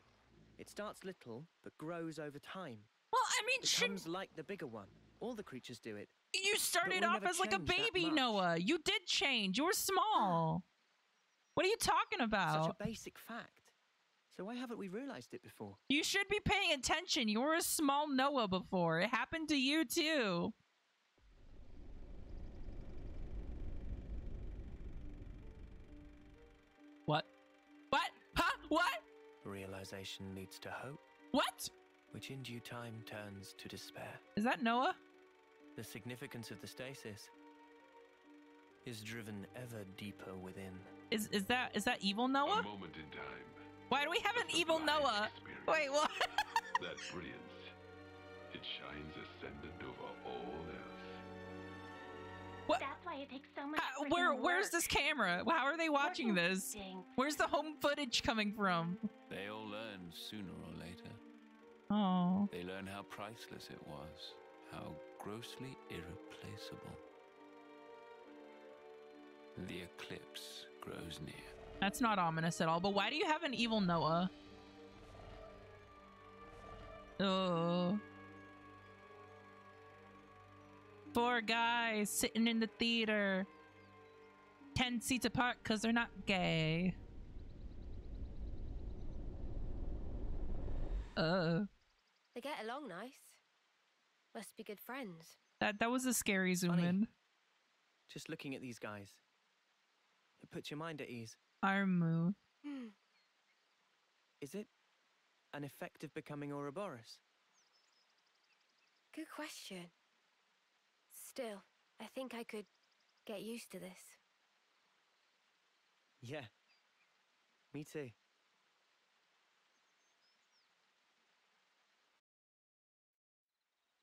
It starts little, but grows over time. Well, I mean, becomes like the bigger one. All the creatures do it. You started off as like a baby. Noah. You did change. You were small. What are you talking about? Such a basic fact. So why haven't we realized it before? You should be paying attention. You were a small Noah before. It happened to you too. What? What? Huh? What? Realization leads to hope, What? which in due time turns to despair. Is that Noah? The significance of the stasis is driven ever deeper within. Is is that is that evil Noah? moment in time. Why do we have an evil Noah? Wait, what? That brilliance, it shines ascendant over all else. What? That's why it takes so much. Uh, how- where where's work. this camera? How are they watching this? Where's the home footage coming from? They all learn sooner or later. Oh. They learn how priceless it was, how grossly irreplaceable. The eclipse grows near. That's not ominous at all. But why do you have an evil Noah? Oh. Four guys sitting in the theater. Ten seats apart because they're not gay. Uh, They get along nice. Must be good friends. that that was a scary zoom in. Just looking at these guys, it puts your mind at ease. Armu. Hmm. Is it an effect of becoming Ouroboros? Good question. Still, I think I could get used to this. Yeah. Me too.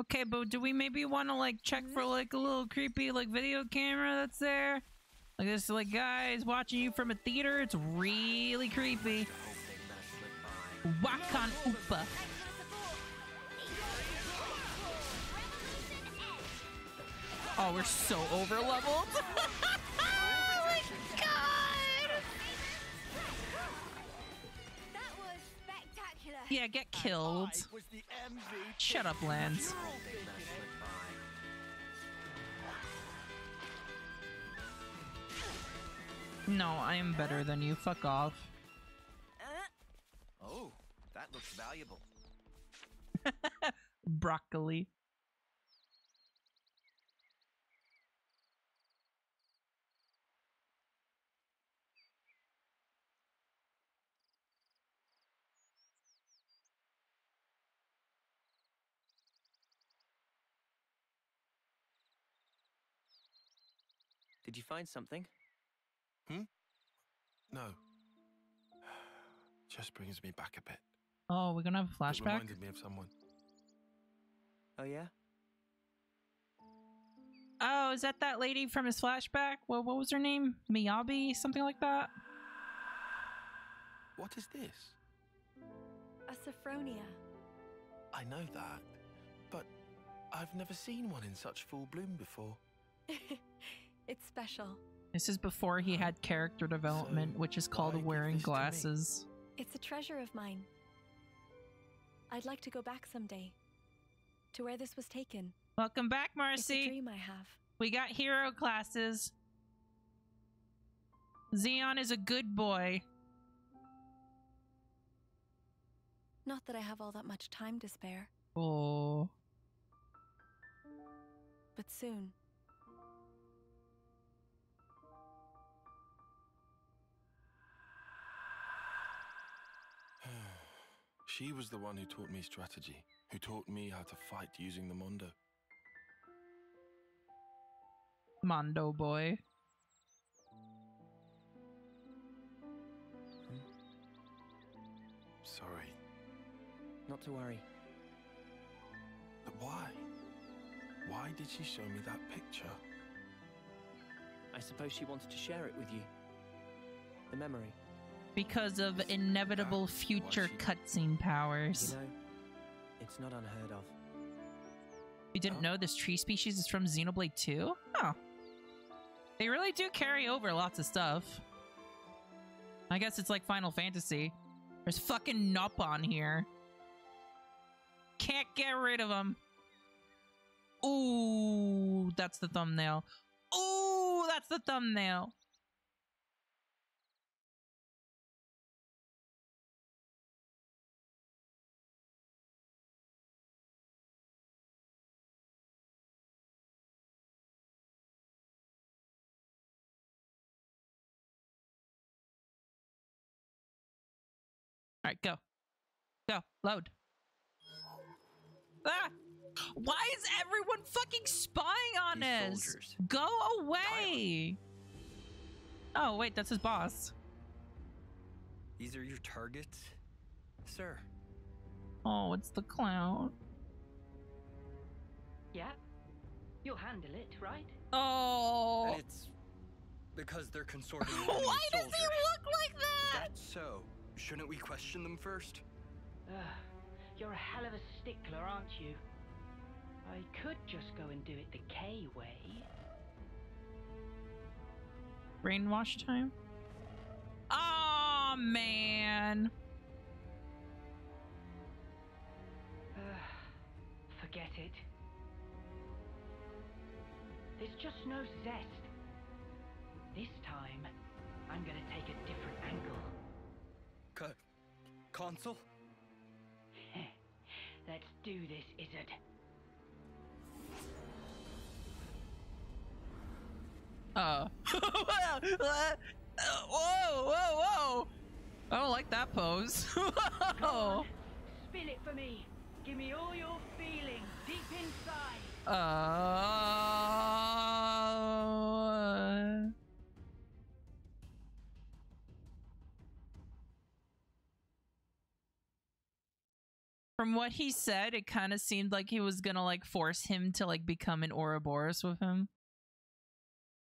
Okay, but do we maybe want to like check for like a little creepy like video camera that's there? Like this, like guys watching you from a theater. It's really creepy. Wakan Upa. Oh, we're so over leveled. oh my god! That was spectacular. Yeah, get killed. Shut up, Lanz. No, I am better than you. Fuck off. Uh. Oh, that looks valuable. Broccoli. Did you find something? No. Just brings me back a bit. Oh, we're gonna have a It flashback. reminded me of someone. Oh yeah? Oh, is that that lady from his flashback? What what was her name? Miyabi, something like that. What is this? A Sophronia. I know that, but I've never seen one in such full bloom before. it's special. This is before he had character development, which is called wearing glasses. It's a treasure of mine. I'd like to go back someday to where this was taken. Welcome back, It's Marcy. a dream I have. We got hero classes. Zeon is a good boy. Not that I have all that much time to spare, Oh. but soon. She was the one who taught me strategy, who taught me how to fight using the Mondo. Mondo boy. Hmm? Sorry. Not to worry. But why? Why did she show me that picture? I suppose she wanted to share it with you. The memory. Because of inevitable future cutscene powers. You know, it's not unheard of. You didn't know this tree species is from Xenoblade 2? Oh. They really do carry over lots of stuff. I guess it's like Final Fantasy. There's fucking Nup on here. Can't get rid of him. Ooh, that's the thumbnail. Ooh, that's the thumbnail. Right, go. Go. Load. Ah! Why is everyone fucking spying on These us? soldiers. Go away. Oh, wait, that's his boss. These are your targets? Sir. Oh, it's the clown. Yeah? You'll handle it, right? Oh. And it's because they're consorting with Why enemy does he look like that? That's so. Shouldn't we question them first? Ugh, you're a hell of a stickler, aren't you? I could just go and do it the K way. Brainwash time? Oh, man. Ugh, forget it. There's just no zest. This time, I'm gonna take a different angle. Co- consul? Let's do this, Izzard. Uh. whoa, whoa, whoa. I don't like that pose. Whoa. Spill it for me. Give me all your feelings deep inside. Uh. From what he said, it kind of seemed like he was gonna like force him to like become an Ouroboros with him.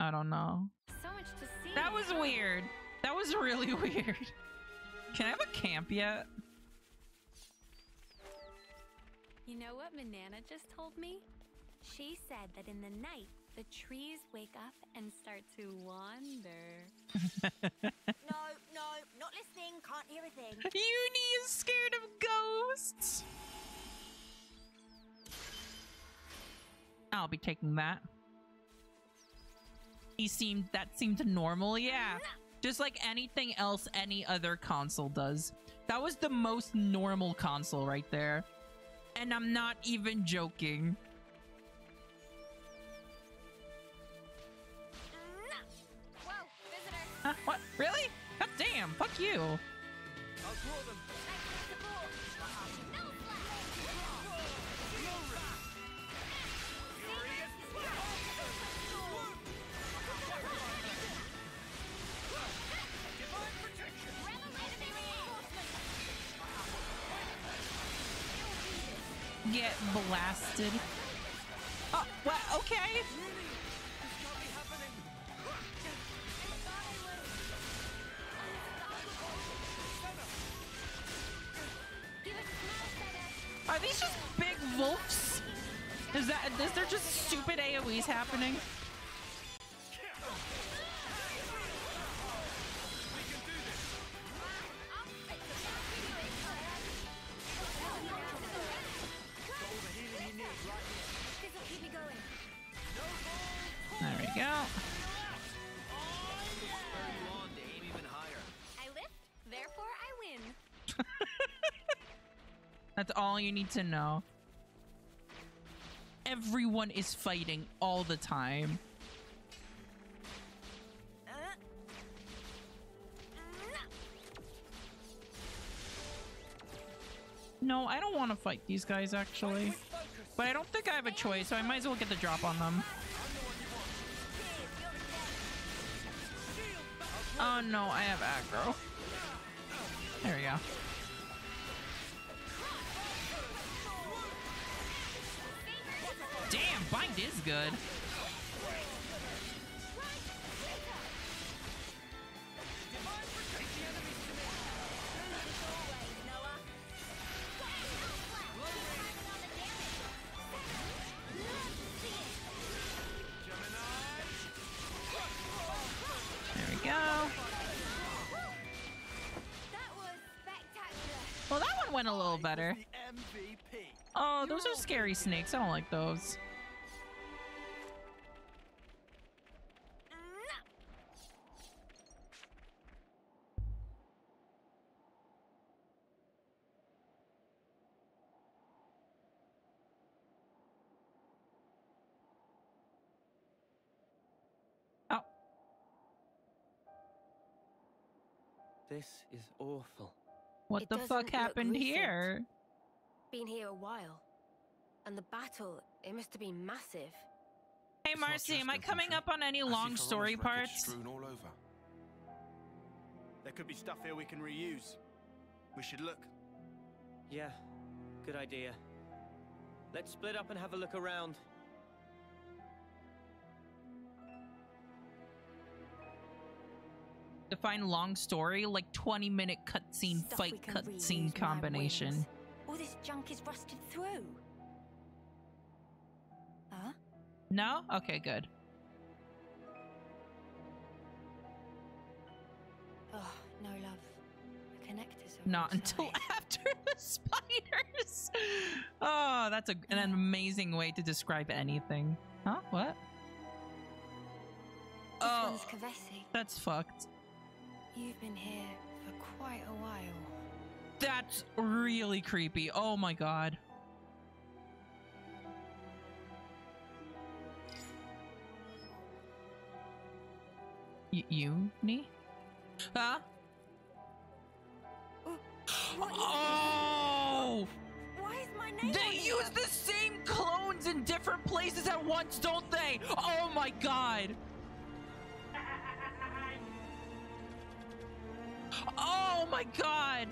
I don't know. So much to see. That was weird. That was really weird. Can I have a camp yet? You know what Manana just told me? She said that in the night, the trees wake up and start to wander. no, no, not listening. Can't hear a thing. Eunie is scared of ghosts. I'll be taking that. He seemed that seemed normal, yeah. Mm-hmm. Just like anything else any other consul does. That was the most normal consul right there. And I'm not even joking. What? Really? God damn, fuck you. Get blasted. Oh, what? Okay. Wolves? Is that is there just stupid AoEs happening? There we go. I lift, therefore I win. That's all you need to know. Everyone is fighting all the time. No, I don't want to fight these guys actually. But I don't think I have a choice, so I might as well get the drop on them. Oh no, I have aggro. There we go. Bind is good. There we go. Well, that one went a little better. Oh, those are scary snakes. I don't like those. This is awful. What It the fuck happened here? Been here a while. And the battle, it must have been massive. Hey Marcy, am I coming up on any long story parts? Strewn all over. There could be stuff here we can reuse. We should look. Yeah, good idea. Let's split up and have a look around. Define long story, like 20 minute cutscene Stuff fight cutscene combination. All this junk is rusted through. Huh? No? Okay, good. Oh, no love. The connectors are Not until after the spiders. Oh, that's a, an amazing way to describe anything. Huh? What? This Oh, that's fucked. You've been here for quite a while. That's really creepy. Oh my god. Y- Eunie? Huh? Oh! Why is my name They use the same clones in different places at once, don't they? Oh my god. Oh my god.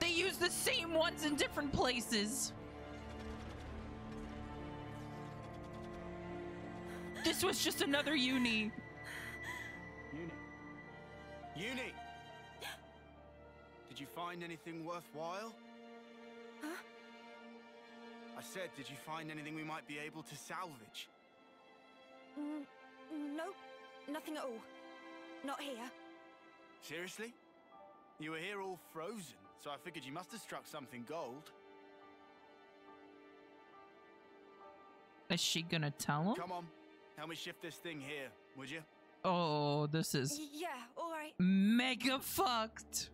They use the same ones in different places. This was just another Eunie. Eunie. Eunie! Did you find anything worthwhile? Huh? I said, did you find anything we might be able to salvage? Mm, no, nothing at all. Not here. Seriously? You were here all frozen, so I figured you must have struck something gold. Is she gonna tell him? Come on, help me shift this thing here, would you? Oh, this is yeah, all right. mega fucked.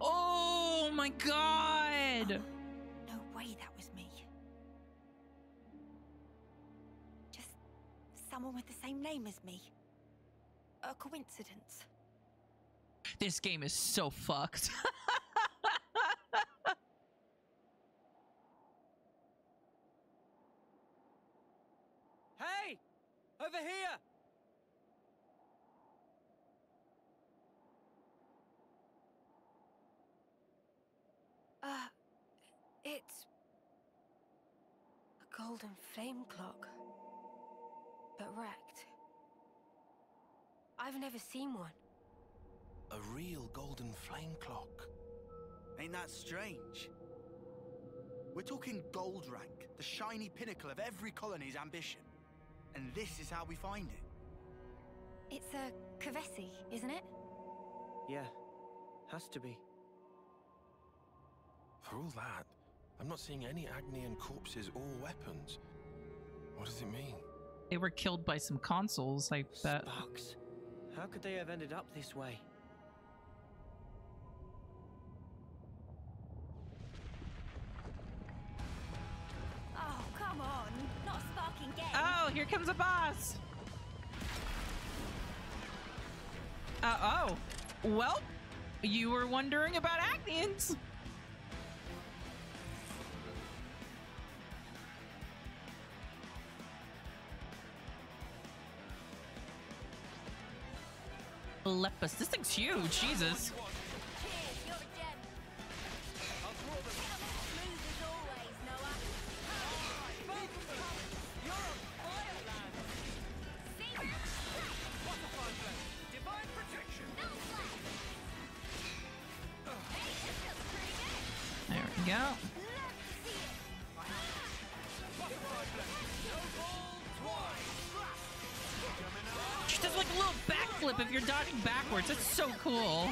Oh my god! Someone with the same name as me. A coincidence. This game is so fucked. Hey! Over here! Uh, it's a golden flame clock, but wrecked. I've never seen one. A real golden flame clock. Ain't that strange? We're talking gold rank, the shiny pinnacle of every colony's ambition. And this is how we find it. It's a Kevesi, isn't it? Yeah, has to be. For all that, I'm not seeing any Agnian corpses or weapons. What does it mean? They were killed by some consuls, I bet. Sparks. How could they have ended up this way? Oh, come on. Not sparking game. Oh, here comes a boss. Uh oh. Well, you were wondering about Agnians. Lepus. This thing's huge. Jesus. If you're dodging backwards. That's so cool.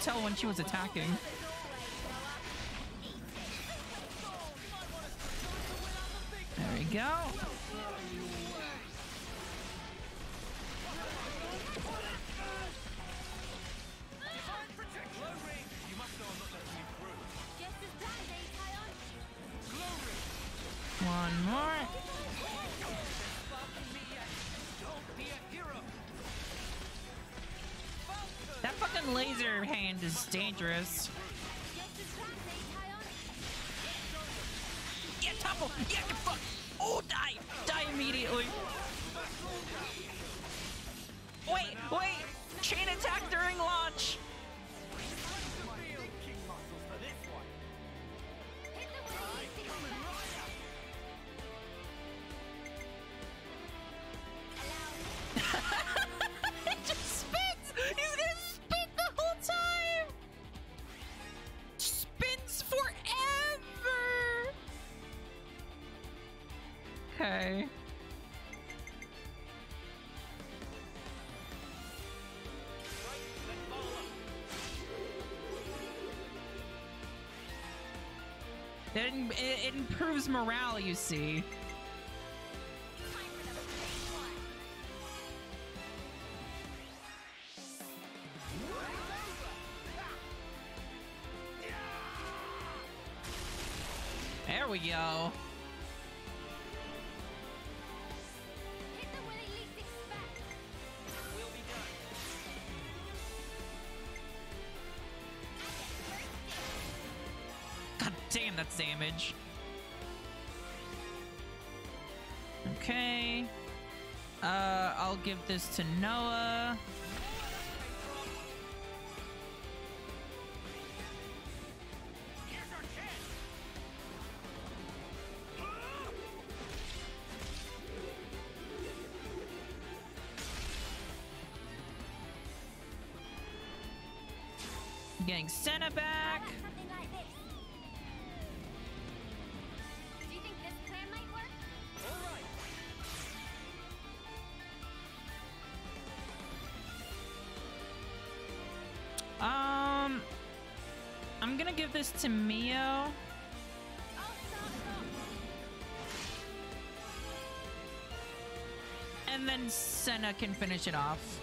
Tell when she was attacking. Is It, it, it improves morale, you see. There we go. That's damage. Okay. Uh, I'll give this to Noah. Getting Sena back. To Mio. And then Sena can finish it off.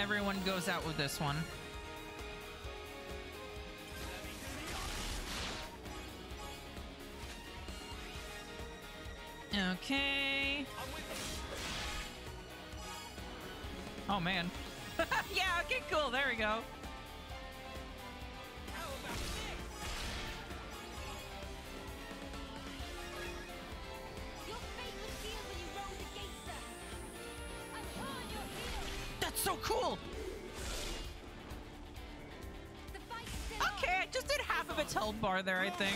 Everyone goes out with this one. Okay. Oh man. yeah, okay, cool. There we go. Cool. Okay, I just did half of its health bar there, I think.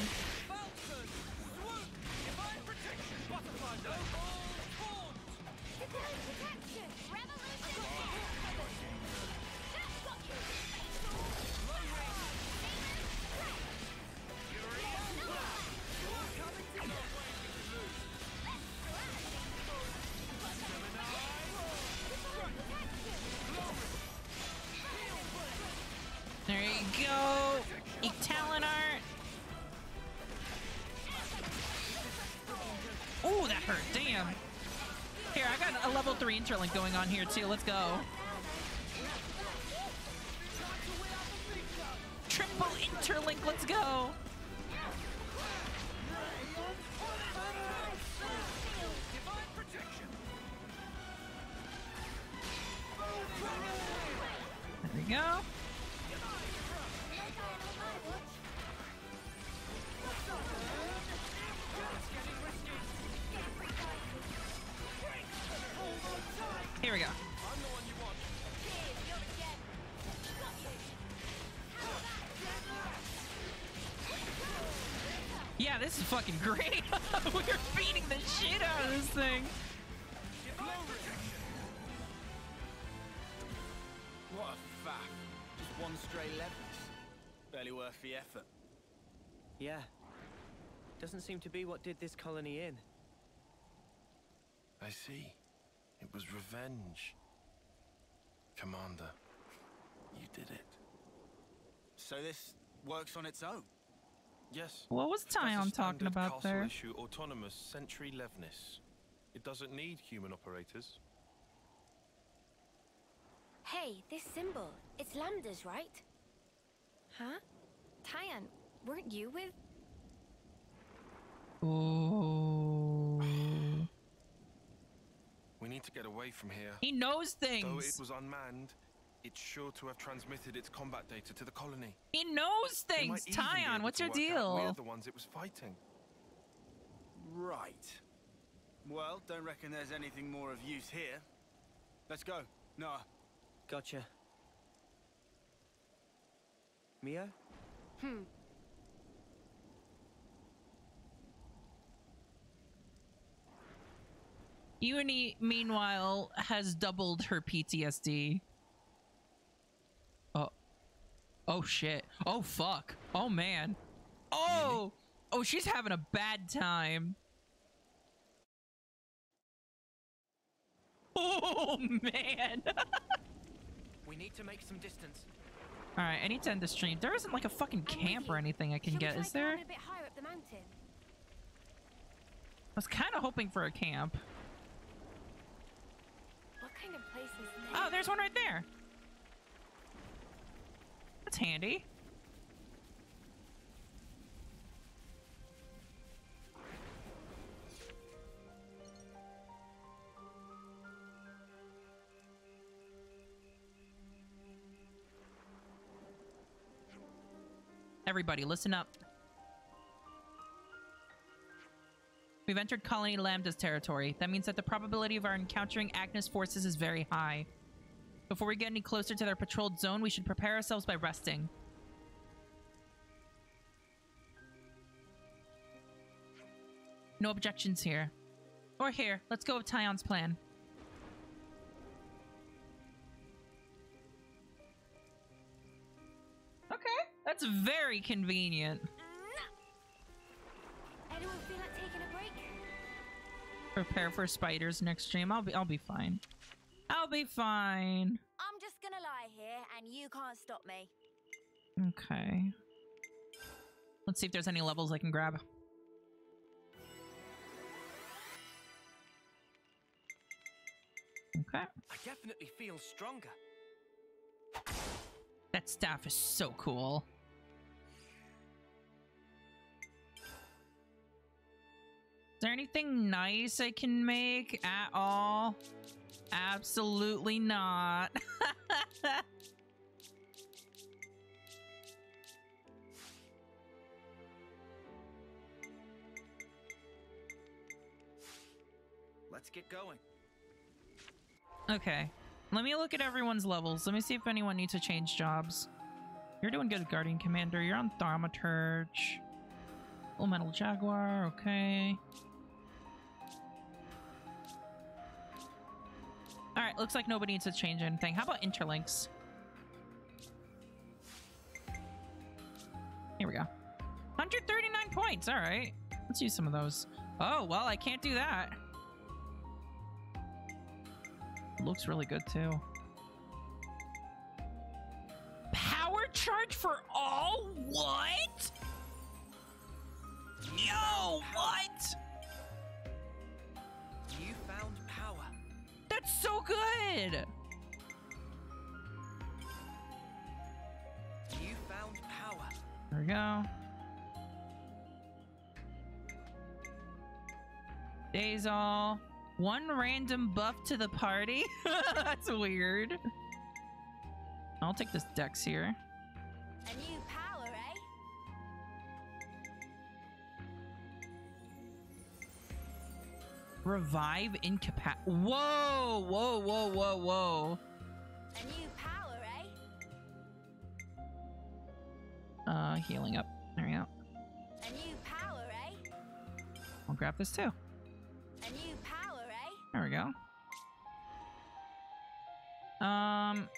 Level 3 interlink going on here, too. Let's go. Yeah, this is fucking great. We're beating the shit out of this thing. What a faff. Just one stray Levnis. Barely worth the effort. Yeah. Doesn't seem to be what did this colony in. I see. It was revenge. Commander, you did it. So this works on its own? Yes. What was That's Taion talking about castle there? issue autonomous Sentry Levnis. It doesn't need human operators. Hey, this symbol. It's Lambda's, right? Huh? Taion, weren't you with? Ooh. We need to get away from here. He knows things. Though things. it was unmanned, it's sure to have transmitted its combat data to the colony. He knows things. even be Taion, what's your deal? out We're the ones it was fighting. Right. Well, don't reckon there's anything more of use here. Let's go. Noah. Gotcha. Mio? Hmm. Eunie, meanwhile, has doubled her PTSD. Oh. Oh shit. Oh fuck. Oh man. Oh! Oh, she's having a bad time. Oh man. We need to make some distance. Alright, I need to end the stream. There isn't like a fucking camp or anything I can Shall get, is there? A bit higher up the mountain. I was kind of hoping for a camp. What kind of place is oh, this? Oh, there's one right there. That's handy. Everybody, listen up. We've entered Colony Lambda's territory. That means that the probability of our encountering Agnus forces is very high. Before we get any closer to their patrolled zone, we should prepare ourselves by resting. No objections here. Or here. Let's go with Taion's plan. Okay. That's very convenient. Mm-hmm. Anyone feel like taking a break? Prepare for spiders next stream. I'll be I'll be fine. I'll be fine. I'm just gonna lie here, and you can't stop me. Okay. Let's see if there's any levels I can grab. Okay. I definitely feel stronger. That staff is so cool. Is there anything nice I can make at all? Absolutely not. Let's get going. okay. Let me look at everyone's levels. Let me see if anyone needs to change jobs. You're doing good, Guardian Commander. You're on Thaumaturge. Full Metal Jaguar, okay. Alright, looks like nobody needs to change anything. How about interlinks? Here we go. 139 points, alright. Let's use some of those. Oh, well, I can't do that. Looks really good, too. Power charge for all? What? Yo, what? That's so good! You found power. There we go. Days all. One random buff to the party? That's weird. I'll take this dex here. Revive incapa- Whoa! Whoa, whoa, whoa, whoa. A new power, eh? Uh, healing up. There we go. A new power, eh? I'll grab this too. A new power, eh? There we go. Um.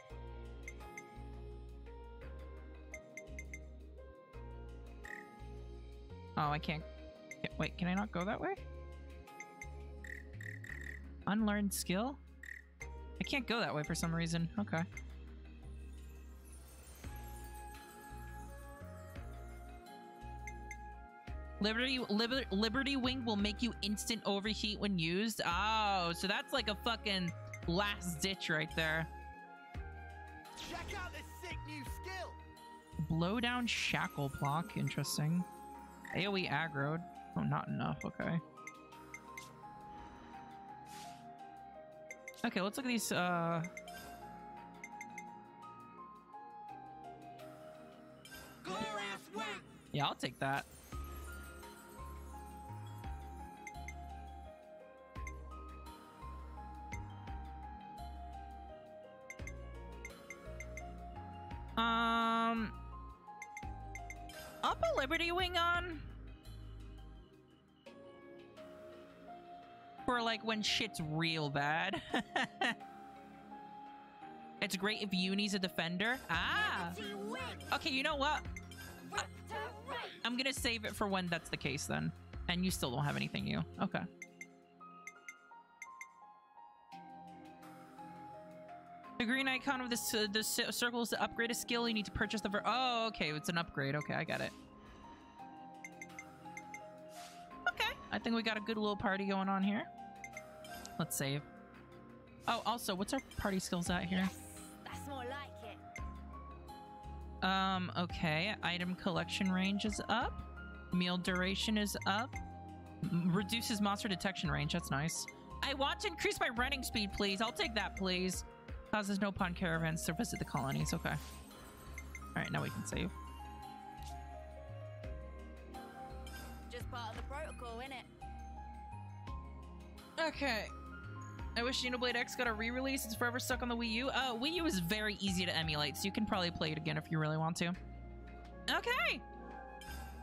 Oh, I can't. Wait, can I not go that way? Unlearned skill? I can't go that way for some reason. Okay. Liberty Liber, Liberty Wing will make you instant overheat when used. Oh, so that's like a fucking last ditch right there. Check out this sick new skill! Blow down shackle block. Interesting. AoE aggroed. Oh, not enough. Okay. Okay, let's look at these. Uh, yeah, I'll take that. Um, I'll put Liberty Wing on. For like when shit's real bad. it's great if Eunie's a defender. Ah. Okay, you know what? I'm gonna save it for when that's the case then. And you still don't have anything new. Okay. The green icon of this uh, the circle is to upgrade a skill. You need to purchase the. Oh, okay, it's an upgrade. Okay, I got it. Okay, I think we got a good little party going on here. Let's save. Oh, also, what's our party skills at here? That's more like it. Um, okay. Item collection range is up. Meal duration is up. M- reduces monster detection range. That's nice. I want to increase my running speed, please. I'll take that, please. Causes Nopon caravans to visit the colonies. Okay. All right, now we can save. Just part of the protocol, innit? Okay. I wish Xenoblade X got a re-release. It's forever stuck on the Wii U. Uh, Wii U is very easy to emulate, so you can probably play it again if you really want to. Okay.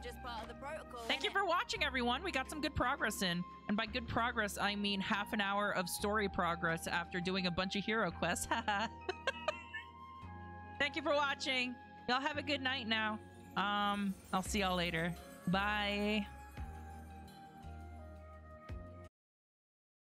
Just part of the protocol. Thank you for watching, everyone. We got some good progress in. And by good progress, I mean half an hour of story progress after doing a bunch of hero quests. Haha. Thank you for watching. Y'all have a good night now. Um, I'll see y'all later. Bye.